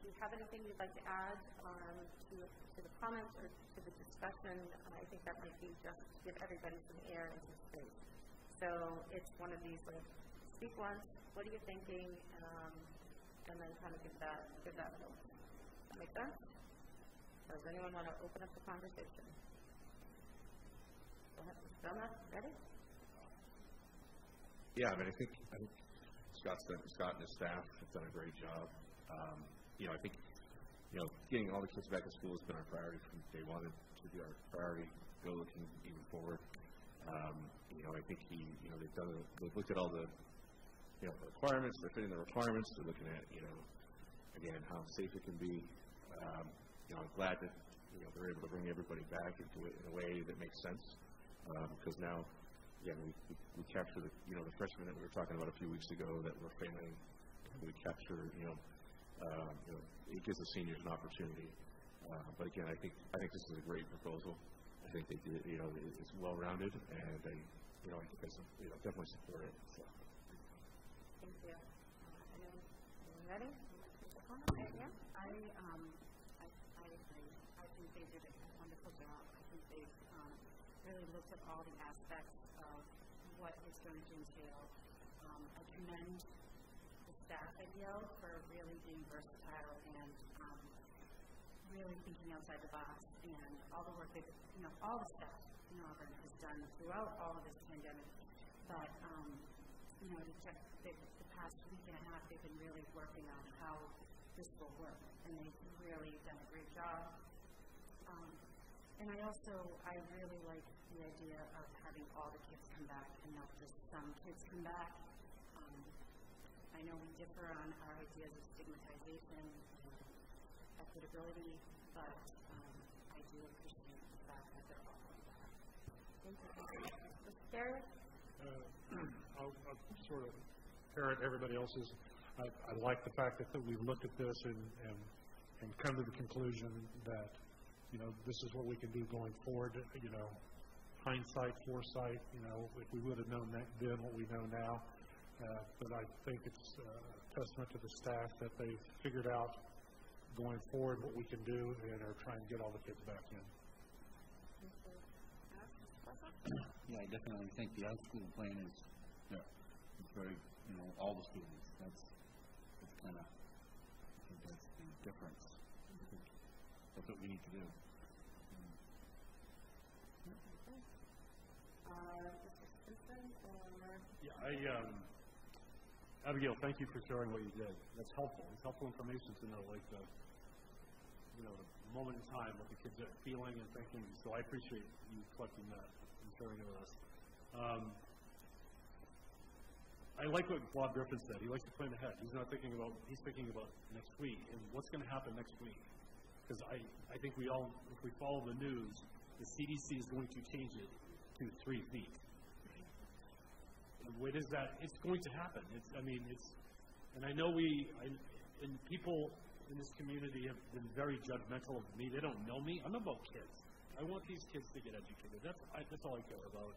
If you have anything you'd like to add um, to, to the comments or to the discussion, I think that might be just to give everybody some air and some space. So it's one of these like, speak once, what are you thinking? Um, and then kind of give that give that. Does that make sense? Does anyone want to open up the conversation? Ready? Yeah, I mean, I think I think Scott's done, Scott and his staff have done a great job. Um, you know, I think you know getting all the kids back to school has been our priority from day one. It should be our priority. Go looking even forward. Um, you know, I think he, you know, they've done, a, they've looked at all the you know, the requirements, they're fitting the requirements, they're looking at, you know, again, how safe it can be. Um, you know, I'm glad that, you know, they're able to bring everybody back into it in a way that makes sense, because um, now, again, we, we, we capture the, you know, the freshmen that we were talking about a few weeks ago that were failing, we capture, you know, uh, you know, it gives the seniors an opportunity. Uh, but again, I think, I think this is a great proposal. I think they did, you know, it's well-rounded, and I, you know, I think I, you know, definitely support it. So. Thank you. Uh, anyone, anyone ready? Yeah. I, um, I, I agree. I think they did a wonderful job. I think they've um, really looked at all the aspects of what it's going to entail. Um, I commend the staff at EL for really being versatile and um, really thinking outside the box and all the work that, you know, all the staff in Auburn has done throughout all of this pandemic. But, um, you know, the, the, the past week and a half, they've been really working on how this will work, and they've really done a great job. And I also, I really like the idea of having all the kids come back and not just some kids come back. Um, I know we differ on our ideas of stigmatization and equitability, but um, I do appreciate the fact that they're all coming back. Thank you. Mr. Uh, I'll, I'll sort of parrot everybody else's. I, I like the fact that, that we've looked at this and, and, and come to the conclusion that, you know, this is what we can do going forward, you know, hindsight, foresight, you know, if we would have known that then what we know now. Uh, but I think it's uh, a testament to the staff that they've figured out going forward what we can do and are trying to get all the kids back in. Yeah, I definitely think the high school plan is fit. It's very, you know, all the students. That's, that's kind of, I think that's the difference. That's what we need to do. Yeah, I, um, Abigail, thank you for sharing what you did. That's helpful. It's helpful information to know, like, the, you know, the moment in time, what the kids are feeling and thinking. So I appreciate you collecting that and sharing it with us. Um, I like what Bob Griffin said. He likes to plan ahead. He's not thinking about, he's thinking about next week and what's going to happen next week. Because I, I think we all, if we follow the news, the CDC is going to change it to three feet. When is that? It's going to happen. It's, I mean, it's, and I know we, I, and people in this community have been very judgmental of me. They don't know me. I'm about kids. I want these kids to get educated. That's, I, that's all I care about.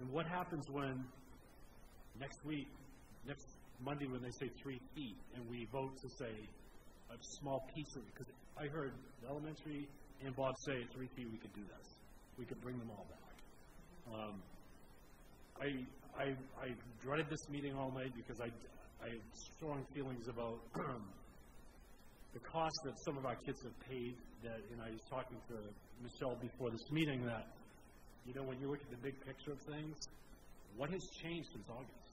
And what happens when next week, next Monday, when they say three feet, and we vote to say a small piece of it? Because I heard the elementary and Bob say at three feet we could do this. We could bring them all back. Um, I, I, I dreaded this meeting all night because I, I have strong feelings about the cost that some of our kids have paid. That, and I was talking to Michelle before this meeting that, you know, when you look at the big picture of things, what has changed since August?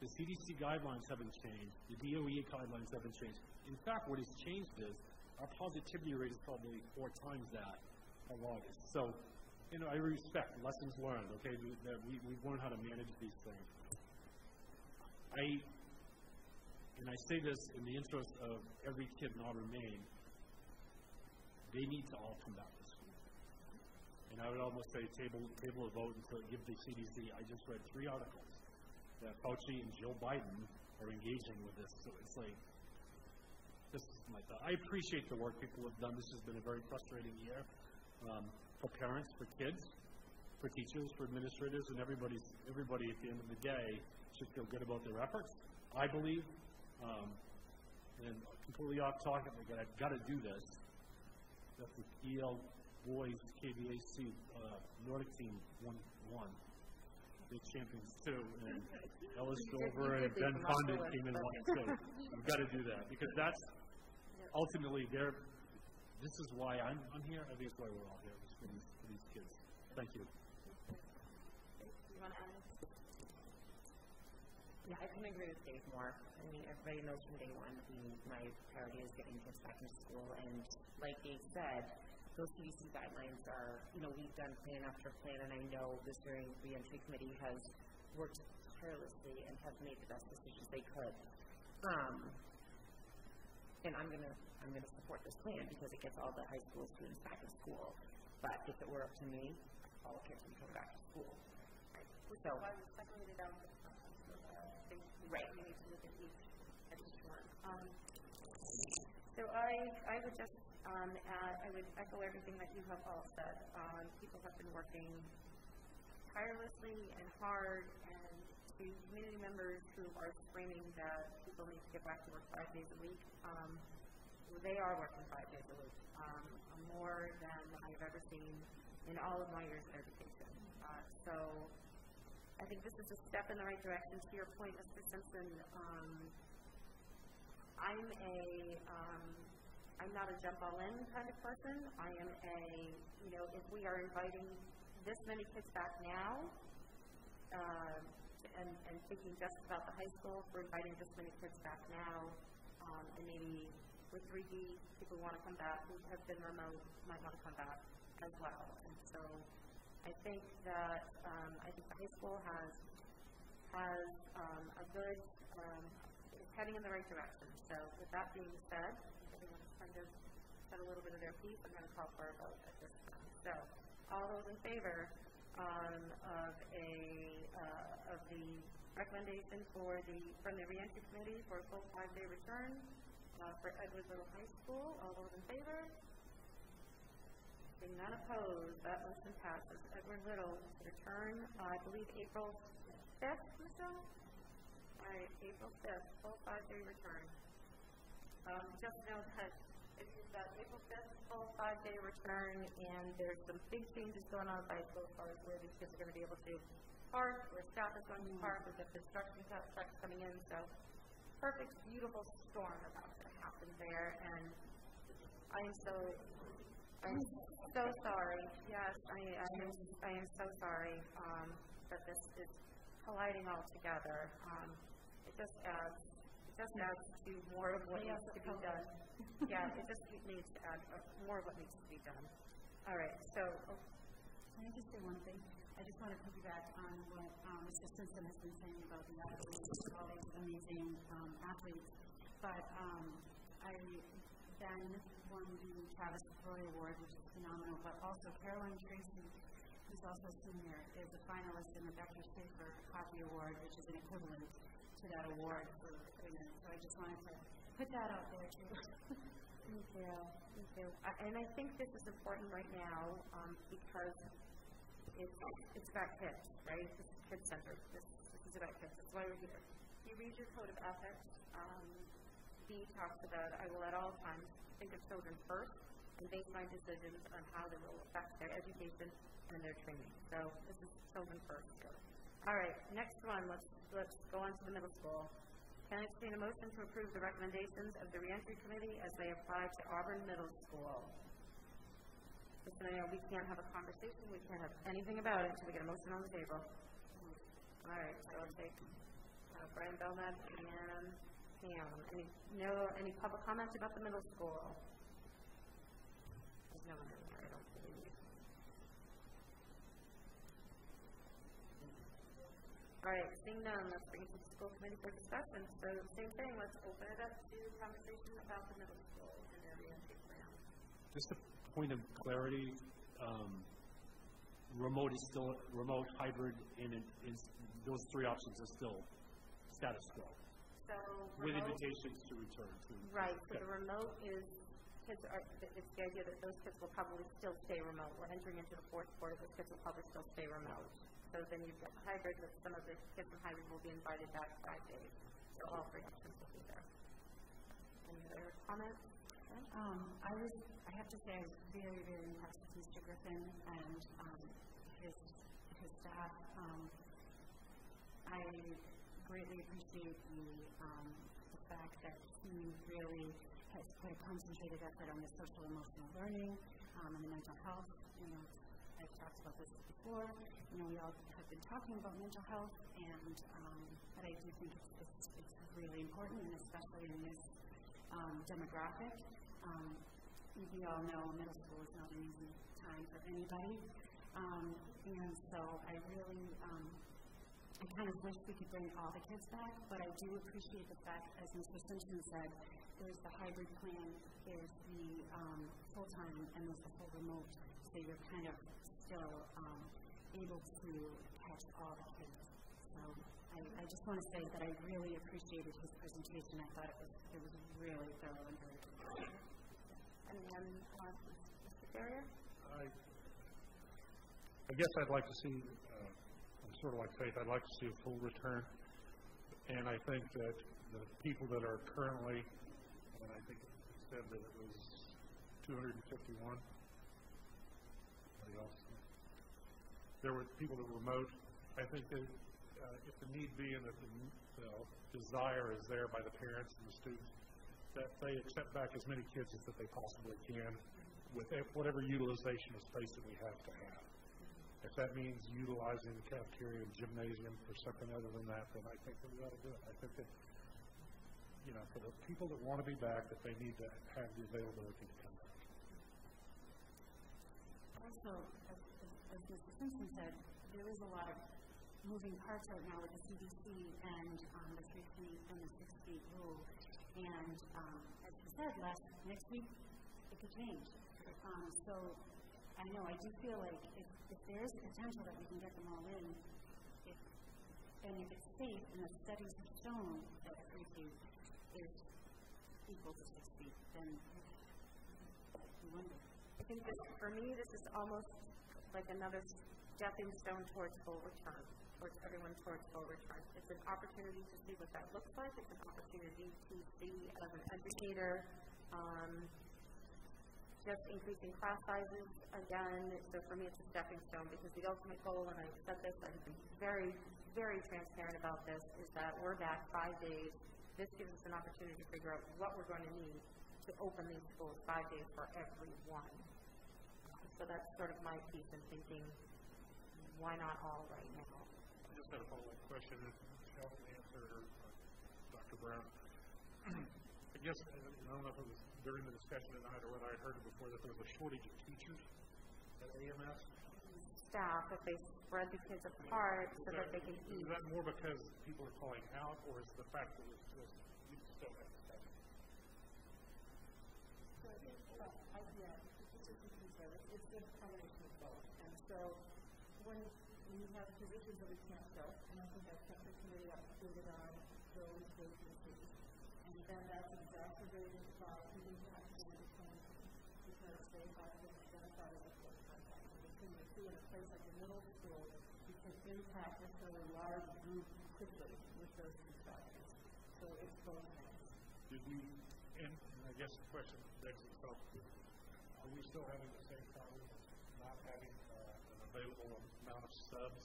The CDC guidelines haven't changed. The DOE guidelines haven't changed. In fact, what has changed is our positivity rate is probably four times that of August. So, you know, I respect lessons learned, okay, that we, we've learned how to manage these things. I, and I say this in the interest of every kid in Auburn, they need to all come back to school. And I would almost say table, table a vote and give the CDC, I just read three articles that Fauci and Joe Biden are engaging with this. So it's like, this is my thought. I appreciate the work people have done. This has been a very frustrating year um, for parents, for kids, for teachers, for administrators, and everybody. everybody at the end of the day should feel good about their efforts, I believe. Um, and completely off topic, but I've got to do this. That's the EL Boys KVAC uh, Nordic Team 1 1 the champions too, and *laughs* Ellis Dover and Ben Condon came in line. So we've got to do that because that's ultimately their. This is why I'm, I'm here. I think it's why we're all here is for these, for these kids. Thank you. yeah, I couldn't agree with Dave more. I mean, everybody knows from day one my priority is getting kids back into school, and like Dave said, those CDC guidelines are, you know, we've done plan after plan, and I know the steering reentry committee has worked tirelessly and have made the best decisions they could. Um, and I'm gonna, I'm gonna support this plan because it gets all the high school students back in school. But if it were up to me, all kids would come back to school. Which So- is why we separated out the, uh. Right. We need to look at each, at each one. Um, so I, I would just, um, add, I would echo everything that you have all said. Um, people have been working tirelessly and hard, and to community members who are screaming that people need to get back to work five days a week, um, they are working five days a week, um, more than I've ever seen in all of my years of education. Uh, so I think this is a step in the right direction. To your point, Mr. Simpson, um, I'm a, um, I'm not a jump all in kind of person. I am a, you know, if we are inviting this many kids back now, uh, and, and thinking just about the high school, if we're inviting this many kids back now, um, and maybe with 3D, people want to come back who have been remote might want to come back as well. And so I think that, um, I think the high school has, has, um, a good, um, is heading in the right direction. So with that being said, I think everyone has kind of said a little bit of their piece. I'm going to call for a vote at this time. So all those in favor, um, of a, uh, of the recommendation for the, from the reentry committee for a full five-day return, uh, for Edward Little High School, all those in favor? Seeing none opposed, that motion passes. Edward Little to return, uh, I believe April fifth, Michelle? All right, April fifth, full five-day return. Um, just know that it is that April fifth, full five-day return, and there's some big changes going on by so far as where these kids are gonna be able to park, where staff is going to park, with the construction trucks coming in, so perfect, beautiful storm about to happen there, and I am so, I'm so sorry, yes, I, I am, I am so sorry, um, that this is colliding all together. Um, it just adds, just adds to more of what needs to be done. Yeah, it just needs to add more of what needs to be done. All right, so, oh, Can I just say one thing? I just want to piggyback on what um, Mr. Simpson has been saying about the athletes, all these amazing um, athletes. But um, I then won the Travis Roy Award, which is phenomenal, but also Caroline Tracy, who's also a senior, is a finalist in the Becky Schaefer Hockey Award, which is an equivalent to that award for women. So I just wanted to put that out there too. *laughs* Thank you. Thank you. I- And I think this is important right now um, because it's, it's about kids, right? This is kid-centered. This, this is about kids. That's why we're here. You read your code of ethics. Um, B talks about, I will at all times think of children first and base my decisions on how they will affect their education and their training. So this is children first here. All right, next one. Let's let's go on to the middle school. Can I entertain a motion to approve the recommendations of the reentry committee as they apply to Auburn Middle School? Listen, I know we can't have a conversation, we can't have anything about it until we get a motion on the table. All right, so I'll take uh, Brian Belknap and Pam. Any, no, any public comments about the middle school? There's no one here, I don't believe. All right, seeing none, let's bring it to the school committee for discussion. So same thing, let's open it up to conversation about the middle school and their reentry plan. Just a point of clarity, um, remote is still, remote, hybrid, and it is, those three options are still status quo, So with remote- invitations to return to. Right, so the remote is, kids are, it's the idea that those kids will probably still stay remote. We're entering into the fourth quarter, those kids will probably still stay remote. So then you've got hybrid, but some of the kids from hybrid will be invited back five days. So all three options will be there. Any other comments? Um, I was, I have to say, I was very, very impressed with Mr. Griffin and um, his, his staff. Um, I greatly appreciate the, um, the fact that he really has put a concentrated effort on the social emotional learning um, and the mental health. You know, I've talked about this before. You know, we all have been talking about mental health, and um, but I do think it's, it's, it's really important, and especially in this um, demographic. Um, we all know middle school is not an easy time for anybody, um, and so I really, um, I kind of wish we could bring all the kids back, but I do appreciate the fact, as Mr. Simpson said, there's the hybrid plan, there's the um, full time, and there's the full remote, so you're kind of still um, able to catch all the kids. So I, I just want to say that I really appreciated his presentation. I thought it was it was really thorough and very good. And then, uh, Mr. Carrier? I, I guess I'd like to see, uh, I'm sort of like Faith, I'd like to see a full return. And I think that the people that are currently, and I think it said that it was 251. Anybody else? There were people that were remote. I think that uh, if the need be and that the you know, desire is there by the parents and the students, that they accept back as many kids as that they possibly can with whatever utilization of space that we have to have. If that means utilizing the cafeteria and gymnasium for something other than that, then I think that we ought to do it. I think that, you know, for the people that want to be back, that they need to have the availability to come back. Also, as, Mr. Simpson said, there is a lot of moving parts right now with the CDC and um, the three feet and the six feet rule. And um, as you said, last next week it could change. Um, so I know I do feel like if, if there is potential that we can get them all in, if, and if it's safe, and the studies have shown that three feet is equal to six feet, then we wonder. I think this, for me, this is almost like another stepping stone towards full return, towards everyone towards full return. It's an opportunity to see what that looks like. It's an opportunity to see as an educator, um, just increasing class sizes, again, so for me, it's a stepping stone, because the ultimate goal, and I've said this, been very, very transparent about this, is that we're back five days. This gives us an opportunity to figure out what we're going to need to open these schools five days for everyone. So that's sort of my piece in thinking, why not all right now? I just had a follow-up question, if Michelle can answer, or Dr. Brown. *clears throat* I guess, I don't know if it was during the discussion tonight or whether I heard it before, that there was a shortage of teachers at AMS. Staff, if they spread the kids apart so that they can eat. Is that more because people are calling out, or is the fact that it's just, you still have staff? So I think, uh, I, yeah, it's just a a combination of both. And so, when, you have positions that we can't fill, and I think I've kept the committee updated on those vacancies. And then that's exacerbated by the impact on the county, because they have been identified as a close contact. So between the in a place like the middle school, you can impact a fairly large group quickly with those two factors. So it's both. Did we, and and I guess the question begs itself, are we still having the same problem of not having uh, an available amount of subs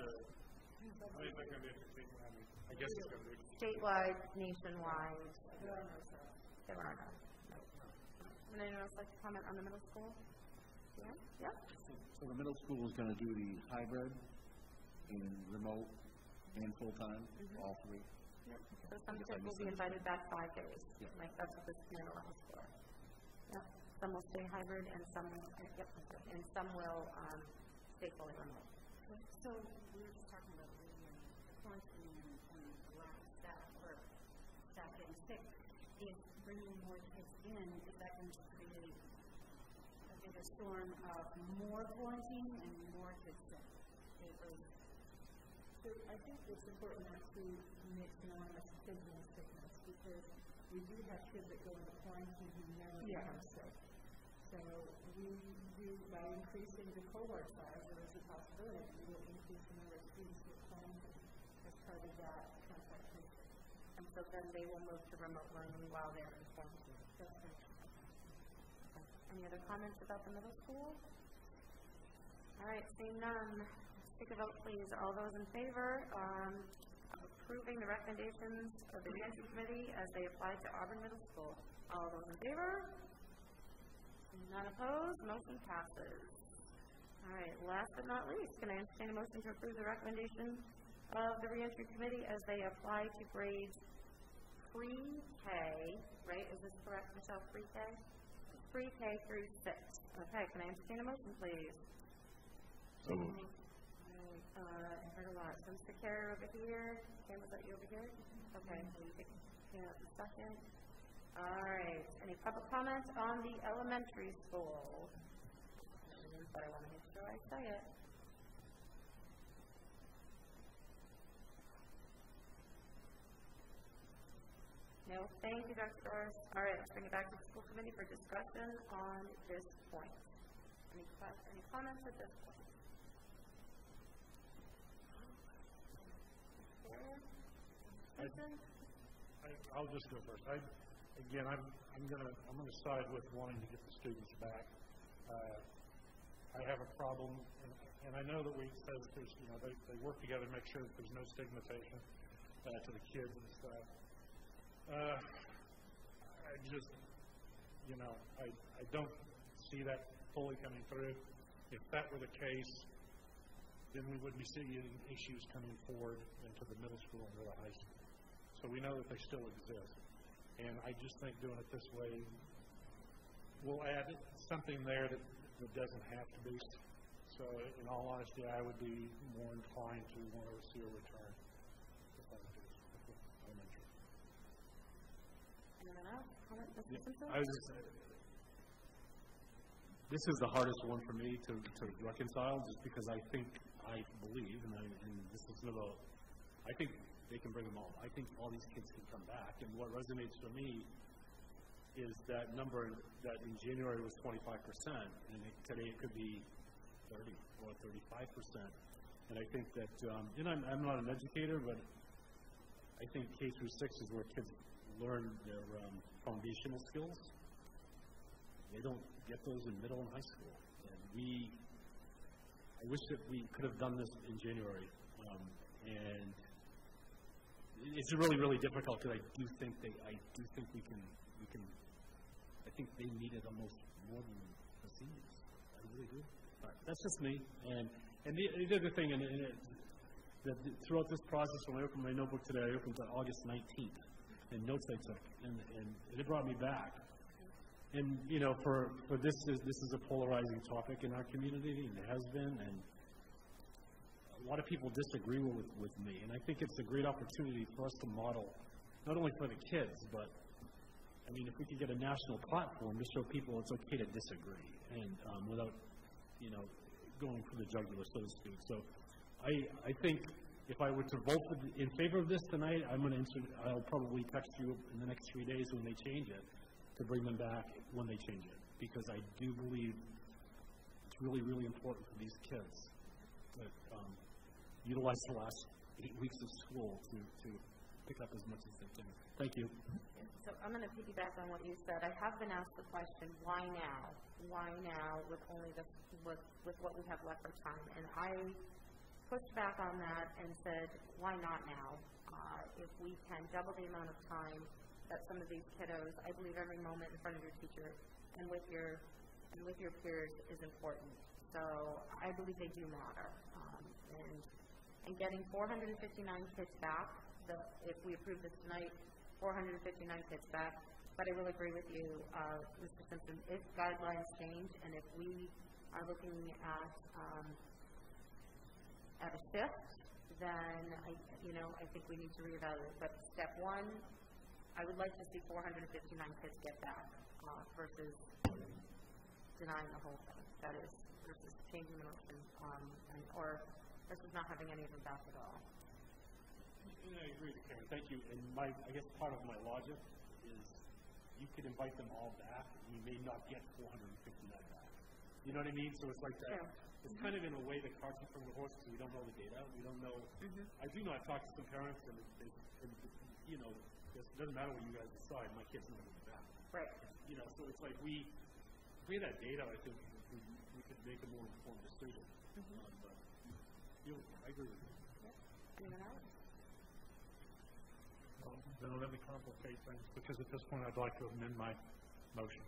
to, I mean, is that going to be a continuing, I mean, I guess it's going to be. Statewide, nationwide, There are no subs. there are none. No. Would anyone else like to comment on the middle school? Yeah, yeah? So the middle school is gonna do the hybrid in remote and full-time, Mhm. all three? Yep. So some kids will be invited back five days, Yeah. like that's what this plan allows for. Yep, some will stay hybrid and some, uh, yep, and some will, um, stay fully remote. So we were just talking about the quarantine and, and the lack of staff or staff getting sick. If bringing more kids in, is that going to create a bigger storm of more quarantine and more kids sick? So I think it's important not to mix anonymous stigma and sickness, because we do have kids that go into quarantine who never Yeah. become sick. So we do, by increasing the cohort size, there is a possibility we will increase the number of students who are as part of that contact tracing. And so then they will move to remote learning while they're in quarantine. That's. Okay. Any other comments about the middle school? All right, seeing none, take a vote, please. All those in favor, um, of approving the recommendations of the reentry committee as they apply to Auburn Middle School. All those in favor? None opposed, motion passes. All right, last but not least, can I entertain a motion to approve the recommendation of the reentry committee as they apply to grades pre-K, right? Is this correct, Michelle, pre-K? Pre-K through six. Okay, can I entertain a motion, please? So moved. Alright, Uh, I heard a lot. So Mr. Carrier over here, Cam, was that you over here? Okay, so you take, Cam a second. All right, any public comment on the elementary school? But I want to make sure I say it. No, thank you, Dr. Doris. All right, let's bring it back to the school committee for discussion on this point. Any any comments at this point? I, I'll just go first. I, again, I'm, I'm gonna, I'm gonna side with wanting to get the students back. Uh, I have a problem, and, and I know that we said that there's, you know, they, they work together to make sure that there's no stigmatization, uh, to the kids and stuff. Uh, I just, you know, I, I don't see that fully coming through. If that were the case, then we wouldn't be seeing issues coming forward into the middle school and to the high school. So we know that they still exist. And I just think doing it this way will add something there that, that doesn't have to be. So in all honesty, I would be more inclined to want to see a return. if I was doing it with elementary. Anyone else? Comment, Mr. Yeah, I was just, uh, this is the hardest one for me to, to reconcile, just because I think, I believe, and I, and this is about, I think they can bring them all. I think all these kids can come back, and what resonates for me is that number that in January was twenty-five percent, and it, today it could be thirty or thirty-five percent. And I think that, um, you know, I'm, I'm not an educator, but I think K through six is where kids learn their um, foundational skills. They don't get those in middle and high school. And we, I wish that we could have done this in January. Um, and it's really, really difficult because I do think they, I do think we can, we can, I think they need it almost more than the seniors. I really do. But that's just me. And, and the, the other thing, and, and it, that throughout this process, when I opened my notebook today, I opened on August 19th, and notes I took, and, and it brought me back. And, you know, for, for this is, this is a polarizing topic in our community, and it has been, and a lot of people disagree with, with me, and I think it's a great opportunity for us to model, not only for the kids, but, I mean, if we could get a national platform to show people it's okay to disagree, and um, without, you know, going for the jugular, so to speak. So I, I think if I were to vote the, in favor of this tonight, I'm going to, I'll probably text you in the next three days when they change it, to bring them back when they change it, because I do believe it's really, really important for these kids um, utilize the last eight weeks of school to, to pick up as much as they can. Thank you. So I'm going to piggyback on what you said. I have been asked the question, why now? Why now with only the, with, with what we have left for time? And I pushed back on that and said, why not now? Uh, if we can double the amount of time that some of these kiddos, I believe every moment in front of your teacher and with your and with your peers is important. So I believe they do matter. Um, and and getting 459 kids back, the, if we approve this tonight, 459 kids back. But I will agree with you, uh, Mr. Simpson. If guidelines change and if we are looking at um, at a shift, then I, you know, I think we need to reevaluate. But step one, I would like to see 459 kids get back uh, versus denying the whole thing. That is, versus changing the motion, um, and, or versus not having any of them back at all. And I agree with Karen. Thank you. And my, I guess part of my logic is you could invite them all back, and you may not get 459 back. You know what I mean? So it's like that. Sure it's kind of in a way the cart before the horse because we don't know the data. We don't know. Mm-hmm. I do know I've talked to some parents and, they, and you know, it doesn't matter what you guys decide. My kid's not going back. Right. You know, so it's like we, if we had that data, I think we, we could make a more informed decision. Mm-hmm. Um, but, you I agree with you. Yeah. Anyone else? Well, then let me complicate things because at this point I'd like to amend my motion.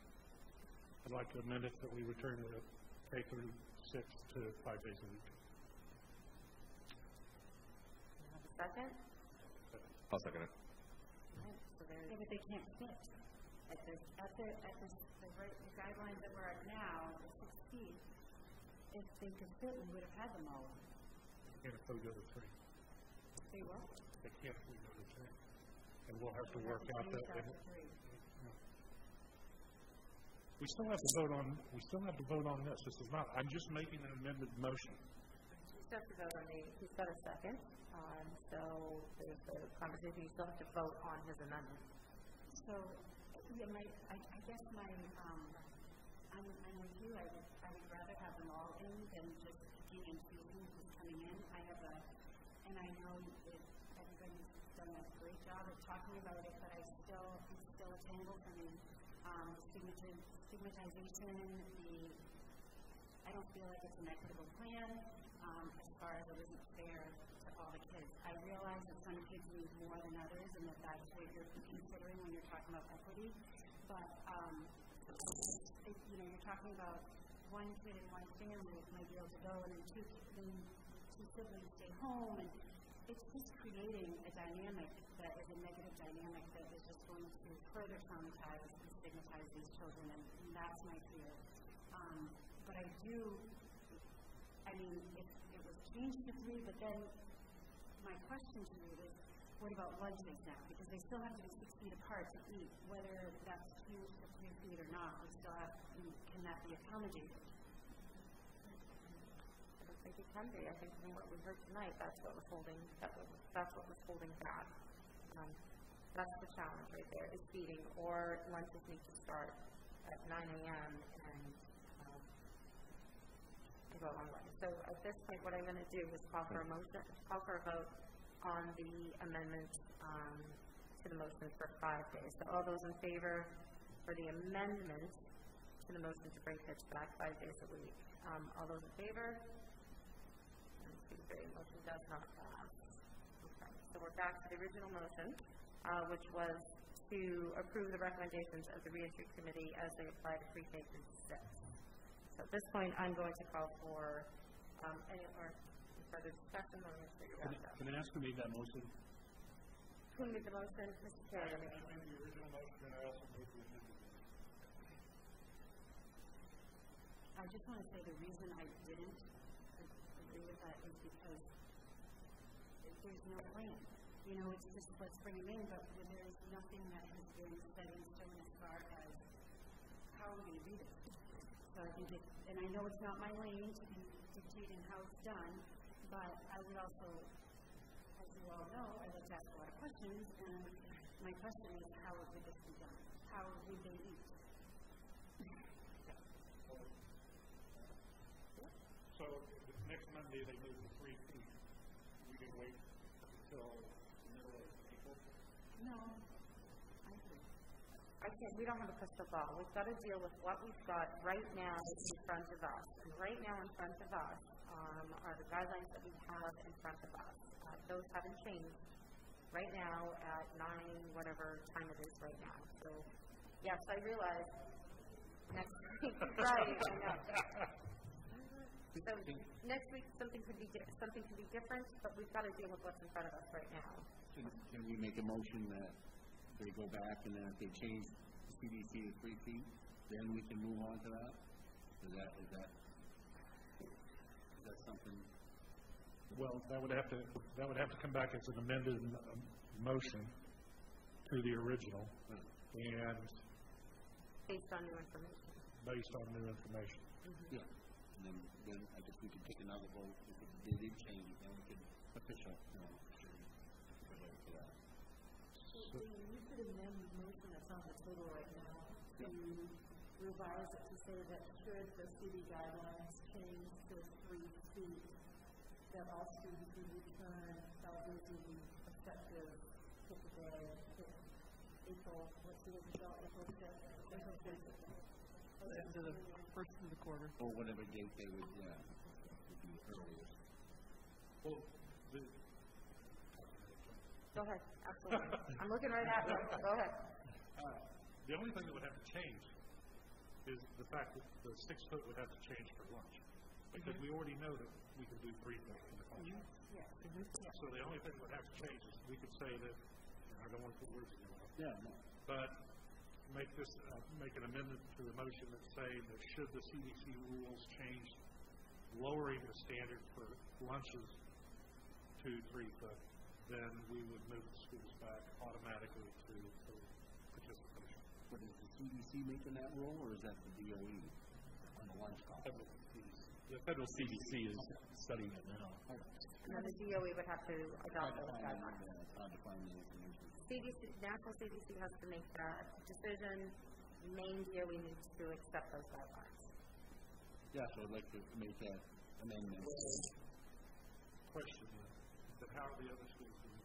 I'd like to amend it that we return to K through six to five days a week. Second? I'll second it. Right, so Yeah, but they can't fit. At the, at the, at the, the rate, the guidelines that we're at now, the six feet, if they could fit, we would have had them all. Can't if we go to three. They will. They can't if we go to three. And we'll have to work out that. That to. We still have to vote on, we still have to vote on this. This is not, I'm just making an amended motion. you still have to vote on the, he's got a second, um, so there's a conversation, you still have to vote on his amendment. So, yeah, my, I, I guess my, um, I'm, I'm with you, I would, I would rather have them all in than just picking and choosing who's coming in. I have a, and I know that everybody's done a great job of talking about it, but I still, it's still a tangle for me. Um, stigmatization, the, I don't feel like it's an equitable plan, um, as far as it isn't fair to all the kids. I realize that some kids need more than others and that that's what you're considering when you're talking about equity, but, um, it, you know, you're talking about one kid in one family might be able to go and then two, then two siblings stay home and it's just creating a dynamic that is a negative dynamic that is just going to further traumatize and stigmatize these children, and, and that's my fear. Um, but I do, I mean, if it was changed to three, but then my question to you is, what about lunches now? Because they still have to be six feet apart to eat, whether that's two to three feet or not. We still have, can that be accommodated? Think it can be, I think from what we heard tonight, that's what was holding, that was, that's what was holding back. Um, that's the challenge right there, is feeding, or lunches need to start at nine AM and, um, go a long way. So at this point, what I'm gonna do is call for a motion, call for a vote on the amendment, um, to the motion for five days. So all those in favor for the amendment to to the motion to bring kids back five days a week. Um, all those in favor? One, two, three, motion does not pass. Okay, so we're back to the original motion, uh, which was to approve the recommendations of the reentry committee as they apply to pre-K through six. So at this point, I'm going to call for, um, any, or further discussion, on this. your Can wrapped up. can I ask who made that motion? Who made the motion? Mr. Terry. the original motion, and I also made the amended I just want to say the reason I didn't agree with that is because there's no plan. You know, it's just let's bring them in, but there's nothing that has been set in stone as far as how are we going to do this. So I think it, and I know it's not my lane to be dictating how it's done, but I would also, as you all know, I like to ask a lot of questions, and my question is, how would this be done? How would they eat? So Monday, they move to three feet. We can wait until the middle of April. No, I agree. I can't, we don't have a crystal ball. We've got to deal with what we've got right now in front of us. And right now in front of us um, are the guidelines that we have in front of us. Uh, those haven't changed right now at nine, whatever time it is right now. So, yes, I realize next week, right, I know. *laughs* So next week, something could be, di- something could be different, but we've got to deal with what's in front of us right now. Can, can we make a motion that they go back and then if they change the CDC to three feet, then we can move on to that? Is that, is that, is that something? Well, that would have to, that would have to come back as an amended um, motion to the original and Based on new information. based on new information. Yeah. And then, then I guess we could take another vote, if it- did change it, we could official, you know, to that. So you could amend the motion that's on the table right now to revise it to say that should the city guidelines change to three feet, that all students who return a week effective pick a day, April, what's the result, April fifth, April fifth. To the first of the quarter. Or whatever date they would, yeah, would be earliest. Well, the, Go ahead, absolutely. I'm looking right at you. Go ahead. uh, the only thing that would have to change is the fact that the six foot would have to change for lunch. Because mm-hmm. we already know that we can do three foot in the classroom. Mm-hmm. Yes. Mm-hmm. So the only thing that would have to change is we could say that, and I don't want to put words in your mouth. Yeah, no. But make this, uh, make an amendment to the motion that say that should the CDC rules change, lowering the standard for lunches to three foot, then we would move the schools back automatically to, to participation. But is the CDC making that rule, or is that the DOE on the lunch cost? The federal CDC is studying it now. And then the DOE would have to adopt those guidelines. Yeah, it's hard to find the information. CDC, national CDC has to make that decision. Maine DOE needs to accept those guidelines. Yeah, so I'd like to make that amendment. Question, then, that how are the other schools doing?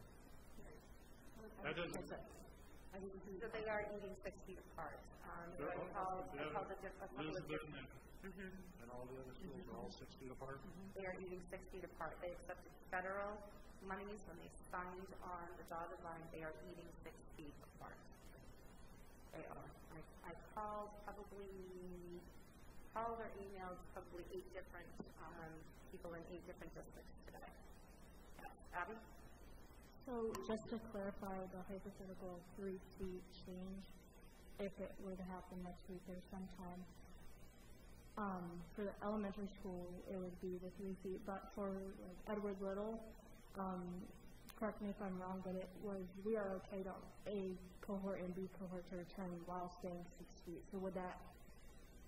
That doesn't, So they are eating six feet apart. Um, so I They're all- called, I they're- called a diff- a couple of Elizabeth different. And, Mhm. and all the other schools are all six feet apart? They are eating six feet apart. They accepted federal monies when they signed on the dotted line. They are eating six feet apart. They are. I, I called probably, called or emailed probably eight different, um, people in eight different districts today. Yes. Abby? So just to clarify the hypothetical three feet change, if it were to happen next week or sometime, um, for the elementary school, it would be the three feet, but for like Edward Little, um, correct me if I'm wrong, but it was, we are okay to A cohort and B cohort to return while staying six feet. So would that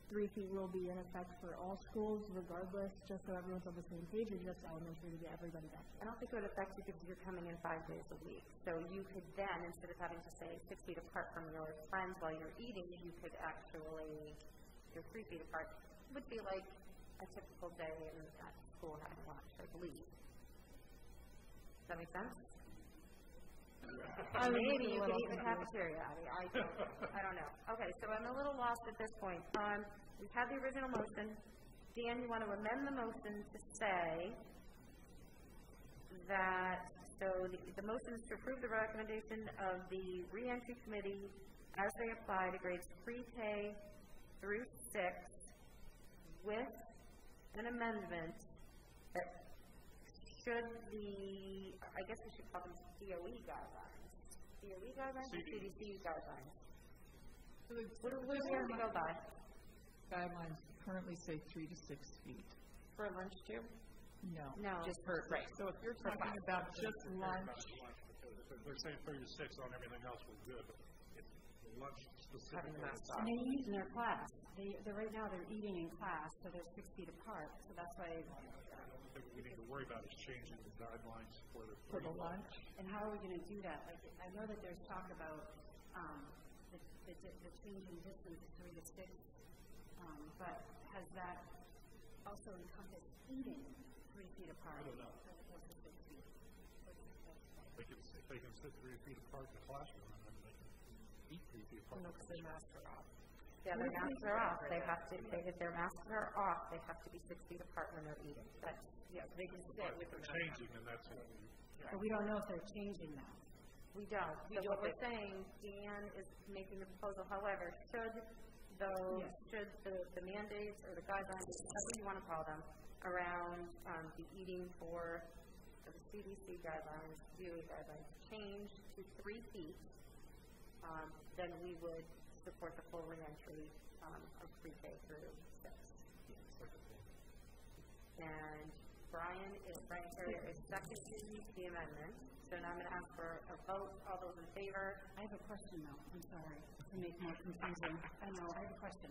three feet rule be in effect for all schools regardless, just so everyone's on the same page, or just elementary to get everybody back? I don't think it would affect you because you're coming in five days a week. So you could then, instead of having to stay six feet apart from your friends while you're eating, you could actually, you're three feet apart. Would be like a typical day in at school having lunch, I believe. Does that make sense? I Maybe you could eat in the cafeteria, I I don't, I don't know. Okay, so I'm a little lost at this point. Um, we've had the original motion. Dan, you want to amend the motion to say that, so the, the motion is to approve the recommendation of the reentry committee as they apply to grades pre-K through six with an amendment that should the, I guess we should call them DOE guidelines. DOE guidelines or CDC guidelines? What do what do we have to go by? Guidelines currently say three to six feet. For lunch too? No. No. Just for, right, so if you're talking about just lunch, They're saying thirty-six on everything else was good, but it's the lunch Having specifically. the mask And they eat in their class. They, they're, right now, they're eating in class, so they're six feet apart, so that's why, I don't think we need to worry about is changing the guidelines for the. for the lunch, and how are we gonna do that? Like, I know that there's talk about, um, the, the, the change in distance of three to six, um, but has that also encompassed eating three feet apart? I don't know. As opposed to six feet? They can, they can sit three feet apart in the classroom, and then they can eat three feet. No, because their masks are off. Yeah, their masks are off. They have to, they, if their masks are off, they have to be six feet apart when they're eating. That's, yeah, they can sit with their they're changing, then that's what we. But we don't know if they're changing that. We don't. So what we're saying, Dan is making the proposal, however, should those, should the, the mandates or the guidelines, whatever you want to call them, around, um, the eating for the CDC guidelines, DOE guidelines, change to three feet, um, then we would support the full reentry, um, of pre-K through six. And Brian is, Brian Carrier is seconding the amendment. So now I'm going to ask for a vote. All those in favor? I have a question though, I'm sorry, to make more confusing. I know, I have a question.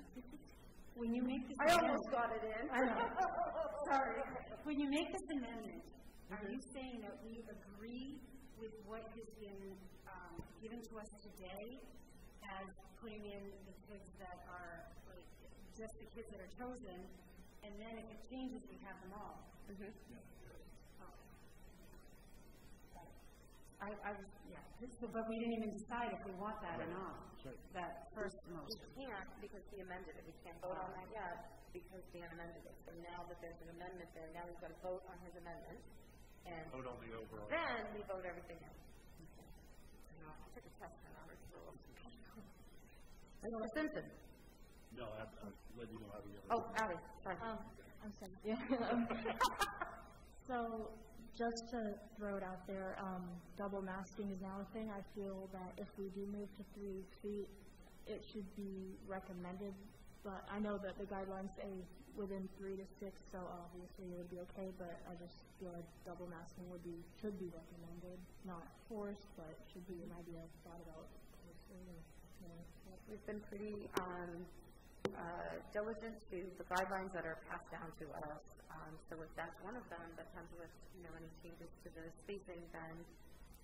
When you make this. I amendment- almost got it in. I know. *laughs* Sorry. When you make this amendment, are you saying that we agree with what has been, um, given to us today as putting in the kids that are, like, just the kids that are chosen, and then if it changes, we have them all? Mhm. I, I, was- yeah, so, but we didn't even decide if we want that or not, that first motion. We can't because he amended it. We can't vote on that yet because Dan amended it. So now that there's an amendment there, now we've got to vote on his amendment. And Vote on the overall. then we vote everything else. I I took a test on Robert's rules. Mr. Simpson? No, I, I'll let you know how to get it. Oh, Ally, sorry. Um, I'm sorry. *laughs* Yeah. So, just to throw it out there, um, double masking is now a thing. I feel that if we do move to three feet, it should be recommended. But I know that the guidelines say within three to six, so obviously it would be okay, but I just feel like double masking would be, should be recommended, not forced, but should be an idea thought about. We've been pretty um, uh, diligent to the guidelines that are passed down to us. Um, So if that's one of them that comes with, you know, any changes to the spacing, then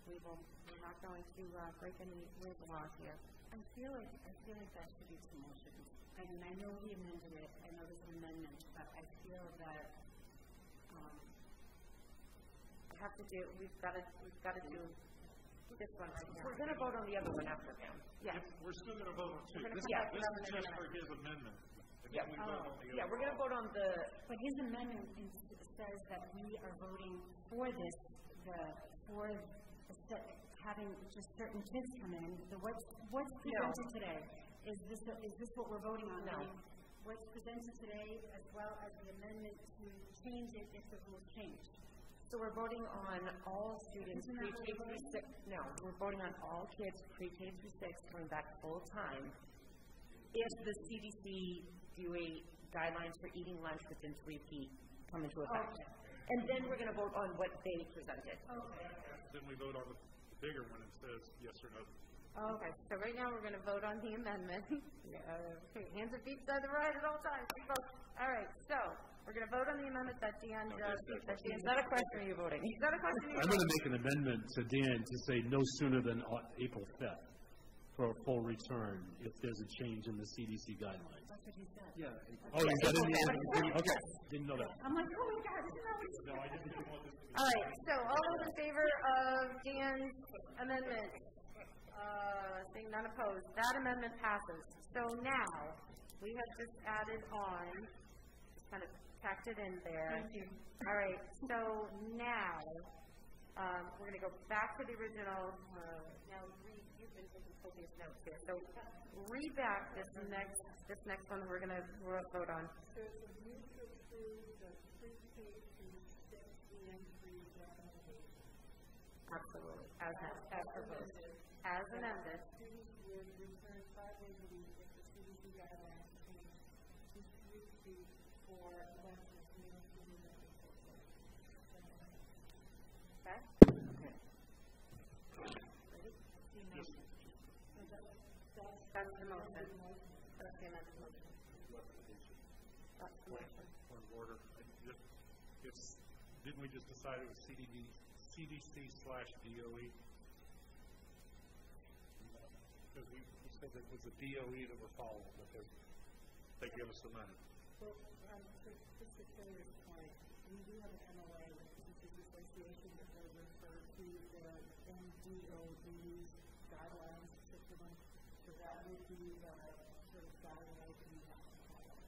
we will, we're not going to uh, break any rules of here. I feel like, I feel like that should be two motions. I mean, I know we amended it, I know there's an amendment, but I feel that, um, I have to do, we've got to, we've got to do this one right now. We're going to vote on the other one after him. Yes. We're still gonna vote on two. We're This, come back to this that is in a just for his amendment. And Yeah. then we vote on the Yeah, we're going to vote on the, but his amendment is- says that we are voting for this, the, for the set, having just certain kids come in, the what's, what's presented today? Is this, is this what we're voting on? No. I What's presented today as well as the amendment to change it if the rules change? so we're voting on all students Isn't that what pre-K through six. No, we're voting on all kids pre-K through six coming back full-time if the CDC DOE guidelines for eating lunch within three feet come into effect. And then we're going to vote on what they presented. Okay. Then we vote on the bigger one and says yes or no. Oh, okay, so right now we're going to vote on the amendment. Yeah, *laughs* uh, okay, hands and feet side to right at all times. We vote. All right, so we're going to vote on the amendment that Dan just, that Dan, is that a question are you voting? Is that a question I'm going to make an amendment to Dan to say no sooner than uh, April 5th. For a full return if there's a change in the CDC guidelines. That's what you said. Yeah. Oh, is that in the end of the agreement? Okay, didn't know that. I'm like, oh my God, isn't that what you No, I didn't want this to. All right, so all those in favor of Dan's amendment? Uh, seeing none opposed, that amendment passes. So now, we have just added on, just kind of packed it in there. Thank you. All right, so now, um, we're gonna go back to the original, uh, now, read, you've been taking copious notes here. So read back this next, this next one we're gonna vote on. There's a move to approve the pre-K through six and three. Absolutely, as, as proposed, as amended. Students would return five days a week if the CDC guidelines change to for lessons in the Okay? That's the motion. That's the motion. That's. Point of order. Just- didn't we just decide it was CDD, CDC slash DOE? Because we, we said it was the DOE that we're following, that they, they give us the money. Well, um, to, to Taylor's point, we do have an MOA with the Teachers Association that will refer to the MDOE guidelines system. So that would be the sort of guidelines we have to follow.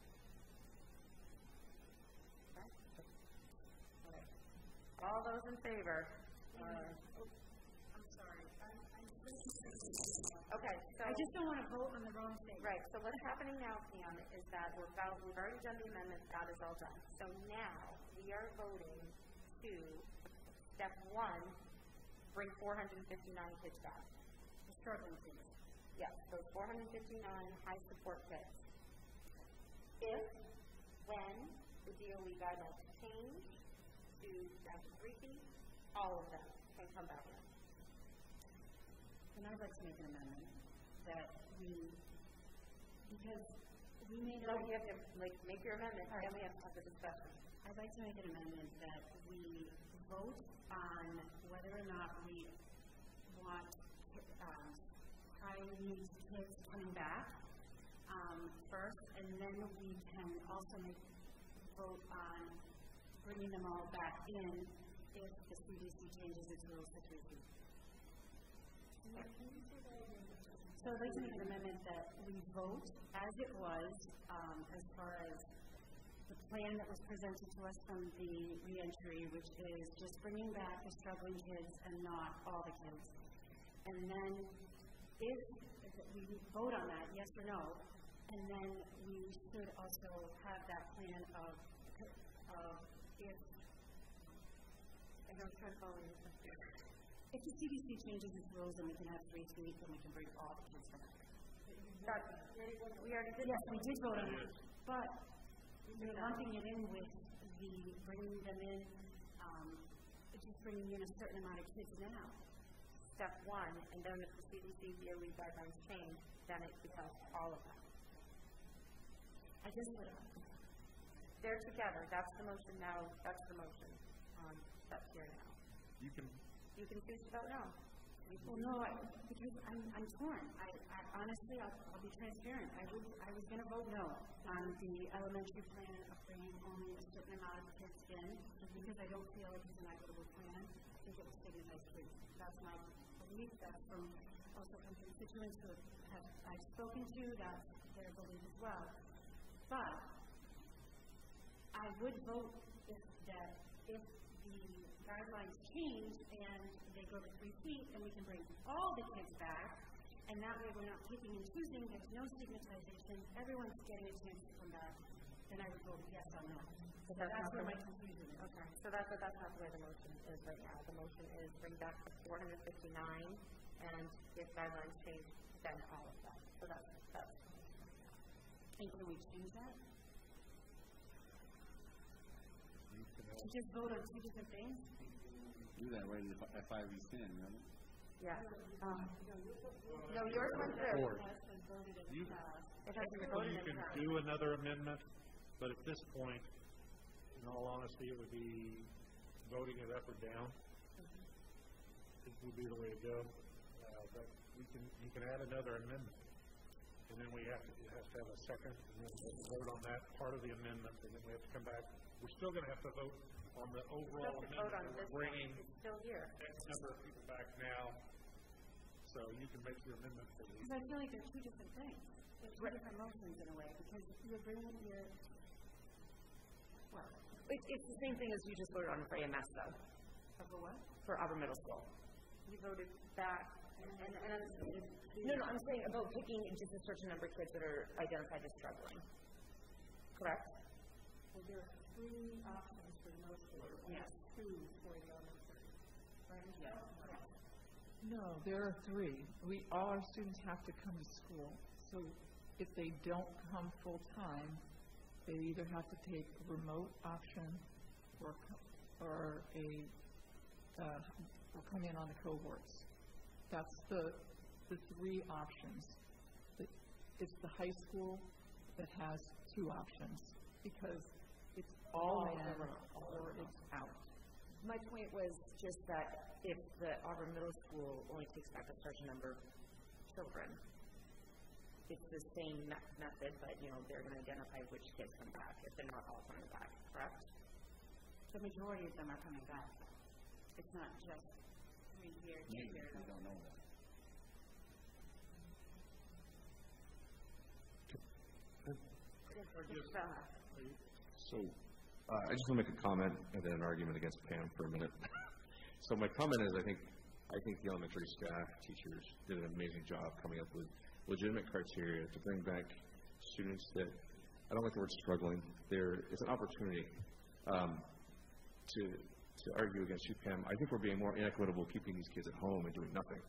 All those in favor? Uh, oh, I'm sorry, I'm, I'm Okay, so. I just don't want to vote on the wrong thing. Right, so what's happening now, Pam, is that we're about, we've already done the amendment, that is all done. So now, we are voting to, step one, bring four hundred and fifty-nine kids back. The struggling kids. Yes, those four hundred and fifty-nine high support kids. If, when the DOE guidelines change to three feet, all of them can come back in. And I'd like to make an amendment that we, because we may No, not. you have to, like, make your amendment, then we have to have the discussion. I'd like to make an amendment that we vote on whether or not we want, um, high needs kids coming back, um, first, and then we can also make, vote on bringing them all back in if the CDC changes its rules three feet. So I'd like to make an amendment that we vote as it was, um, as far as the plan that was presented to us from the reentry, which is just bringing back the struggling kids and not all the kids. And then if, if we vote on that, yes or no, and then we should also have that plan of, of if, I don't try to follow you. if the CDC changes its rules and we can have three feet, then we can bring all the kids back. That, we already did Yes, that. we did vote on it, but we're lumping it in with the, bringing them in, um, just bringing in a certain amount of kids now. Step one, and then if the CDC DOE guidelines change, then it becomes all of them. I guess what, They're together, that's the motion now, that's the motion, um, that's here now. You can, You can choose to vote no. Well, no, I, because I'm, I'm torn. I, I honestly, I'll, I'll be transparent. I was, I was gonna vote no on the elementary plan of bringing only a certain amount of kids in, just because I don't feel like it's an equitable plan. I think it was stigmatized kids. That's my belief. That's from, also from constituents who have, I've spoken to, that's their belief as well. But I would vote if that, if the guidelines change and they go to three feet and we can bring all the kids back, and that way we're not picking and choosing, there's no stigmatization, everyone's getting a chance to come back, then I would vote yes on that. But that's That's where my confusion is. Okay, so that's, that's not the way the motion is right now. The motion is bring back the four hundred fifty-nine, and if guidelines change, then all of them. So that's, that's, And can we change that? you can To have, just vote on two different things? Do that right if, F five East End, right? yeah. Um, no, yours went through. Four. That's been voted in You- the past. It has been well, voted you can do another amendment, but at this point, in all honesty, it would be voting it up or down. It would be the way to go. Uh, but we can, you can add another amendment. And then we have to, have to have a second, and then we'll vote on that part of the amendment, and then we have to come back. We're still gonna have to vote on the overall Still have vote on amendment. this We're one. Bringing It's still here. X number of people back now, so you can make your amendment. Because I feel like they're two different things. They're two different motions in a way, because you're bringing your, what? It, it's the same thing as you just voted on for AMS though, Of a what? for Auburn Middle School. You voted back, and, and, and I'm No, no, I'm saying about picking just a certain number of kids that are identified as struggling. Correct? Well, there are three options for middle school, and Yes. two for the elementary. Right? Yes. No, there are three. We, all our students have to come to school. So if they don't come full-time, they either have to take a remote option or, or a, uh, or come in on the cohorts. That's the, the three options. It- It's the high school that has two options because it's all All in or it's out. My point was just that if the Auburn Middle School only takes back a certain number of children, it's the same me- method, but, you know, they're gonna identify which kids come back, if they're not all coming back, correct? The majority of them are coming back. It's not just three here, two Maybe, here. we don't know that. So, uh, I just want to make a comment and then an argument against Pam for a minute. *laughs* So my comment is, I think, I think the elementary staff, teachers did an amazing job coming up with legitimate criteria to bring back students that, I don't like the word struggling, there, it's an opportunity, um, to, to argue against you, Pam. I think we're being more inequitable keeping these kids at home and doing nothing.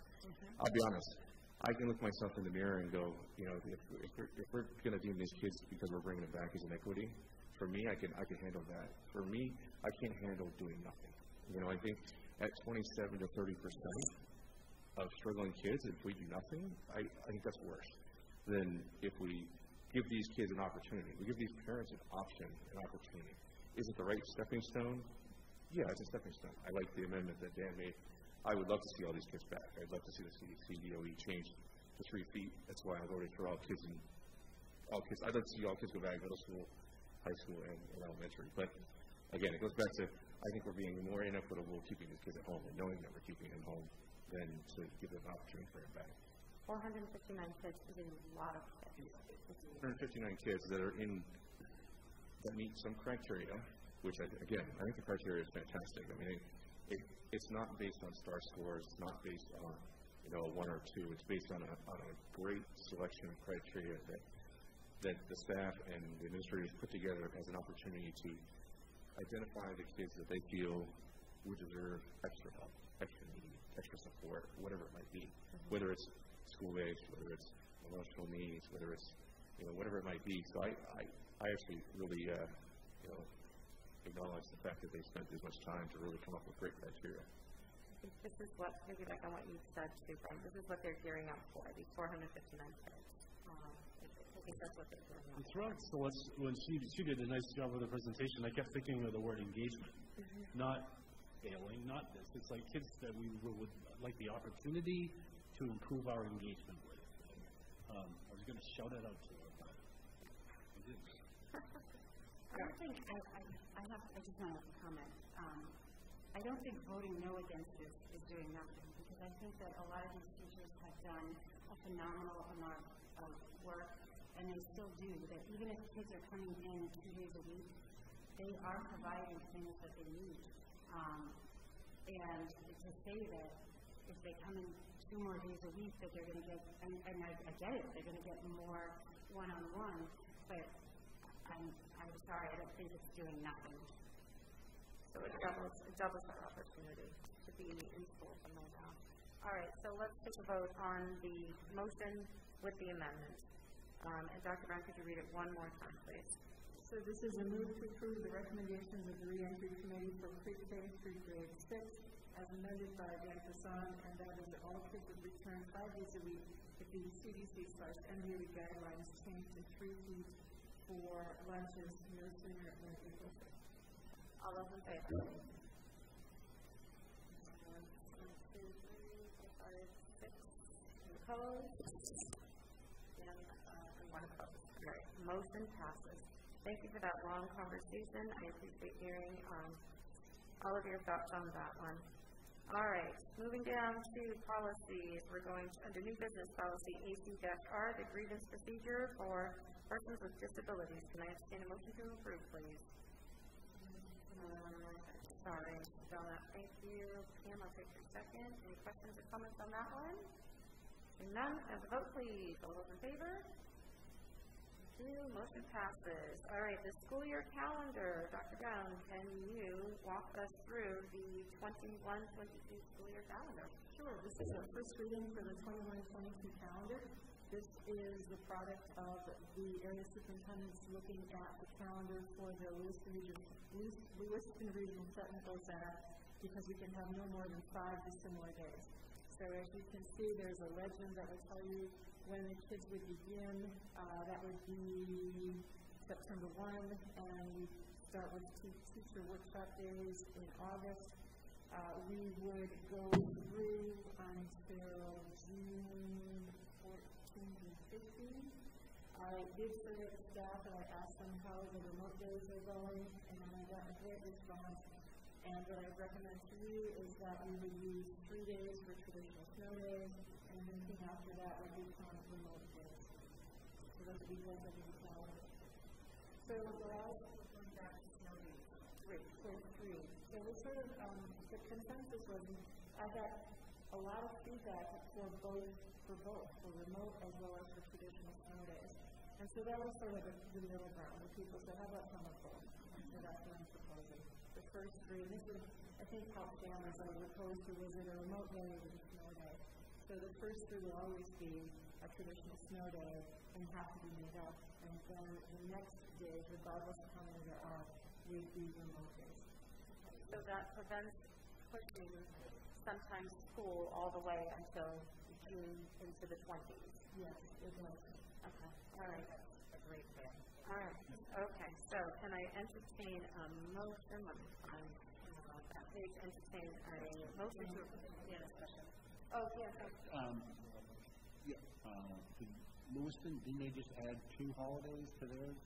I'll be honest, I can look myself in the mirror and go, you know, if, if we're, if we're gonna deem these kids because we're bringing them back as inequity, for me, I can, I can handle that. For me, I can't handle doing nothing. You know, I think at twenty-seven to thirty percent of struggling kids, if we do nothing, I, I think that's worse than if we give these kids an opportunity. We give these parents an option, an opportunity. Is it the right stepping stone? Yeah, it's a stepping stone. I like the amendment that Dan made. I would love to see all these kids back. I'd love to see the CDC DOE change to three feet. That's why I voted for all kids in, all kids, I'd like to see all kids go back, middle school, high school, and, and elementary. But again, it goes back to, I think we're being more inequitable keeping these kids at home and knowing that we're keeping them home than to give them an opportunity for back. four hundred and fifty-nine kids is a lot of kids. 159 kids that are in, that meet some criteria, which I, again, I think the criteria is fantastic. I mean, it, it, it's not based on star scores, it's not based on, you know, one or two. It's based on a, on a great selection of criteria that, that the staff and the administrators put together as an opportunity to identify the kids that they feel would deserve extra help, extra support, whatever it might be. Whether it's school-based, whether it's emotional needs, whether it's, you know, whatever it might be. So I, I, I actually really, uh, you know, acknowledge the fact that they spent as much time to really come up with great criteria. I think this is what, piggyback on what you said too, Brian, this is what they're gearing up for, these four hundred and fifty-nine kids. Um, I I think that's what they're gearing up. Throughout Celeste, when she, she did a nice job with the presentation, I kept thinking of the word engagement. Not failing, not this. It's like kids that we would, like the opportunity to improve our engagement with. Um, I was gonna shout it out to her, but I didn't. *laughs* I don't think, I, I, I have, I just want to comment. Um, I don't think voting no against this is doing nothing, because I think that a lot of these teachers have done a phenomenal amount of work, and they still do, that even if kids are coming in two days a week, they are providing things that they need. Um, and to say that if they come in two more days a week, that they're going to get, and, and I, I get it, they're going to get more one-on-one, but I'm, I'm sorry, I don't think it's doing nothing. So it doubles, it doubles our opportunity to be in school from now on. All right, so let's take a vote on the motion with the amendment. Um, and Dr. Brown, could you read it one more time, please? So this is a move to approve the recommendations of the reentry committee for pre-K through grade six as amended by Dan Fasson, and that is that all kids would return five days a week if the CDC slash MDA guidelines change to three feet for lunches no sooner than April fifth. All those in favor? One, two, three, four, five, six. opposed? And, uh, and one opposed. All right, motion passes. Thank you for that long conversation. I appreciate hearing, um, all of your thoughts on that one. All right, moving down to policies, we're going to, under new business policy AC-R, the grievance procedure for persons with disabilities. Can I entertain a motion to approve, please? Uh, sorry, Donna, thank you. Pam, I'll take your second. Any questions or comments on that one? None, have a vote, please. All those in favor? Motion passes. All right, the school year calendar. Dr. Brown, can you walk us through the 21-22 school year calendar? Sure. This is our first reading for the 21-22 calendar. This is the product of the area superintendents looking at the calendar for the Lewiston Region, Lewiston Region Technical Center because we can have no more than five dissimilar days. So as you can see, there's a legend that will tell you when the kids would begin. Uh, that would be September 1, and we start with two teacher workshop days in August. Uh, we would go through until June 14 and 15. I did survey the staff and I asked them how the remote days are going, and I got a great response. And what I recommend to you is that we would use three days for traditional snow days, and anything after that would be become remote days. So those would be ones on the calendar. So we're going back to snow days. Three. So three. So we sort of, um, the consensus was, I got a lot of feedback for both, for both, for remote as well as for traditional snow days. And so that was sort of the, middle ground. The people said, how about summer cold? And so that's what I'm proposing. First three, this is, I think, how families are opposed to was it a remote day or a snow day. So the first three will always be a traditional snow day and have to be made up. And then the next days, regardless of how many there are, would be remote days. So that prevents pushing sometimes school all the way until June into the 20s. Yes, it does. Okay, all right. A great thing. All right, okay, so can I entertain a motion, let me find uh, that page, entertain a motion to, yeah, discussion. Oh, yes. Um, yeah, uh, did Lewiston, didn't they just add two holidays to theirs?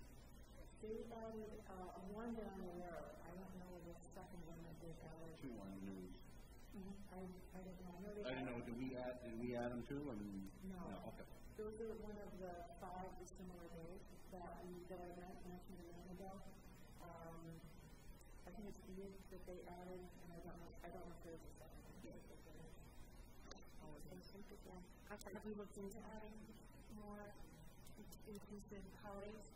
They added, uh, one down the road, I don't know the second one that they added. Two on the news. Mhm. I, I don't know, I know. I didn't know, did we add, did we add them too? I mean, No. okay. Those are one of the five dissimilar days that we, that I men- mentioned a minute ago. Um, I think it's the that they added, and I don't know, I don't know if there's a second. one that they added. Thank you, yeah. Okay. Have we looked into adding more in- inclusive holidays?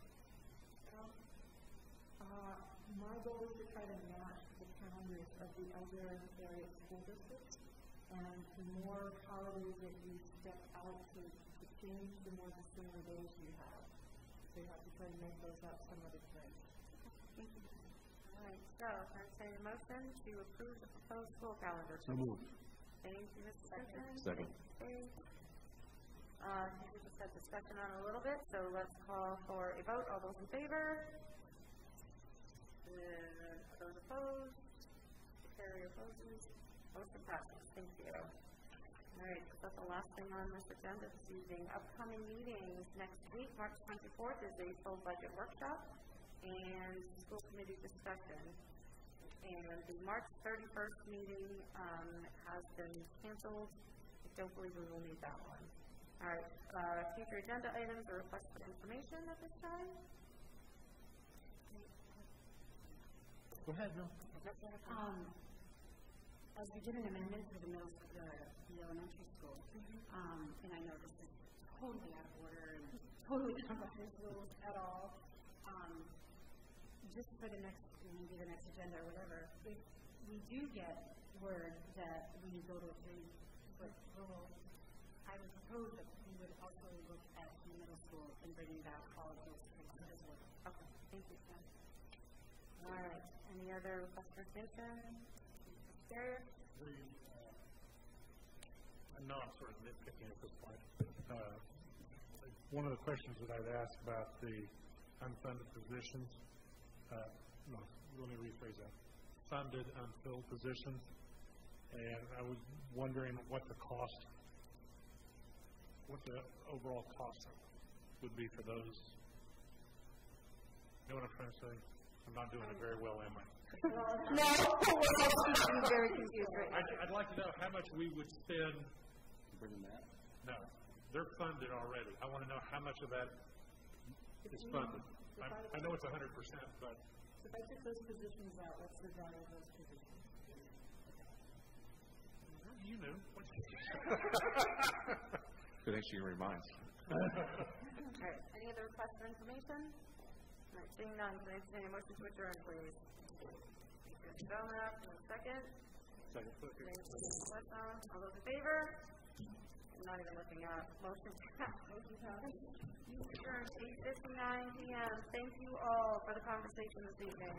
Uh, my goal is to try to match the calendars of the other area school districts. And the more holidays that you step out to, to change, the more days you have. So you have to try to make those up some of the things. Thank you. All right, so can I say a motion to approve the proposed school calendar? So moved. Thank you, Mr. Secretary. Second. Okay. Uh, we just had discussion on a little bit, so let's call for a vote. All those in favor? And those opposed? The carrier opposes? Motion passes. Thank you. All right, so that's the last thing on this agenda this evening. Upcoming meetings next week, March twenty-fourth, is a full budget workshop and school committee discussion. And the March thirty-first meeting, um, has been canceled. I don't believe we will need that one. All right, uh, future agenda items or requests for information at this time? Go ahead, no. Um, as we did an amendment for the middle, the, the elementary school, um, and I know this is totally out of order and totally *laughs* not by the rules at all, um, just for the next, maybe the next agenda or whatever, if we do get word that we go to a three-foot rule, I would propose that we would also look at the middle school and bringing back all of those things as well. Okay, thank you, Sam. All right, any other requests Sarah? The, uh, I'm sort of nitpicking at this point. Uh, one of the questions that I'd asked about the unfunded positions, uh, no, let me rephrase that. Funded unfilled positions, and I was wondering what the cost what the overall cost would be for those. You know what I'm trying to say? I'm not doing it very well, am I? No, we're all very confused right now. I'd, I'd like to know how much we would spend, Bring them back? no, they're funded already. I want to know how much of that is funded. I, I know it's hundred percent, but If I took those positions out, what's the value of those positions? you knew. *laughs* Good thing she can remind. All right, any other requests for information? Right, seeing none, can I entertain a motion to adjourn, please? Mr. Second. Second. Mr. Westphal, all those in favor? I'm not even looking at, motion passed. *laughs* Motion passed. Adjourned, eight fifty-nine PM. Thank you all for the conversation this evening.